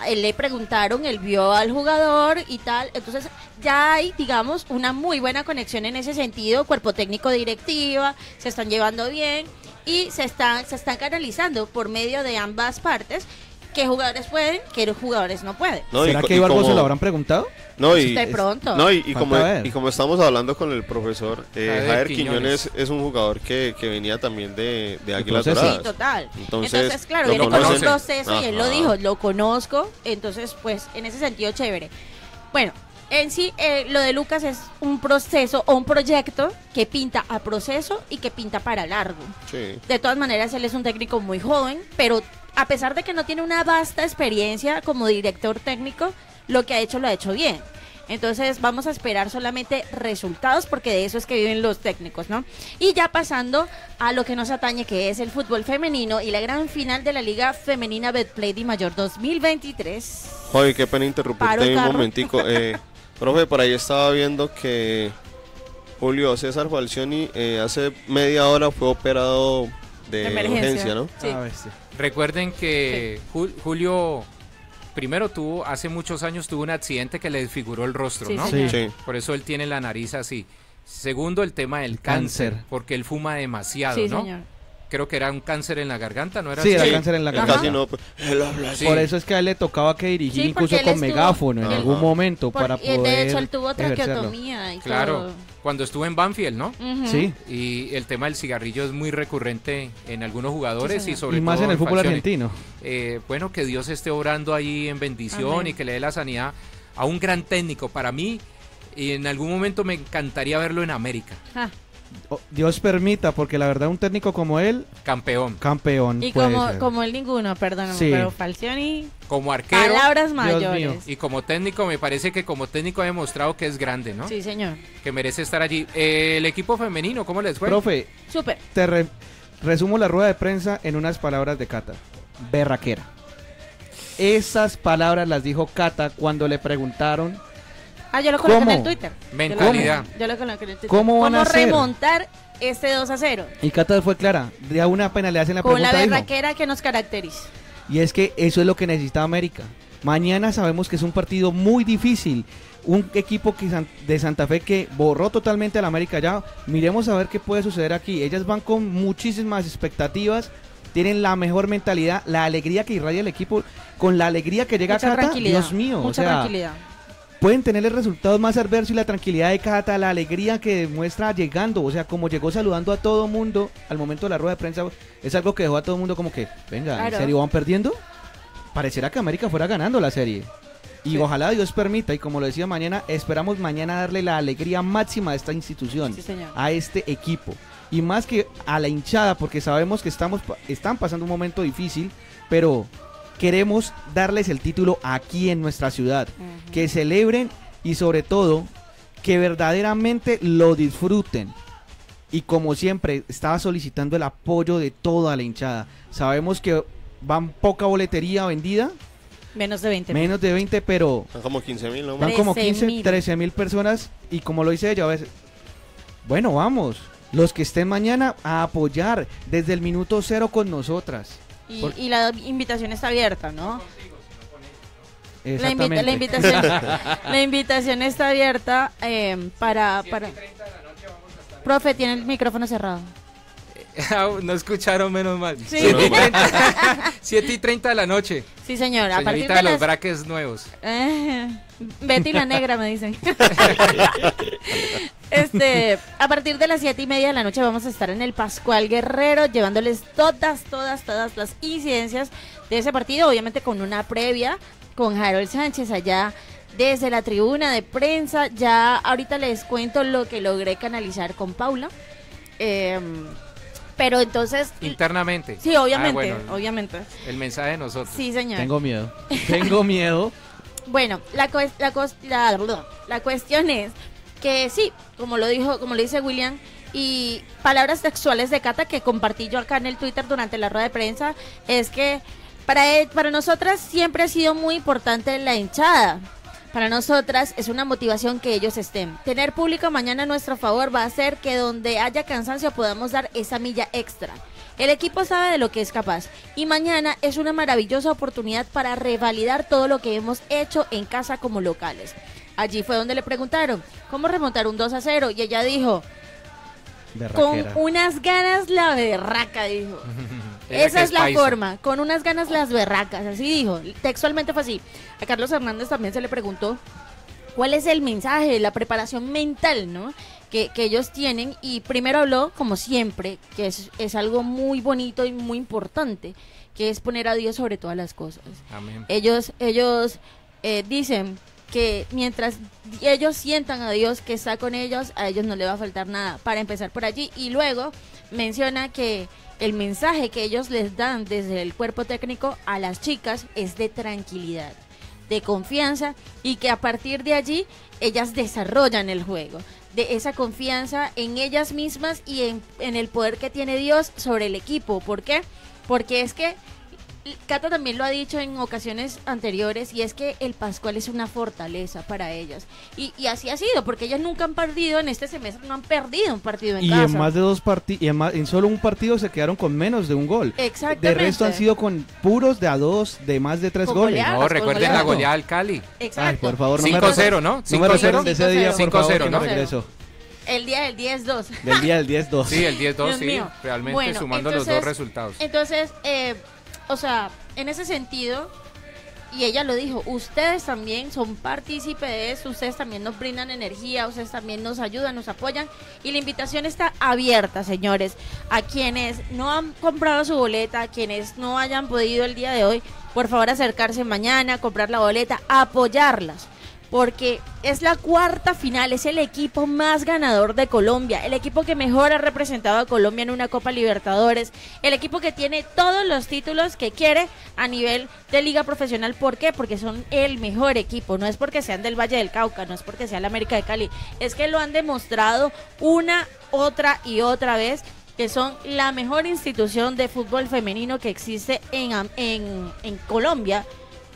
él le preguntaron, él vio al jugador y tal, entonces ya hay, digamos, una muy buena conexión en ese sentido, cuerpo técnico directiva, se están llevando bien y se están, se están canalizando por medio de ambas partes qué jugadores pueden, qué jugadores no pueden. No, ¿Será que Ibarbo como- se lo habrán preguntado? No, y, De pronto. no, y, como, ver. y como estamos hablando con el profesor, eh, Jader Quiñones. Quiñones es un jugador que, que venía también de, de Águilas proceso. Sí, Doradas. total. Entonces, Entonces, claro, viene con un proceso y él lo dijo, lo conozco, entonces pues en ese sentido chévere. Bueno, en sí eh, lo de Lucas es un proceso o un proyecto que pinta a proceso y que pinta para largo. Sí. De todas maneras, él es un técnico muy joven, pero a pesar de que no tiene una vasta experiencia como director técnico, lo que ha hecho lo ha hecho bien. Entonces vamos a esperar solamente resultados porque de eso es que viven los técnicos, ¿no? Y ya pasando a lo que nos atañe que es el fútbol femenino y la gran final de la Liga Femenina Betplay de Mayor 2023. Oye, qué pena interrumpirte un momentico. Eh, profe, por ahí estaba viendo que Julio César Falcioni eh, hace media hora fue operado de Emergencia. urgencia, ¿no? Sí. A ver, sí. Recuerden que Ju- Julio primero tuvo, hace muchos años tuvo un accidente que le desfiguró el rostro, Sí, ¿no? señor. Sí. Por eso él tiene la nariz así. Segundo, el tema del cáncer, cáncer. porque él fuma demasiado, Sí, ¿no? señor. Creo que era un cáncer en la garganta, ¿no era Sí, así? era cáncer en la garganta. Casi no, pues, él habla así. Sí. Por eso es que a él le tocaba que dirigir Sí, incluso con megáfono en Ajá. algún momento Por- para y de poder hecho él tuvo traqueotomía y Claro, todo. cuando estuvo en Banfield, ¿no? Sí, Y el tema del cigarrillo es muy recurrente en algunos jugadores Sí, y sobre y más todo en el fútbol argentino. Eh, bueno, que Dios esté obrando ahí en bendición Amén. y que le dé la sanidad a un gran técnico. Para mí, y en algún momento me encantaría verlo en América, Ah, Oh, Dios permita, porque la verdad un técnico como él, campeón, campeón. Y como, ser. como él ninguno, perdóname, Sí. pero Falcioni, como arquero palabras mío. mayores. y como técnico. Me parece que como técnico ha demostrado que es grande, ¿no? Sí, señor. Que merece estar allí. Eh, el equipo femenino, ¿cómo les fue? Profe, Súper. te re- resumo la rueda de prensa en unas palabras de Cata. Berraquera. Esas palabras las dijo Cata cuando le preguntaron Ah, yo lo coloqué ¿Cómo? en el Twitter. Mentalidad. Yo lo, coloqué en el Twitter. ¿Cómo van a hacer? remontar este 2 a 0? y Cata fue clara. De a una pena le hacen la Con la dijo, berraquera que nos caracteriza. Y es que eso es lo que necesita América. Mañana sabemos que es un partido muy difícil. Un equipo que de Santa Fe que borró totalmente al América ya. Miremos a ver qué puede suceder aquí. Ellas van con muchísimas expectativas. Tienen la mejor mentalidad, la alegría que irradia el equipo, con la alegría que llega Mucha a Cata. Dios mío, Mucha o sea, tranquilidad. Pueden tener el resultado más adverso y la tranquilidad de Cata, la alegría que demuestra llegando, o sea, como llegó saludando a todo mundo al momento de la rueda de prensa, es algo que dejó a todo mundo como que, venga, ¿en serio van perdiendo? Pareciera que América fuera ganando la serie. Y Sí. ojalá Dios permita, y como lo decía mañana, esperamos mañana darle la alegría máxima a esta institución, Sí, a este equipo. Y más que a la hinchada, porque sabemos que estamos están pasando un momento difícil, pero queremos darles el título aquí en nuestra ciudad que celebren y sobre todo que verdaderamente lo disfruten. Y como siempre, estaba solicitando el apoyo de toda la hinchada. Sabemos que van poca boletería vendida, Menos de 20 menos de 20, pero Son como 15 mil, ¿no? van como 15, 13.000. 13 mil personas. Y como lo dice ella, a veces, bueno, vamos, los que estén mañana a apoyar desde el minuto cero con nosotras. Y, Por- y la invitación está abierta, ¿no? La, invita- la invitación, la invitación está abierta eh, para, para... Profe, tiene el micrófono cerrado. Ah, no escucharon menos mal. Sí. 7 y 30, 7 y 30 de la noche. Sí, señor. A partir Señorita de de los las... braques nuevos. Eh, Betty la negra, me dicen. este, a partir de las siete y media de la noche vamos a estar en el Pascual Guerrero llevándoles todas, todas, todas las incidencias de ese partido, obviamente con una previa con Harold Sánchez allá desde la tribuna de prensa. Ya ahorita les cuento lo que logré canalizar con Paula. Em, pero entonces, Internamente. sí, obviamente, Ah, bueno, obviamente. El mensaje de nosotros. Sí, señor. Tengo miedo. Tengo miedo. Bueno, la, la, la, la cuestión es que sí, como lo dijo, como lo dice William, y palabras textuales de Cata que compartí yo acá en el Twitter durante la rueda de prensa, es que para, él- para nosotras siempre ha sido muy importante la hinchada. Para nosotras es una motivación que ellos estén. Tener público mañana a nuestro favor va a hacer que donde haya cansancio podamos dar esa milla extra. El equipo sabe de lo que es capaz y mañana es una maravillosa oportunidad para revalidar todo lo que hemos hecho en casa como locales. Allí fue donde le preguntaron, ¿cómo remontar un 2 a 0? Y ella dijo, con unas ganas la berraca, dijo. Esa es la paisa. forma, con unas ganas las berracas, así dijo. Textualmente fue así. A Carlos Hernández también se le preguntó cuál es el mensaje, la preparación mental, ¿no? Que, que ellos tienen. Y primero habló, como siempre, que es, es algo muy bonito y muy importante, que es poner a Dios sobre todas las cosas. Amén. Ellos, ellos eh, dicen que mientras ellos sientan a Dios que está con ellos, a ellos no le va a faltar nada. Para empezar por allí. Y luego menciona que el mensaje que ellos les dan desde el cuerpo técnico a las chicas es de tranquilidad. de confianza y que a partir de allí ellas desarrollan el juego, de esa confianza en ellas mismas y en, el poder que tiene Dios sobre el equipo. ¿Por qué? Porque es que Cata también lo ha dicho en ocasiones anteriores y es que el Pascual es una fortaleza para ellas. Y, y así ha sido, porque ellas nunca han perdido en este semestre, no han perdido un partido en y casa. en más de dos partidos, y en, más- en solo un partido se quedaron con menos de un gol. Exactamente. De resto han sido con puros de a dos, de más de tres Con goles. goleadas. No, recuerden la goleada al Cali. Exacto. Ay, por favor, no me 5-0, ¿no? No me recuerden 5-0. de ese día, por 5-0, favor, que ¿no? regreso. El día del 10-2. Del día del 10-2. Sí, el 10-2, Dios sí. mío. Realmente Bueno, sumando los entonces- dos resultados. Entonces, eh, o sea, en ese sentido, y ella lo dijo, ustedes también son partícipes de eso, ustedes también nos brindan energía, ustedes también nos ayudan, nos apoyan, y la invitación está abierta, señores, a quienes no han comprado su boleta, a quienes no hayan podido el día de hoy, por favor acercarse mañana, comprar la boleta, apoyarlas. Porque es la cuarta final, es el equipo más ganador de Colombia, el equipo que mejor ha representado a Colombia en una Copa Libertadores, el equipo que tiene todos los títulos que quiere a nivel de liga profesional. ¿Por qué? Porque son el mejor equipo, no es porque sean del Valle del Cauca, no es porque sea la América de Cali, es que lo han demostrado una, otra y otra vez que son la mejor institución de fútbol femenino que existe en, en, en Colombia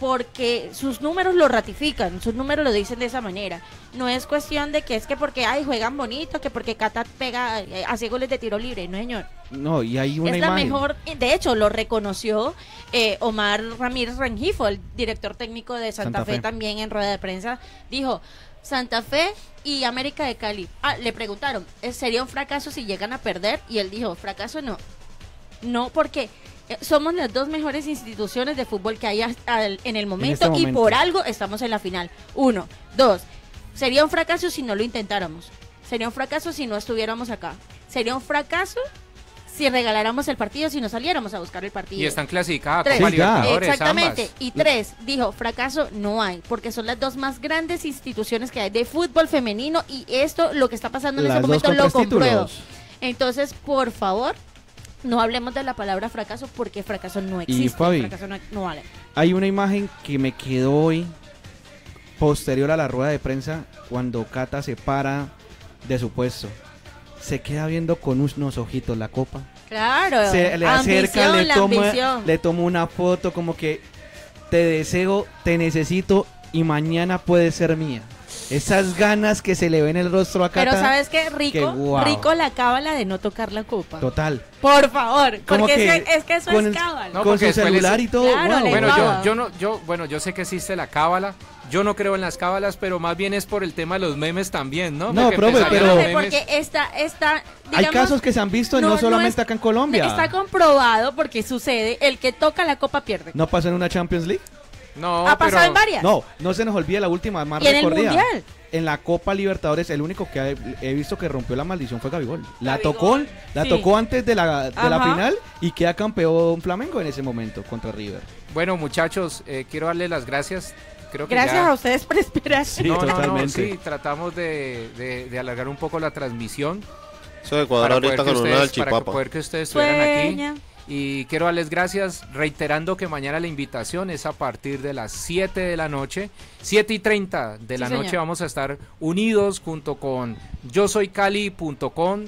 porque sus números lo ratifican, sus números lo dicen de esa manera. No es cuestión de que es que porque ay juegan bonito, que porque Cata pega, eh, hace goles de tiro libre, no señor. No, y hay una es la imagen. mejor, de hecho lo reconoció eh, Omar Ramírez Rengifo, el director técnico de Santa, Santa Fe, Fe. también en rueda de prensa, dijo Santa Fe y América de Cali. Ah, le preguntaron, ¿eh, ¿sería un fracaso si llegan a perder? Y él dijo, fracaso no. No, porque somos las dos mejores instituciones de fútbol que hay en el momento, este y por algo estamos en la final. Uno, dos, sería un fracaso si no lo intentáramos. Sería un fracaso si no estuviéramos acá. Sería un fracaso si regaláramos el partido, si no saliéramos a buscar el partido. Y están clasificadas Tres. Copa Sí, ya. Libertadores Exactamente. ambas. Y tres, dijo, fracaso no hay, porque son las dos más grandes instituciones que hay de fútbol femenino y esto, lo que está pasando en Las este momento, lo compruebo. títulos. Entonces, por favor, no hablemos de la palabra fracaso porque fracaso no existe. Fabi. fracaso no, no vale. Hay una imagen que me quedó hoy, posterior a la rueda de prensa, cuando Cata se para de su puesto. Se queda viendo con unos ojitos la copa. Claro. Se le acerca, Ambición, le toma, le toma una foto como que te deseo, te necesito y mañana puede ser mía. Esas ganas que se le ven en el rostro a Cata. Pero ¿sabes qué? Rico, que rico la cábala de no tocar la copa. Total. Por favor, porque que es, que, es que eso con es el- cábala. No, con su celular y todo. Claro, wow. le Bueno, yo, yo no, yo, bueno, yo sé que existe la cábala. Yo no creo en las cábalas, pero más bien es por el tema de los memes también, ¿no? No, Porque profe, empezarían pero- Porque, memes. porque esta, esta, Hay casos que se han visto y no, no- no solamente es- acá en Colombia. Está comprobado porque sucede, el que toca la copa pierde. ¿No pasó en una Champions League? No, ha pasado pero- en varias. No, no se nos olvide la última más y en el mundial. En la Copa Libertadores, el único que he, visto que rompió la maldición fue Gabigol. La Gabigol, tocó, la sí. tocó antes de la, de la final y queda campeón Flamengo en ese momento contra River. Bueno, muchachos, eh, quiero darles las gracias. Creo que Gracias ya- a ustedes por esperar. Sí, no, no, no, totalmente. sí, tratamos de, de- de alargar un poco la transmisión Eso de para ahorita poder, que con una ustedes, para chipapa. poder que ustedes estuvieran aquí. Y quiero darles gracias, reiterando que mañana la invitación es a partir de las 7 de la noche, 7 y 30 de Sí, la señor. noche. Vamos a estar unidos junto con yo soy cali.com.co.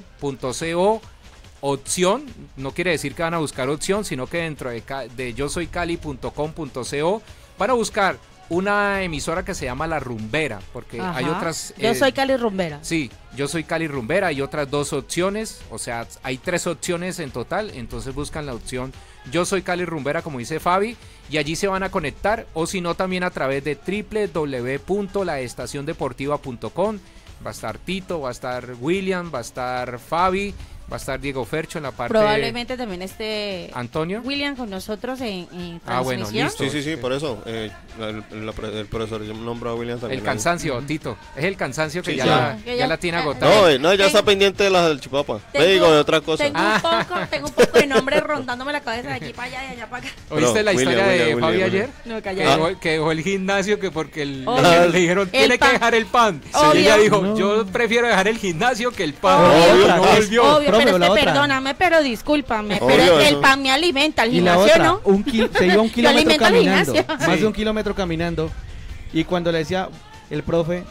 Opción, no quiere decir que van a buscar opción, sino que dentro de, de yo soy cali.com.co van a buscar una emisora que se llama La Rumbera, porque hay otras. Yo eh, soy Cali Rumbera. Sí, yo soy Cali Rumbera, hay otras dos opciones, o sea, hay tres opciones en total, entonces buscan la opción Yo soy Cali Rumbera, como dice Fabi, y allí se van a conectar, o si no, también a través de www.laestaciondeportiva.com. Va a estar Tito, va a estar William, va a estar Fabi, va a estar Diego Fercho en la parte Probablemente también esté Antonio. William con nosotros en, en Ah, bueno, listo. Sí, sí, sí, por eso. eh, el, el- el profesor nombró a William también. El cansancio, Tito. Es el cansancio que Sí, ya, sí. la, ya ya- la tiene agotada. No, eh, no, ya está pendiente de las del chipapa. Tengo- Le digo de otra cosa. Tengo, Ah. un poco, tengo un poco de nombre rondándome la cabeza de aquí para allá y allá para acá. ¿Oíste No, la William, historia de William, Fabi William, ayer? No, Que callado. dejó, que dejó el gimnasio que porque el, Obvio. le, le dijeron El tiene que dejar el pan. Obvio. Y ella dijo, No. yo prefiero dejar el gimnasio que el pan. Obvio. No volvió. Pero la es que otra. perdóname, pero discúlpame. Obvio, pero el eso. pan me alimenta, el Y la gimnasio otra, no. un kil- se iba un kilómetro alimento al caminando, gimnasio. más Sí. de un kilómetro caminando, Y cuando le decía el profe,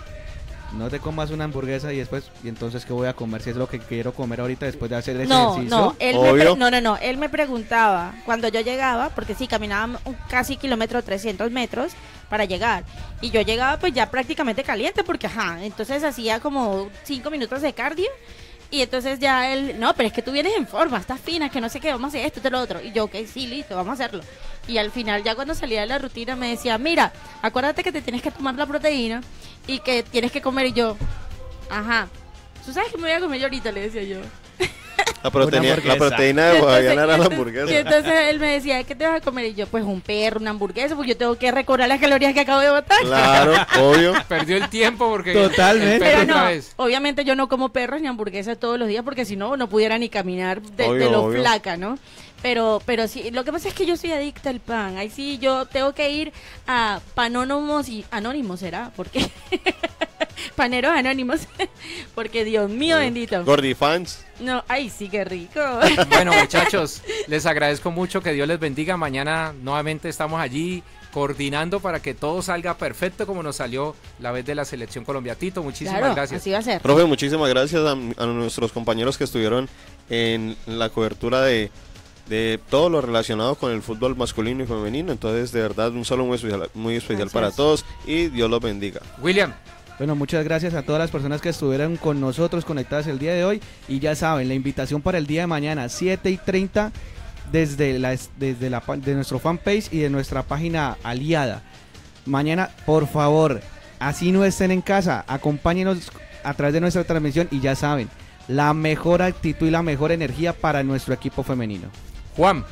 no te comas una hamburguesa y después, ¿y entonces qué voy a comer? Si es lo que quiero comer ahorita después de hacer ese No, ejercicio. no, él me Obvio. pre- no, no, no, él me preguntaba cuando yo llegaba, porque sí, caminaba un casi kilómetro 300 metros para llegar. Y yo llegaba pues ya prácticamente caliente, porque ajá, entonces hacía como 5 minutos de cardio. Y entonces ya él, no, pero es que tú vienes en forma, estás fina, que no sé qué, vamos a hacer esto, esto, lo otro. Y yo, ok, sí, listo, vamos a hacerlo. Y al final, ya cuando salía de la rutina, me decía, mira, acuérdate que te tienes que tomar la proteína y que tienes que comer. Y yo, ajá, ¿tú sabes que me voy a comer yo ahorita? Le decía yo. La proteína, la proteína de Guaviana era la y hamburguesa. entonces él me decía, ¿qué te vas a comer? Y yo, pues un perro, una hamburguesa, porque yo tengo que recordar las calorías que acabo de botar. Claro, obvio. Perdió el tiempo porque. Totalmente. el perro Pero otra no, vez. obviamente yo no como perros ni hamburguesas todos los días porque si no, no pudiera ni caminar de, lo obvio. flaca, ¿no? Pero, pero sí, lo que pasa es que yo soy adicta al pan. Ahí sí, yo tengo que ir a panónomos y anónimos, ¿será? Porque paneros anónimos, porque Dios mío bendito. Gordifans. No, ay sí, qué rico. Bueno, muchachos, les agradezco mucho. Que Dios les bendiga. Mañana nuevamente estamos allí coordinando para que todo salga perfecto como nos salió la vez de la selección Colombia. Tito, muchísimas claro, gracias. así va a ser. Profe, muchísimas gracias a, a nuestros compañeros que estuvieron en la cobertura de, de todo lo relacionado con el fútbol masculino y femenino. Entonces, de verdad, un saludo muy especial, muy especial para todos y Dios los bendiga. William, Bueno, muchas gracias a todas las personas que estuvieron con nosotros conectadas el día de hoy. Y ya saben, la invitación para el día de mañana, 7 y 30, desde, la, desde la, de nuestro fanpage y de nuestra página aliada. Mañana, por favor, así no estén en casa, acompáñenos a través de nuestra transmisión y ya saben, la mejor actitud y la mejor energía para nuestro equipo femenino. Juan,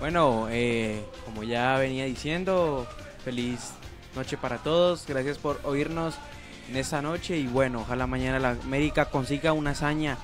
Bueno, eh, como ya venía diciendo, feliz noche para todos. Gracias por oírnos esta noche y bueno, ojalá mañana la América consiga una hazaña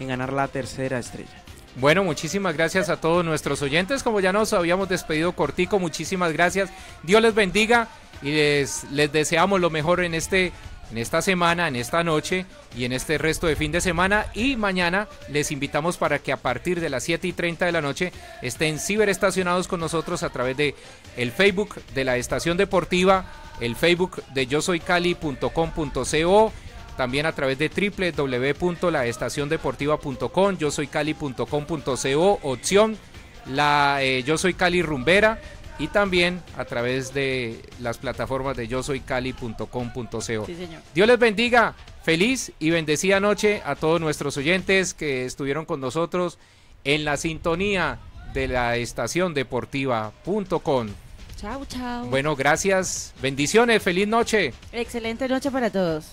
en ganar la tercera estrella. Bueno, muchísimas gracias a todos nuestros oyentes. Como ya nos habíamos despedido cortico, muchísimas gracias. Dios les bendiga y les, les deseamos lo mejor en este en esta semana, en esta noche y en este resto de fin de semana. Y mañana les invitamos para que a partir de las 7 y 30 de la noche estén ciberestacionados con nosotros a través de el Facebook de la Estación Deportiva, el Facebook de yo soy cali.com.co también a través de www.laestaciondeportiva.com, yo soy cali.com.co, opción la eh, yo soy Cali Rumbera y también a través de las plataformas de yo soy cali.com.co. Sí, señor. Dios les bendiga, feliz y bendecida noche a todos nuestros oyentes que estuvieron con nosotros en la sintonía de la estación deportiva.com. Chao, chao. Bueno, gracias, bendiciones, feliz noche. Excelente noche para todos.